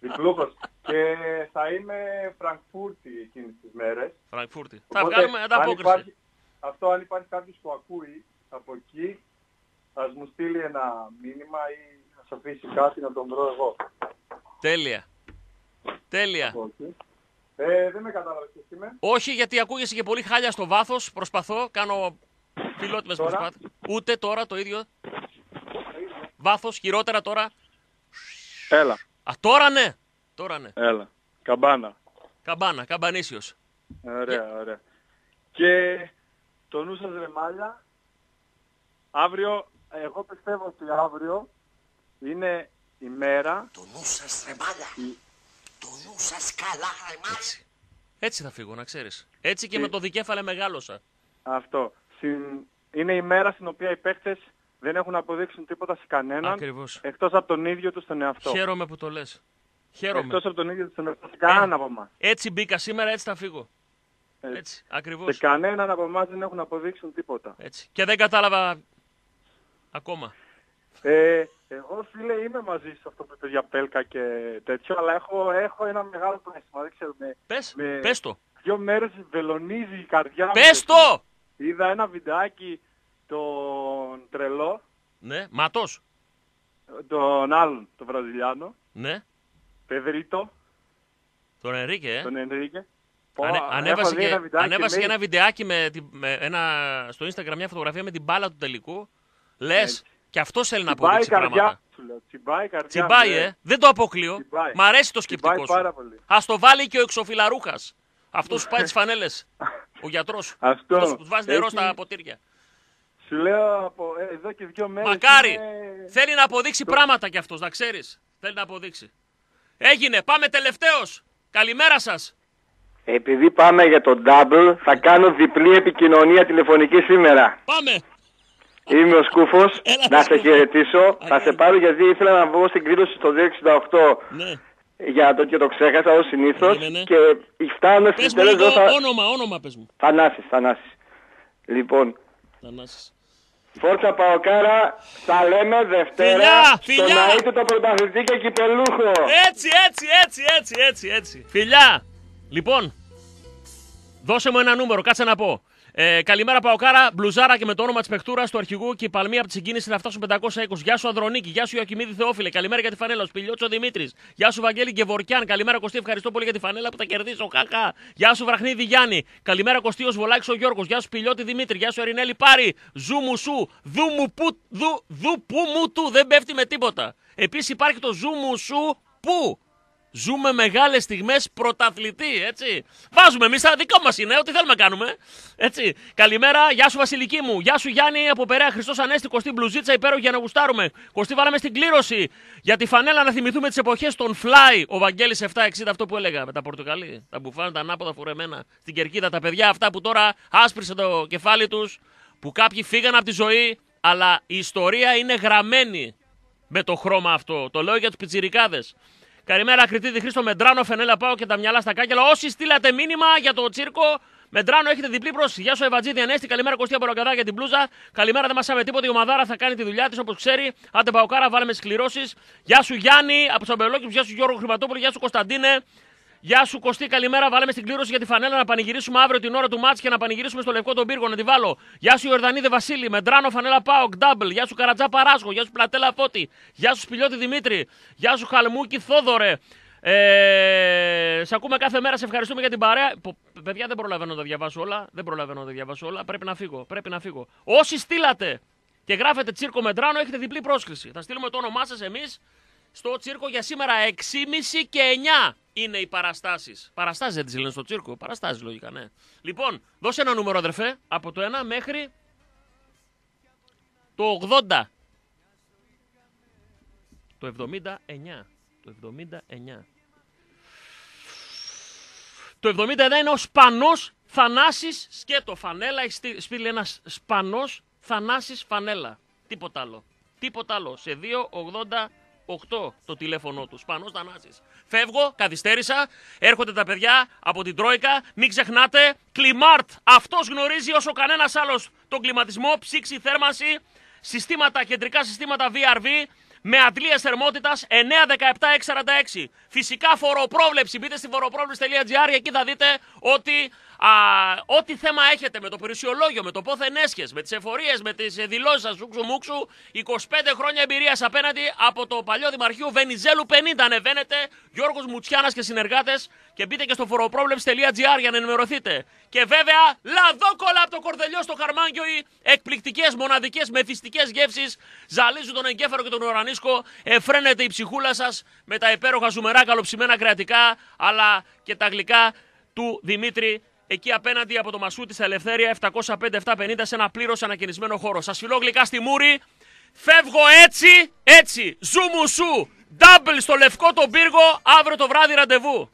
Διπλούχος. και θα είμαι Φραγκφούρτη εκείνες τις μέρες. Φραγκφούρτη. Θα Οπότε, βγάλουμε αν ανταπόκριση. υπάρχει- αυτό αν υπάρχει κάποιος που ακούει από εκεί, ας μου στείλει ένα μήνυμα ή να σου αφήσει κάτι να τον βρω εγώ. Τέλεια. Τέλεια. Όχι. Ε, δεν με κατάλαβες ποιος είμαι. Όχι, γιατί ακούγεσαι και πολύ χάλια στο βάθος. Προσπαθώ, κάνω φιλότιμες Τώρα; προσπάθειες. Ούτε τώρα το ίδιο. Βάθος, χειρότερα τώρα. Έλα, Α, τώρα ναι. Τώρα ναι. έλα. Καμπάνα. Καμπάνα, καμπανίσιος. Ωραία, ωραία. Και το νου σας ρε μάλια, αύριο, εγώ πιστεύω ότι αύριο είναι η μέρα... Το νου σας ρε μάλια. Το νου σας καλά ρε μάλια. Έτσι θα φύγω, να ξέρεις. Έτσι και με το δικέφαλε μεγάλωσα. Αυτό. Συν- Είναι η μέρα στην οποία οι παίχτες δεν έχουν να αποδείξουν τίποτα σε κανέναν. Ακριβώς. Εκτός από τον ίδιο τους τον εαυτό. Χαίρομαι που το λες. Χαίρομαι. Εκτός από τον ίδιο τους τον εαυτό. Σε κανέναν από εμάς. Έτσι μπήκα σήμερα, έτσι θα φύγω. Έτσι. Έτσι, ακριβώς. Σε κανέναν από εμάς δεν έχουν να αποδείξουν τίποτα. Έτσι. Και δεν κατάλαβα ακόμα. Ε, εγώ φίλε είμαι μαζί σε αυτό που είπε για Πέλκα και τέτοιο, αλλά έχω, έχω ένα μεγάλο πρόβλημα. Δεν ξέρω. Με, Πες, με πες το. Δύο μέρες βελονίζει η καρδιά μου. Πες το! Είδα ένα βιντεάκι τον τρελό, Ναι, ματός. τον άλλον, τον Βραζιλιάνο, Ναι, Πεδρίτο, τον Ενρίκε, ε. τον Ενρίκε. Ανε, Πω, ανέβασε έχω δει και, ένα βιντεάκι ανέβασε με- και ένα βιντεάκι με, τη- με ένα, στο Instagram μια φωτογραφία με την μπάλα του τελικού. Λες, και αυτός θέλει να Τσιμπάει η αποδείξει καρδιά, πράγματα. σου λέω. Τσιμπάει η καρδιά. Τσιμπάει, μου, ε. Δεν το αποκλείω. Τσιμπάει. Μ' αρέσει το Τσιμπάει σκεπτικό πάρα σου. πολύ. Ας το βάλει και ο εξοφυλαρούχας. Αυτός που πάει τις φανέλες. Ο γιατρός. Αυτό. Αυτός που του βάζει νερό Έχει- στα ποτήρια. Σου λέω από ε, εδώ και δύο μέρες. Μακάρι. είναι- Θέλει να αποδείξει πράγματα κι αυτός, να ξέρεις. Θέλει να αποδείξει. Έγινε. Πάμε τελευταίος. Καλημέρα σας. Επειδή πάμε για το double, θα κάνω διπλή επικοινωνία τηλεφωνική σήμερα. Πάμε. Είμαι ο Σκούφος, να σε χαιρετήσω. Θα σε πάρω γιατί ήθελα να βγω στην κλήρωση στο 268 Ναι. Για το και το ξέχασα ως συνήθως Ναι, ναι, ναι. και φτάνω Πες στις μου λίγο τέλος θα... όνομα, όνομα πες μου. Θανάσης, Θανάσης. Λοιπόν, Θανάσης. Φόρτσα Παοκάρα, τα λέμε Δευτέρα Φιλιά, στο φιλιά. Ναΐτο το πρωταθλητή και κυπελούχο. Έτσι, έτσι, έτσι, έτσι, έτσι, έτσι. Φιλιά! Λοιπόν, δώσε μου ένα νούμερο, κάτσε να πω. Ε, καλημέρα Παοκάρα, μπλουζάρα και με το όνομα της παιχτούρας του αρχηγού και η παλμία από τη συγκίνηση να φτάσουν 520. Γεια σου Ανδρονίκη, γεια σου Ιωκημίδη Θεόφιλε, καλημέρα για τη φανέλα. Ο Σπηλιώτσο Δημήτρης, γεια σου Βαγγέλη Γκεβορκιάν, καλημέρα Κωστή, ευχαριστώ πολύ για τη φανέλα που θα κερδίσω. Χαχά. Γεια σου Βραχνίδη Γιάννη, καλημέρα Κωστή ο Βολάκης ο Γιώργος, γεια σου Σπηλιώτη Δημήτρη, γεια σου Ερινέλη Πάρη, ζου μου σου, δου μου που, δου, δου που μου του, δεν πέφτει με τίποτα. Επίσης υπάρχει το ζου μου σου που. Ζούμε μεγάλες στιγμές πρωταθλητή, έτσι. Βάζουμε εμείς τα δικά μας είναι, ό,τι θέλουμε κάνουμε. Έτσι. Καλημέρα, γεια σου Βασιλική μου. Γεια σου Γιάννη από Περαία Χριστός Ανέστη, Κωστή Μπλουζίτσα υπέροχη για να γουστάρουμε. Κωστή βάλαμε στην κλήρωση. Για τη φανέλα να θυμηθούμε τις εποχές των Fly. Ο Βαγγέλης 760, αυτό που έλεγα με τα Πορτοκαλί. Τα μπουφάνε, τα ανάποδα φορεμένα. Στην κερκίδα τα παιδιά αυτά που τώρα άσπρισε το κεφάλι τους. Που κάποιοι φύγαν από τη ζωή. Αλλά η ιστορία είναι γραμμένη με το χρώμα αυτό. Το λέω για τους πιτσιρικάδες. Καλημέρα, Κριτήδη Χρήστο Μεντράνο, Φενέλα Πάω και τα μυαλά στα κάκελα. Όσοι στείλατε μήνυμα για το τσίρκο, Μεντράνο έχετε διπλή πρόσκληση. Γεια σου, Ευατζίδη Ανέστη. Καλημέρα, Κωστή Απολοκαδά για την μπλούζα. Καλημέρα, δεν μασάμε τίποτα. Η ομαδάρα θα κάνει τη δουλειά της όπως ξέρει. Άντε Παοκάρα, βάλαμε σκληρώσει. Γεια σου, Γιάννη από Σαμπελόκη. Γεια σου, Γιώργο Χρηματόπουλο. Γεια σου, Κωνσταντίνε. Γεια σου Κωστή, καλημέρα. Βάλαμε στην κλήρωση για τη φανέλα να πανηγυρίσουμε αύριο την ώρα του μάτς και να πανηγυρίσουμε στο λευκό τον πύργο να τη βάλω. Γεια σου Ιορδανίδε Βασίλη, Μεντράνο φανέλα Πάοκ, Ντάμπλ. Γεια σου Καρατζά Παράσχο, γεια σου Πλατέλα Φώτη. Γεια σου Σπιλιώτη Δημήτρη. Γεια σου Χαλμούκη Θόδωρε. Ε, σε ακούμε κάθε μέρα, σε ευχαριστούμε για την παρέα. Πο- Παιδιά, δεν προλαβαίνω να τα διαβάσω όλα. Δεν προλαβαίνω να τα διαβάσω όλα. Πρέπει να φύγω. Πρέπει να φύγω. Όσοι στείλατε και γράφετε τσίρκο Μεντράνο, έχετε διπλή πρόσκληση. Θα στείλουμε το όνομά σας εμείς στο τσίρκο για σήμερα 6.30 και 9 είναι οι παραστάσεις. Παραστάσεις δεν τις λένε στο τσίρκο. Παραστάσεις λογικά, ναι. Λοιπόν, δώσε ένα νούμερο, αδερφέ, από το 1 μέχρι το 80. Το 79. Το 79. Το 79 είναι ο Σπανός Θανάσης σκέτο φανέλα. Έχει στείλει- στείλει ένας Σπανός Θανάσης φανέλα. Τίποτα άλλο. Τίποτα άλλο. Σε 288 το τηλέφωνο τους. Σπανός Θανάσης. Φεύγω, καθυστέρησα. Έρχονται τα παιδιά από την Τρόικα. Μην ξεχνάτε, Κλιμάρτ. Αυτός γνωρίζει όσο κανένας άλλος τον κλιματισμό, ψήξη, θέρμανση, συστήματα, κεντρικά συστήματα VRV με αντλίες θερμότητας 9-17-646. Φυσικά φοροπρόβλεψη. Μπείτε στη φοροπρόβλεψη.gr εκεί θα δείτε ότι α, ό,τι θέμα έχετε με το περιουσιολόγιο, με το πόθεν έσχες, με τις εφορίες, με τις δηλώσεις σας, ζούξου μουξου, 25 χρόνια εμπειρίας απέναντι από το παλιό Δημαρχείο Βενιζέλου 50. Ανεβαίνετε, Γιώργος Μουτσιάνας και συνεργάτες και μπείτε και στο φοροπρόβλεψη.gr για να ενημερωθείτε. Και βέβαια, λαδόκολα από το κορδελιό στο Χαρμάνγκιο οι εκπληκτικές, μοναδικές, μεθυστικές γεύσεις ζαλίζουν τον εγκέφαλο και τον ουρανίσκο. Εφραίνεται η ψυχούλα σας με τα υπέροχα ζουμερά καλοψημένα κρεατικά, αλλά και τα γλυκά του Δημήτρη. Εκεί απέναντι από το Μασούτη στα Ελευθέρια 705-750 σε ένα πλήρως ανακαινισμένο χώρο. Σας φιλώ γλυκά στη μούρη. Φεύγω έτσι, έτσι. Ζούμου σου. Double στο λευκό τον πύργο. Αύριο το βράδυ ραντεβού.